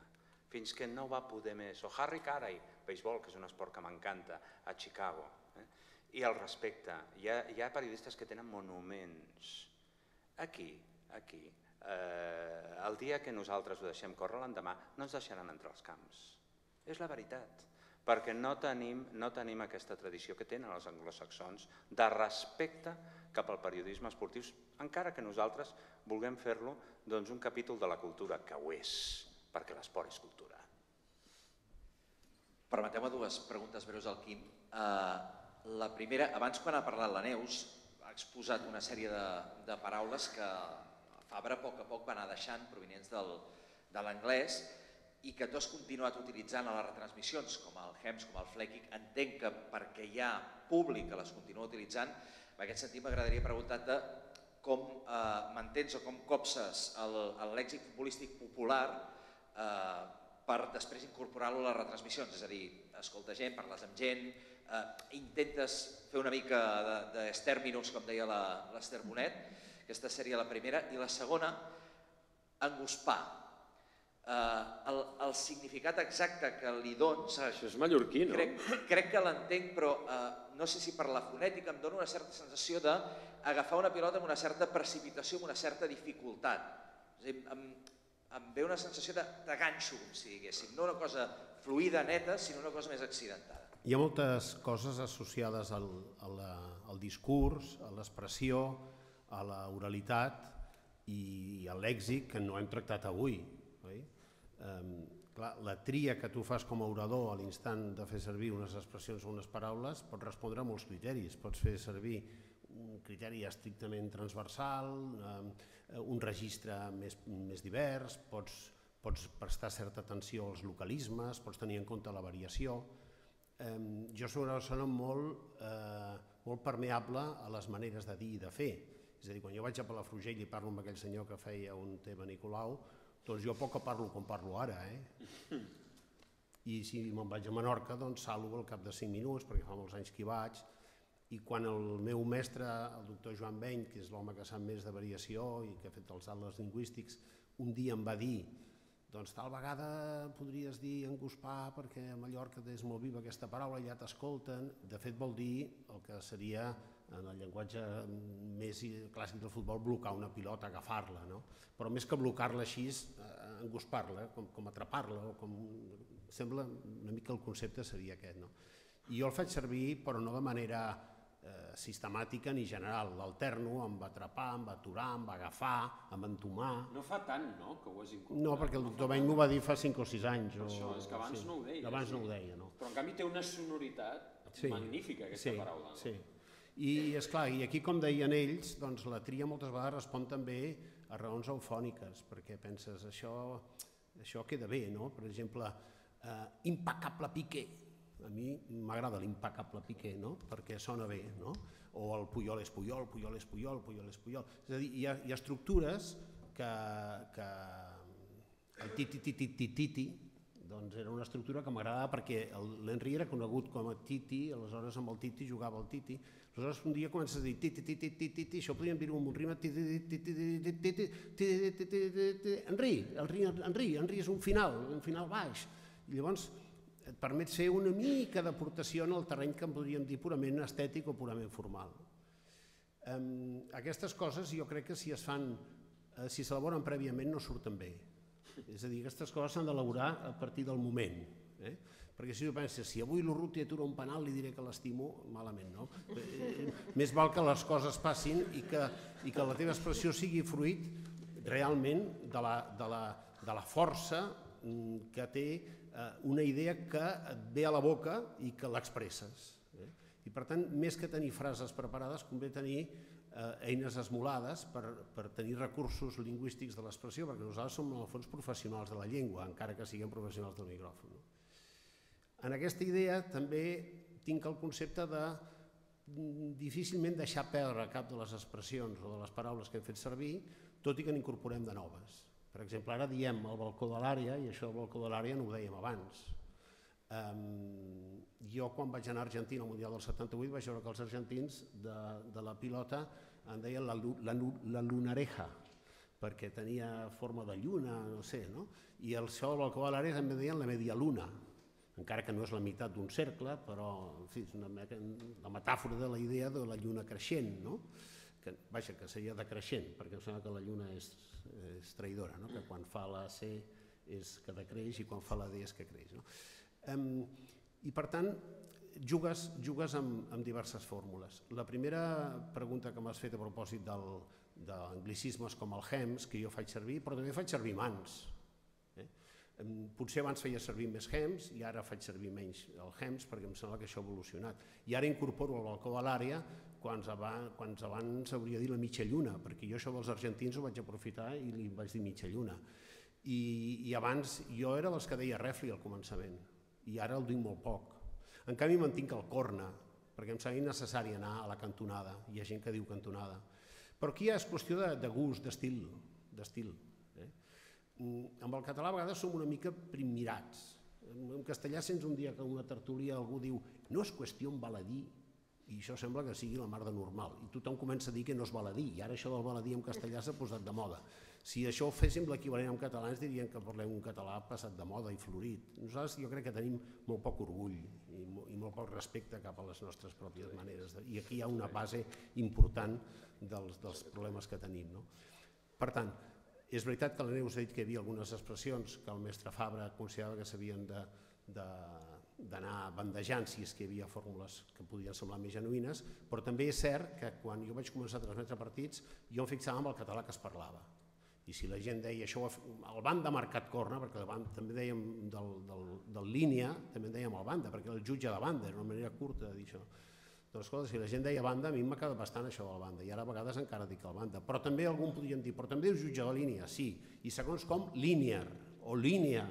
fins que no va poder més, o Harry Carey, béisbol, que és un esport que m'encanta, a Chicago, eh? i el respecte. Hi ha, hi ha periodistes que tenen monuments. Aquí, aquí, eh, el dia que nosaltres ho deixem córrer l'endemà, no ens deixaran entrar als camps. És la veritat, perquè no tenim, no tenim aquesta tradició que tenen els anglosaxons de respecte cap al periodisme esportiu, encara que nosaltres vulguem fer-lo doncs, un capítol de la cultura, que ho és, perquè l'esport és cultura. Permeteu-me dues preguntes breus al Quim. Uh, la primera, abans quan ha parlat la Neus, ha exposat una sèrie de, de paraules que Fabra a poc a poc va anar deixant provenients del, de l'anglès i que tu has continuat utilitzant a les retransmissions, com el HEMS, com el Flequic. Entenc que perquè hi ha públic que les continua utilitzant, en aquest sentit m'agradaria preguntar-te com eh, mantens o com copses el, el lèxic futbolístic popular eh, per després incorporar-lo a les retransmissions, és a dir, escolta gent, parles amb gent, eh, intentes fer una mica d'estèrminos, com deia la- l'Ester Bonet, aquesta seria la primera, i la segona, enguspar. Eh, el, el significat exacte que li dones... Això és mallorquí, no? Crec, crec que l'entenc, però eh, no sé si per la fonètica em dona una certa sensació d'agafar una pilota amb una certa precipitació, amb una certa dificultat. És a dir, em, em ve una sensació de, de ganxo, com si diguéssim, no una cosa fluida, neta, sinó una cosa més accidentada. Hi ha moltes coses associades al, a la, al discurs, a l'expressió, a la oralitat i a lèxic que no hem tractat avui. Oi? Um, clar, la tria que tu fas com a orador a l'instant de fer servir unes expressions o unes paraules pot respondre a molts criteris. Pots fer servir un criteri estrictament transversal, um, un registre més, més divers, pots, pots prestar certa atenció als localismes, pots tenir en compte la variació. Eh, jo soc una persona molt, eh, molt permeable a les maneres de dir i de fer. És a dir, quan jo vaig a Palafrugell i parlo amb aquell senyor que feia un tema Nicolau, doncs jo poc parlo com parlo ara, eh? I si me'n vaig a Menorca, doncs salvo al cap de 5 minuts, perquè fa molts anys que hi vaig, i quan el meu mestre, el doctor Joan Beny, que és l'home que sap més de variació i que ha fet els atles lingüístics, un dia em va dir doncs tal vegada podries dir enguspar perquè a Mallorca és molt viva aquesta paraula, ja t'escolten. De fet vol dir el que seria en el llenguatge més clàssic del futbol blocar una pilota, agafar-la, no? Però més que blocar-la així, eh, enguspar-la, com, com atrapar-la, o com... sembla una mica el concepte seria aquest. No? I jo el faig servir, però no de manera eh, sistemàtica ni general. L'alterno amb atrapar, amb aturar, amb agafar, amb entomar... No fa tant, no?, que ho has incorporat. No, perquè el doctor Bany m'ho va dir fa 5 o 6 anys. Per o... això, és que abans sí. no ho deia. Abans sí. no ho deia, no. Però en canvi té una sonoritat Sí. magnífica, aquesta sí, paraula. No? Sí, i és clar, i aquí com deien ells, doncs la tria moltes vegades respon també a raons eufòniques, perquè penses això, això queda bé, no? Per exemple, eh, impecable Piqué, a mi m'agrada l'impecable Piqué, no? perquè sona bé, no? o el Puyol és Puyol, Puyol és Puyol, Puyol és Puyol. És a dir, hi ha, hi ha estructures que, que el titi titi titi titi doncs era una estructura que m'agradava perquè l'Enri era conegut com a Titi, aleshores amb el Titi jugava el Titi, aleshores un dia comences a dir Titi, Titi, Titi, Titi, això podríem dir-ho amb un rima, Titi, Titi, Titi, Titi, Titi, Titi, Titi, Enri, Enri, Enri és un final, un final baix. I llavors et permet ser una mica d'aportació en el terreny que en podríem dir purament estètic o purament formal. Aquestes coses jo crec que si es fan, si s'elaboren prèviament no surten bé. És a dir, aquestes coses s'han d'elaborar a partir del moment. Eh? Perquè si tu penses, si avui l'Urruti atura un penal li diré que l'estimo, malament, no? Eh, més val que les coses passin i que, i que la teva expressió sigui fruit realment de la, de la, de la força mm, que té eh, una idea que et ve a la boca i que l'expresses. Eh? I per tant, més que tenir frases preparades, convé tenir eh, eines esmolades per, per tenir recursos lingüístics de l'expressió, perquè nosaltres som en el fons professionals de la llengua, encara que siguem professionals del micròfon. No? En aquesta idea també tinc el concepte de mm, difícilment deixar perdre cap de les expressions o de les paraules que hem fet servir, tot i que n'incorporem de noves. Per exemple, ara diem el balcó de l'àrea, i això del balcó de l'àrea no ho dèiem abans. Um, jo quan vaig anar a Argentina al Mundial del 78 vaig veure que els argentins de, de la pilota en deien la, la, la lunareja, perquè tenia forma de lluna, no sé, no? I el del balcó de l'àrea també deien la media luna, encara que no és la meitat d'un cercle, però en fi, és una, la metàfora de la idea de la lluna creixent, no? que, vaja, que seria decreixent, perquè em sembla que la lluna és, és traïdora, no? que quan fa la C és que decreix i quan fa la D és que creix. No? Um, I per tant, jugues, jugues amb, amb diverses fórmules. La primera pregunta que m'has fet a propòsit d'anglicismes com el HEMS, que jo faig servir, però també faig servir mans. Eh? Potser abans feia servir més HEMS i ara faig servir menys el HEMS perquè em sembla que això ha evolucionat. I ara incorporo el balcó de l'àrea quan, quan abans hauria dit la mitja lluna, perquè jo això dels argentins ho vaig aprofitar i li vaig dir mitja lluna. I, i abans jo era dels que deia refli al començament i ara el dic molt poc. En canvi mantinc el corna, perquè em sembla innecessari anar a la cantonada, hi ha gent que diu cantonada. Però aquí ja és qüestió de, de gust, d'estil, d'estil. Eh? Mm, Amb el català a vegades som una mica primirats. En castellà sents un dia que una tertúlia algú diu no és qüestió en baladí, i això sembla que sigui la mar de normal. I tothom comença a dir que no és baladí, i ara això del baladí en castellà s'ha posat de moda. Si això ho féssim l'equivalent en català ens dirien que parlem un català passat de moda i florit. Nosaltres jo crec que tenim molt poc orgull i, mo- i molt poc respecte cap a les nostres pròpies maneres. De, I aquí hi ha una base important dels, dels problemes que tenim. No? Per tant, és veritat que la Neus ha dit que hi havia algunes expressions que el mestre Fabra considerava que s'havien de, d'anar bandejant si és que hi havia fórmules que podien semblar més genuïnes, però també és cert que quan jo vaig començar a transmetre partits jo em fixava en el català que es parlava. I si la gent deia això, el banda ha marcat corna, perquè el també dèiem del, del, del línia, també dèiem el banda, perquè el jutge de banda, era una manera curta de dir això. Doncs escolta, si la gent deia banda, a mi m'ha quedat bastant això del banda, i ara a vegades encara dic el banda. Però també algun podríem dir, però també és jutge de línia, sí. I segons com, linear, o línia,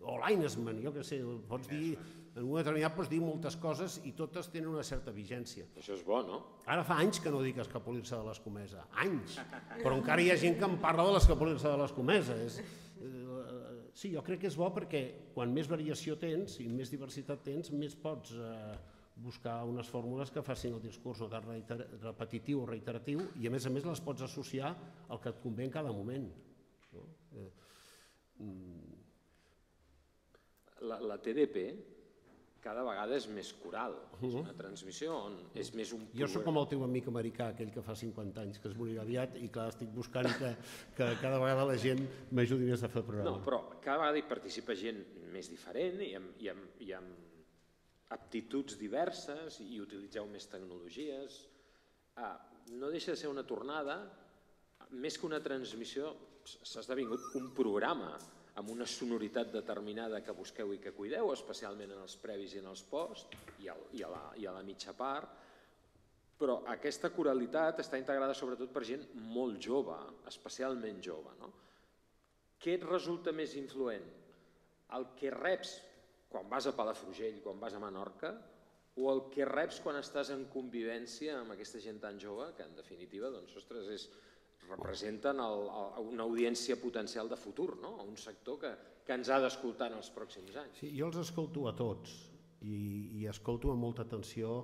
o linesman, jo què sé, pots dir, en un determinat pots dir moltes coses i totes tenen una certa vigència. Això és bo, no? Ara fa anys que no dic escapolir-se de l'escomesa, anys, però encara hi ha gent que em parla de l'escapolir-se de l'escomesa. És, eh, sí, jo crec que és bo perquè quan més variació tens i més diversitat tens, més pots eh, buscar unes fórmules que facin el discurs no tan repetitiu o reiteratiu i a més a més les pots associar al que et convé en cada moment. No? Eh, La, la TDP cada vegada és més coral. És una transmissió on és més un... Jo sóc com el teu amic americà, aquell que fa 50 anys, que es morirà aviat, i clar, estic buscant que, que cada vegada la gent m'ajudi més a fer el programa. No, però cada vegada hi participa gent més diferent i amb, i amb, i amb aptituds diverses i utilitzeu més tecnologies. Ah, no deixa de ser una tornada, més que una transmissió, s'ha esdevingut un programa amb una sonoritat determinada que busqueu i que cuideu, especialment en els previs i en els post i, al, i, a, la, i a la mitja part, però aquesta coralitat està integrada sobretot per gent molt jove, especialment jove. No? Què et resulta més influent? El que reps quan vas a Palafrugell, quan vas a Menorca, o el que reps quan estàs en convivència amb aquesta gent tan jove, que en definitiva doncs, ostres, és, representen el, el, una audiència potencial de futur, no? un sector que, que ens ha d'escoltar en els pròxims anys. Sí, jo els escolto a tots i, i escolto amb molta atenció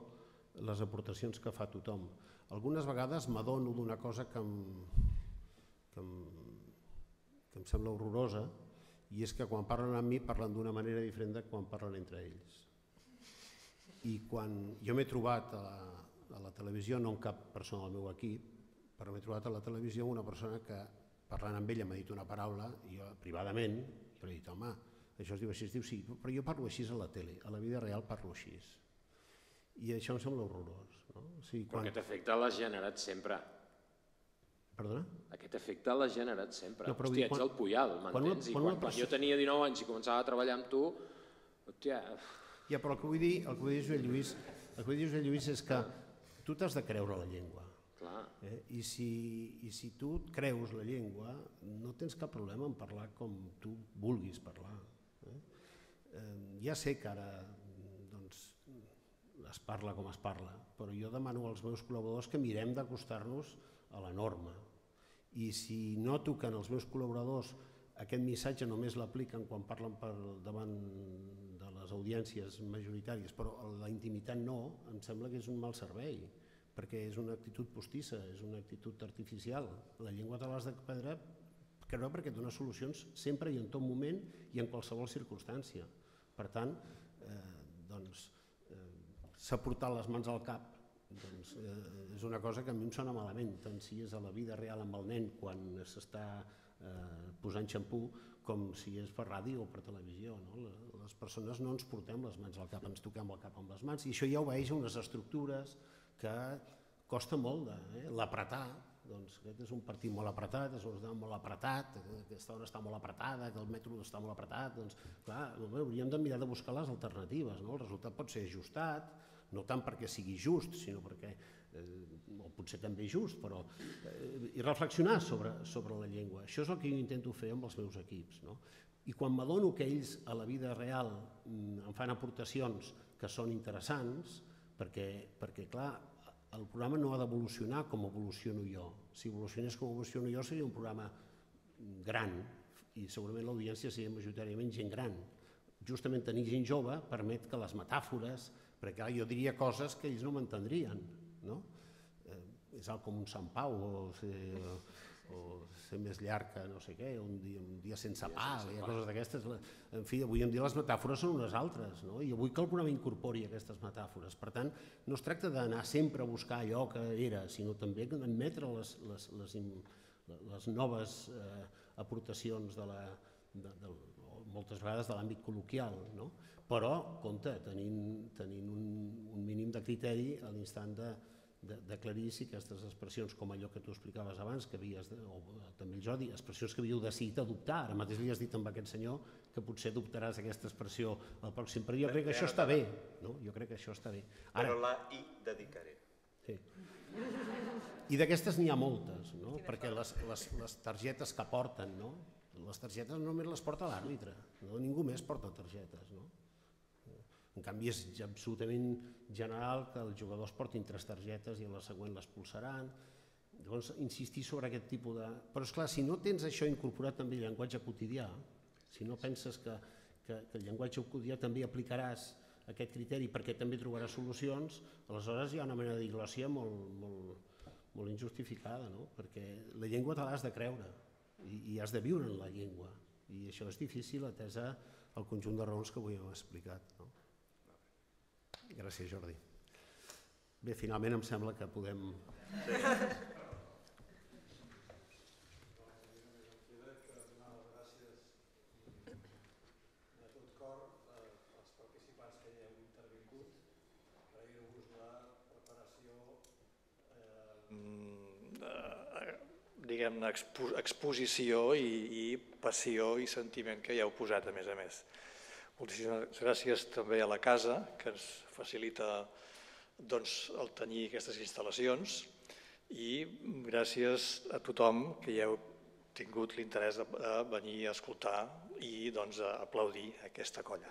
les aportacions que fa tothom. Algunes vegades m'adono d'una cosa que em, que, em, que em sembla horrorosa i és que quan parlen amb mi parlen d'una manera diferent de quan parlen entre ells. I quan jo m'he trobat a la, a la televisió, no amb cap persona del meu equip, però m'he trobat a la televisió una persona que parlant amb ella m'ha dit una paraula i jo privadament jo li he dit home, això es diu així, es diu sí, però jo parlo així a la tele, a la vida real parlo així. I això em sembla horrorós. No? O sigui, quan... Però aquest efecte l'has generat sempre. Perdona? Aquest efecte l'has generat sempre. No, però hòstia, quan, ets el Puyal, m'entens? I quan, quan, quan jo tenia 19 anys i començava a treballar amb tu, hòstia... Ja, però el que vull dir, el que vull dir, Josep Lluís, el que vull dir, Josep Lluís, és que tu t'has de creure la llengua. Clar. Eh? I, si, I si tu et creus la llengua, no tens cap problema en parlar com tu vulguis parlar. Eh? Eh, ja sé que ara doncs, es parla com es parla, però jo demano als meus col·laboradors que mirem d'acostar-nos a la norma. I si noto que en els meus col·laboradors aquest missatge només l'apliquen quan parlen per davant de les audiències majoritàries, però la intimitat no, em sembla que és un mal servei perquè és una actitud postissa, és una actitud artificial. La llengua te l'has de prendre creure perquè et dona solucions sempre i en tot moment i en qualsevol circumstància. Per tant, eh, doncs, eh, s'ha portat les mans al cap doncs, eh, és una cosa que a mi em sona malament, tant si és a la vida real amb el nen quan s'està eh, posant xampú com si és per ràdio o per televisió. No? Les persones no ens portem les mans al cap, ens toquem el cap amb les mans i això ja obeeix a unes estructures que costa molt eh? l'apretar, doncs aquest és un partit molt apretat, és un estat molt apretat, aquesta hora està molt apretada, que el metro està molt apretat, doncs clar, hauríem de mirar de buscar les alternatives, no? el resultat pot ser ajustat, no tant perquè sigui just, sinó perquè, eh, o potser també just, però eh, i reflexionar sobre, sobre la llengua. Això és el que jo intento fer amb els meus equips. No? I quan m'adono que ells a la vida real mm, em fan aportacions que són interessants, perquè, perquè clar, el programa no ha d'evolucionar com evoluciono jo. Si evolucionés com evoluciono jo seria un programa gran i segurament l'audiència seria majoritàriament gent gran. Justament tenir gent jove permet que les metàfores, perquè clar, jo diria coses que ells no m'entendrien, no? Eh, és alt com un Sant Pau o, o, o ser més llarg que no sé què, un dia, un dia sense pa, hi ha coses d'aquestes. En fi, avui en dia les metàfores són unes altres, no? i avui que el programa incorpori aquestes metàfores. Per tant, no es tracta d'anar sempre a buscar allò que era, sinó també d'admetre les, les, les, les noves eh, aportacions de la, de, de, moltes vegades de l'àmbit col·loquial, no? però, compte, tenint, tenint un, un mínim de criteri a l'instant de, d'aclarir si aquestes expressions, com allò que tu explicaves abans, que havies, de, o també el Jodi, expressions que havíeu decidit adoptar, ara mateix li has dit amb aquest senyor que potser adoptaràs aquesta expressió al pròxim, però jo crec que això està bé, no? jo crec que això està bé. Ara, però la hi dedicaré. Sí. I d'aquestes n'hi ha moltes, no? perquè les, les, les targetes que porten, no? les targetes només les porta l'àrbitre, no? ningú més porta targetes. No? En canvi, és absolutament general que els jugadors portin tres targetes i a la següent les pulsaran. Llavors, insistir sobre aquest tipus de... Però, és clar si no tens això incorporat també al llenguatge quotidià, si no penses que, que, que el llenguatge quotidià també aplicaràs aquest criteri perquè també trobaràs solucions, aleshores hi ha una de diglòsia molt, molt, molt injustificada, no? perquè la llengua te l'has de creure i, i has de viure en la llengua. I això és difícil atesa el conjunt de raons que avui hem explicat. No? Gràcies, Jordi. Bé, finalment em sembla que podem... diguem-ne, expo exposició i passió i sentiment que hi heu posat, a més a més. Moltíssimes gràcies també a la casa, que ens facilita doncs, el tenir aquestes instal·lacions, i gràcies a tothom que hi heu tingut l'interès de, venir a escoltar i doncs, a aplaudir aquesta colla.